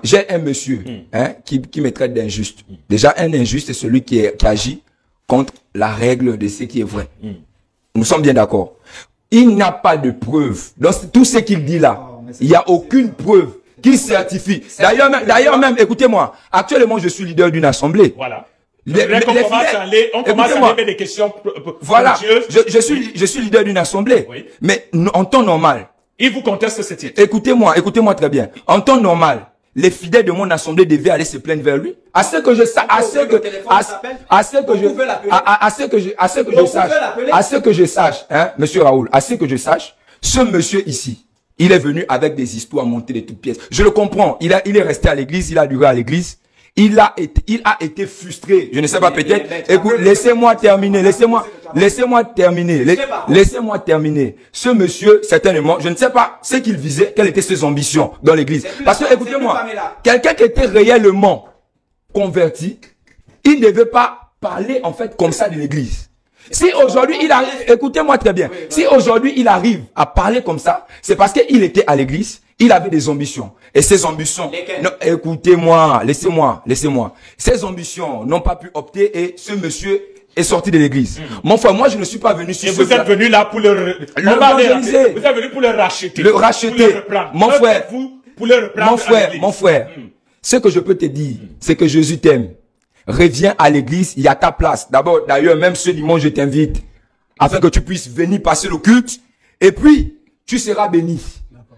j'ai un monsieur hein, qui, qui me traite d'injuste. Déjà, un injuste, c'est celui qui, est- qui agit contre la règle de ce qui est vrai. Nous sommes bien d'accord. Il n'y a pas de preuve. Dans tout ce qu'il dit là, Oh, il n'y a aucune preuve qui certifie. D'ailleurs, même, d'ailleurs même, écoutez-moi, actuellement, je suis leader d'une assemblée. Voilà. Les- les- les commence fidèles- à aller, on commence à vers des questions Voilà, je, je suis, je suis leader d'une assemblée. Oui. Mais en temps normal, Il vous conteste ce titre. Écoutez-moi, écoutez-moi très bien. En temps normal, les fidèles de mon assemblée devaient aller se plaindre vers lui. À ce que je sache, à ce que, à, ce que je, à, ce que je, à ce que je sache, à ce que je sache, hein, monsieur Raoul, à ce que je sache, ce monsieur ici, il est venu avec des histoires montées de toutes pièces. Je le comprends. Il a, il est resté à l'église, il a duré à l'église. Il a été, il a été frustré. Je ne sais pas, peut-être. Écoute, laissez-moi terminer. Laissez-moi, laissez-moi terminer. Laissez-moi terminer. Ce monsieur, certainement, je ne sais pas ce qu'il visait, quelles étaient ses ambitions dans l'église. Parce que, écoutez-moi, quelqu'un qui était réellement converti, il ne veut pas parler, en fait, comme ça de l'église. Si aujourd'hui il arrive, écoutez-moi très bien, si aujourd'hui il arrive à parler comme ça, c'est parce qu'il était à l'église, il avait des ambitions. Et ces ambitions, écoutez-moi, laissez-moi, laissez-moi. Ces ambitions n'ont pas pu opter et ce monsieur est sorti de l'église. Mm. Mon frère, moi je ne suis pas venu sur Et vous êtes venu là pour le, le Vous êtes venu pour le racheter. Le racheter. mon frère. pour le reprendre mon frère, mon frère. Mm. Ce que je peux te dire, c'est que Jésus t'aime. Reviens à l'église, il y a ta place. D'abord, d'ailleurs, même ce dimanche, je t'invite afin que tu puisses venir passer le culte. Et puis, tu seras béni.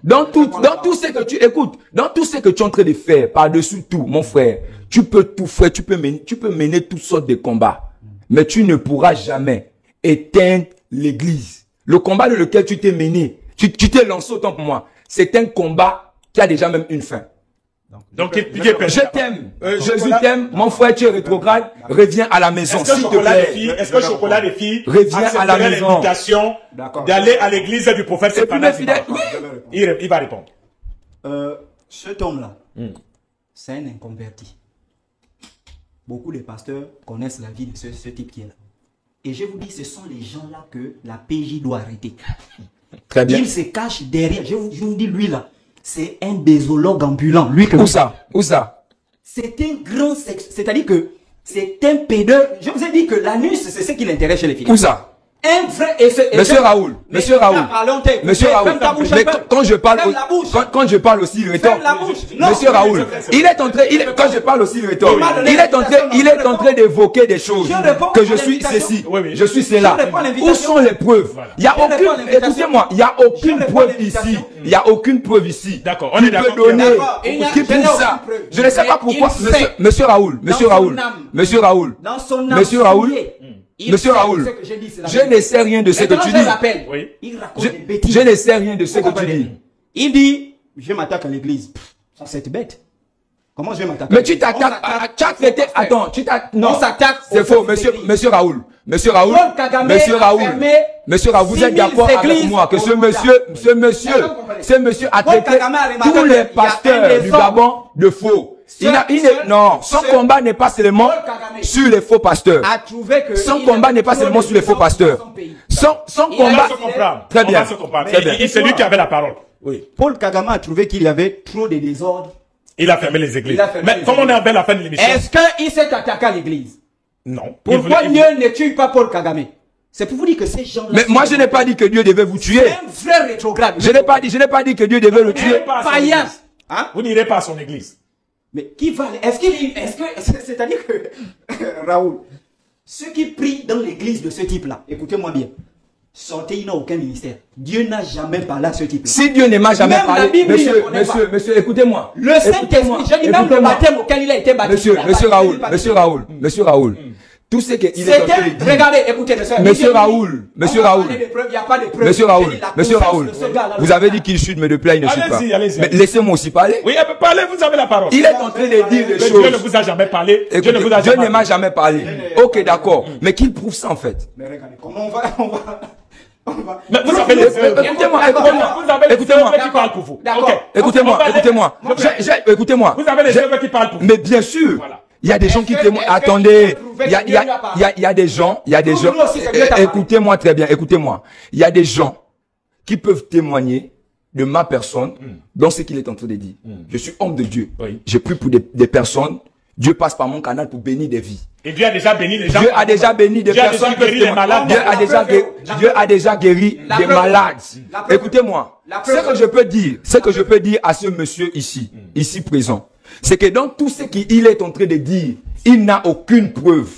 Dans tout, dans tout ce que tu, écoutes, dans tout ce que tu es en train de faire, par-dessus tout, mon frère, tu peux tout faire, tu peux mener, tu peux mener toutes sortes de combats. Mais tu ne pourras jamais éteindre l'église. Le combat dans lequel tu t'es mené, tu t'es lancé autant pour moi, c'est un combat qui a déjà même une fin. Donc, je, t'aime. Euh, Jésus t'aime. Mon frère, tu es rétrograde. Reviens à la maison, s'il te plaît. Est-ce que Chocolat des filles reviens à la maison. l'invitation d'aller à l'église du prophète il, il va répondre. Euh, cet homme-là, hmm. c'est un inconverti. Beaucoup de pasteurs connaissent la vie de ce, ce type qui est là. Et je vous dis, ce sont les gens-là que la PJ doit arrêter. Très bien. Il se cache derrière. Je vous, je vous dis, lui là, c'est un bésologue ambulant. Lui Où ça? Où ça? C'est un grand sexe. C'est-à-dire que c'est un pédeur. Je vous ai dit que l'anus, c'est ce qui l'intéresse chez les filles. Où ça? Un vrai Monsieur Raoul, Monsieur Raoul, Monsieur Raoul, mais quand je parle, quand, je parle aussi rétorque, Monsieur Raoul, il est en train, il quand je parle aussi rétorque, il est en train, il est en train d'évoquer des choses que je suis ceci, je suis cela. Où sont les preuves? Il y a aucune, écoutez-moi, il y a aucune preuve ici, il y a aucune preuve ici. D'accord, on est d'accord. Qui prouve ça. Je ne sais pas pourquoi, Monsieur Raoul, Monsieur Raoul, Monsieur Raoul, Monsieur Raoul. Monsieur Raoul, je, ne sais rien de ce que tu dis. Oui. Il raconte je, des bêtises. Je ne sais rien de ce que tu dis. Il dit, je m'attaque à l'église. Ça, c'est bête. Comment je vais m'attaquer Mais tu t'attaques à Attends, tu t'attaques. Non, c'est faux, monsieur, monsieur Raoul. Monsieur Raoul. Monsieur Raoul. Monsieur Raoul, vous êtes d'accord avec moi que ce monsieur, ce monsieur, ce monsieur a traité tous les pasteurs du Gabon de faux. Il a, il est, non, son combat n'est pas seulement sur les faux pasteurs. son combat n'est pas seulement sur les faux pasteurs. Son, son combat. Très bien. Très bien. C'est lui qui avait la parole. Oui. Paul Kagame a trouvé qu'il y avait trop de désordre. Il a fermé les églises. Mais comme on est en belle la fin de l'émission. Est-ce qu'il s'est attaqué à l'église? Non. Pourquoi Dieu ne tue pas Paul Kagame? C'est pour vous dire que ces gens-là. Mais moi, je n'ai pas dit que Dieu devait vous tuer. Un vrai rétrograde. Je n'ai pas dit, je n'ai pas dit que Dieu devait le tuer. Hein? Vous n'irez pas à son église. Mais qui va Est-ce qu'il est-ce que c'est-à-dire que Raoul, ceux qui prient dans l'église de ce type-là, écoutez-moi bien. Sortez, il n'a aucun ministère. Dieu n'a jamais parlé à ce type-là. Si Dieu ne m'a jamais parlé, monsieur, monsieur, monsieur, écoutez-moi. Le Saint-Esprit, je dis même le baptême auquel il a été baptisé. Monsieur, monsieur Raoul, monsieur Raoul, monsieur Raoul. Tout ce qu'il est en Regardez, écoutez, monsieur. Monsieur Raoul, monsieur Raoul. Monsieur Raoul, monsieur Raoul. Vous avez dit qu'il chute, mais depuis là, il ne chute pas. Mais laissez-moi aussi parler. Oui, parlez, vous avez la parole. Il est en train de dire des choses. Dieu ne vous a jamais parlé. Dieu ne vous a jamais m'a jamais parlé. Ok, d'accord. Mais qu'il prouve ça, en fait. Mais regardez, comment on va, on va, mais vous avez les Écoutez-moi, écoutez-moi. Écoutez-moi. qui parlent pour vous. Écoutez-moi, écoutez-moi. Écoutez-moi. Vous avez les œuvres qui parlent pour vous. Mais bien sûr. Il y a des gens qui témoignent. Attendez. Il y a, il y, a, il y, a, il y a des gens. Il y a des gens. Écoutez-moi très bien. Écoutez-moi. Il y a des gens qui peuvent témoigner de ma personne hmm. dans ce qu'il est en train de dire. Hmm. Je suis homme de Dieu. J'ai pris pour des, des, personnes. Dieu passe par mon canal pour bénir des vies. Et Dieu a déjà béni les gens. Dieu a déjà béni des personnes. Dieu a déjà guéri les malades. Dieu a déjà, guéri, Dieu a déjà guéri des malades. Écoutez-moi. Ce que je peux dire, ce que je peux dire à ce monsieur ici, hmm. ici présent, c'est que dans tout ce qu'il est en train de dire, il n'a aucune preuve.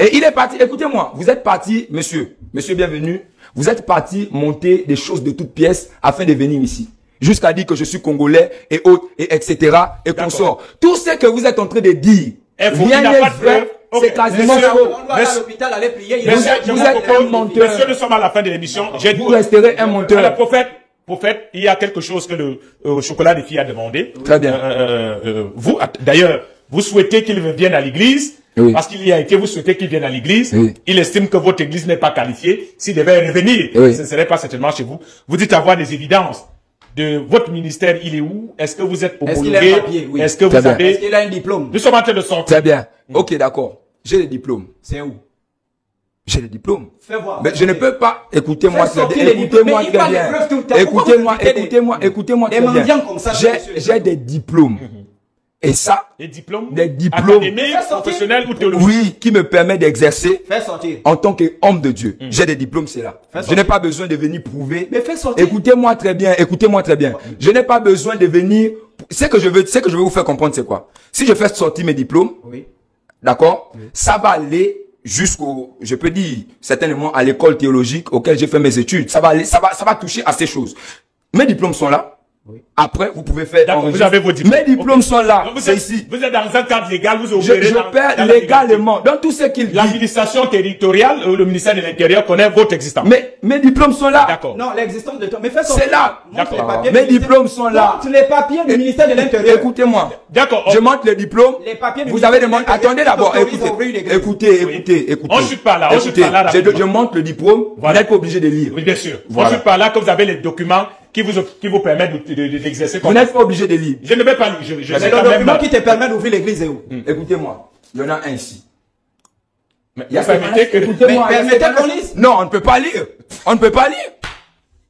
Et il est parti, écoutez-moi, vous êtes parti, monsieur, monsieur bienvenu, vous êtes parti monter des choses de toutes pièces afin de venir ici. Jusqu'à dire que je suis congolais et autres, et etc. et qu'on sort. Tout ce que vous êtes en train de dire, rien n'est vrai. C'est quasiment faux. Vous êtes un menteur. Monsieur, nous sommes à la fin de l'émission. Vous resterez un menteur. Le prophète, prophète, il y a quelque chose que le euh, chocolat des filles a demandé. Très bien. Euh, euh, vous, d'ailleurs, vous souhaitez qu'il vienne à l'église. Parce qu'il y a été, vous souhaitez qu'il vienne à l'église. Il estime que votre église n'est pas qualifiée. S'il devait revenir, ce ne serait pas certainement chez vous. Vous dites avoir des évidences de votre ministère, il est où? Est-ce que vous êtes homologué? Est-ce que vous avez Est-ce qu'il a un diplôme? Nous sommes en train de sortir. Très bien. Ok, d'accord. J'ai le diplôme. C'est où? J'ai le diplôme. Fais voir. Mais je ne peux pas. Écoutez-moi très bien. Écoutez-moi très bien. Écoutez-moi, écoutez-moi, écoutez-moi très bien. J'ai des diplômes. Et ça, des diplômes, des diplômes professionnels ou théologiques. Oui, qui me permet d'exercer en tant qu'homme de Dieu. Hmm. J'ai des diplômes, c'est là. Je n'ai pas besoin de venir prouver. Mais fais sortir. Écoutez-moi très bien, écoutez-moi très bien. Je n'ai pas besoin de venir. Ce que je veux, ce que je veux vous faire comprendre, c'est quoi? Si je fais sortir mes diplômes, oui. d'accord, ça va aller jusqu'au, je peux dire certainement à l'école théologique auquel j'ai fait mes études. Ça va aller, ça va, ça va toucher à ces choses. Mes diplômes sont là. Après, vous pouvez faire. Vous avez vos diplômes. Mes diplômes sont là. C'est ici. Vous êtes dans un cadre légal, vous opérez Je, je perds légalement. Dans tout ce qu'il dit. L'administration territoriale, ou le ministère de l'Intérieur connaît votre existence. Mais mes diplômes sont là. D'accord. Non, l'existence de toi. Mais fais C'est là. D'accord. Mes diplômes sont là. les papiers du ministère de l'Intérieur. Écoutez-moi. D'accord. Je montre les diplômes. Les papiers Vous avez demandé. Attendez d'abord. Écoutez. Écoutez, écoutez, écoutez. On chute pas là. On chute pas là. Je montre le diplôme. Vous n'êtes pas obligé de lire. Oui, bien sûr. On chute pas là que vous avez les documents qui vous, qui vous permet d'exercer de, Vous n'êtes pas obligé de lire. Je ne vais pas lire. Je, je c'est le document qui te permet d'ouvrir l'église et où? Hmm. Écoutez-moi. Il y en a un ici. Mais il y a permettez que... Écoutez-moi. Permettez qu'on lise. Non, on ne peut pas lire. On ne peut pas lire.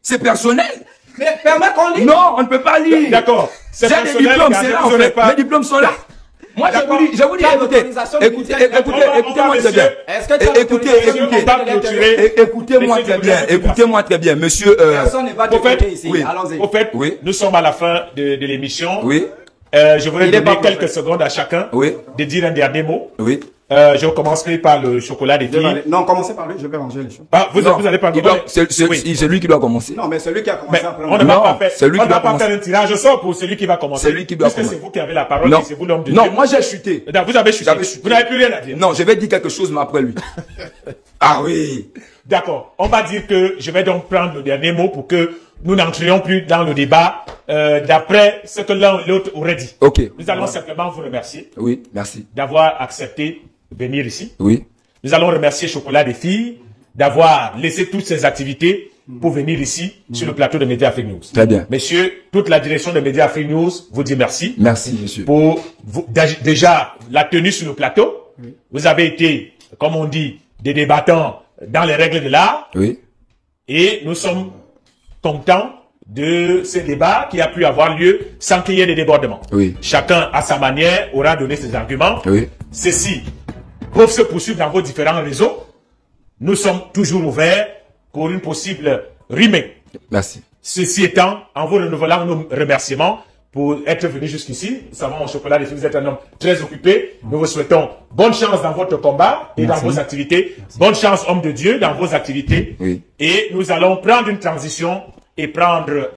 C'est personnel. Mais permets qu'on lise. Non, on ne peut pas lire. D'accord. C'est des diplômes, c'est là en fait. Mes diplômes sont là. Moi, je vous dis, je vous dis, écoutez, écoutez, écoutez, écoutez-moi très bien. Écoutez, écoutez, écoutez-moi très bien, écoutez-moi très bien, monsieur, euh, Personne n'est pas ici. Allons-y. Au fait, nous sommes à la fin de, de l'émission. Oui. Euh, je voudrais donner quelques secondes à chacun. Oui. De dire un dernier mot. Oui. Euh, je commencerai par le chocolat des filles. Non, commencez par lui, je vais ranger les choses. Ah, vous, vous allez pas C'est lui qui doit commencer. Non, mais celui qui a commencé mais On ne va pas faire, celui on va pas faire un tirage au sort pour celui qui va commencer. C'est lui qui doit commencer. c'est vous qui avez la parole non. c'est vous l'homme de Dieu. Non, moi j'ai chuté. Vous avez chuté. Vous n'avez plus rien à dire. Non, je vais dire quelque chose, mais après lui. ah oui. D'accord. On va dire que je vais donc prendre le dernier mot pour que nous n'entrions plus dans le débat euh, d'après ce que l'un ou l'autre aurait dit. Ok. Nous allons simplement vous remercier. Oui, merci. D'avoir accepté venir ici. Oui. Nous allons remercier Chocolat des filles d'avoir laissé toutes ses activités pour venir ici sur le plateau de Média Free News. Très bien. Messieurs, toute la direction de Média Free News vous dit merci. Merci, monsieur. Pour vous, déjà la tenue sur le plateau. Vous avez été, comme on dit, des débattants dans les règles de l'art. Oui. Et nous sommes contents de ce débat qui a pu avoir lieu sans qu'il y ait de débordements. Oui. Chacun, à sa manière, aura donné ses arguments. Oui. Ceci peuvent se poursuivre dans vos différents réseaux. Nous sommes toujours ouverts pour une possible remake. Merci. Ceci étant, en vous renouvelant nos remerciements pour être venu jusqu'ici. Nous savons, au chocolat, vous êtes un homme très occupé. Nous vous souhaitons bonne chance dans votre combat et dans vos activités. Bonne chance, homme de Dieu, dans vos activités. Oui. Et nous allons prendre une transition et prendre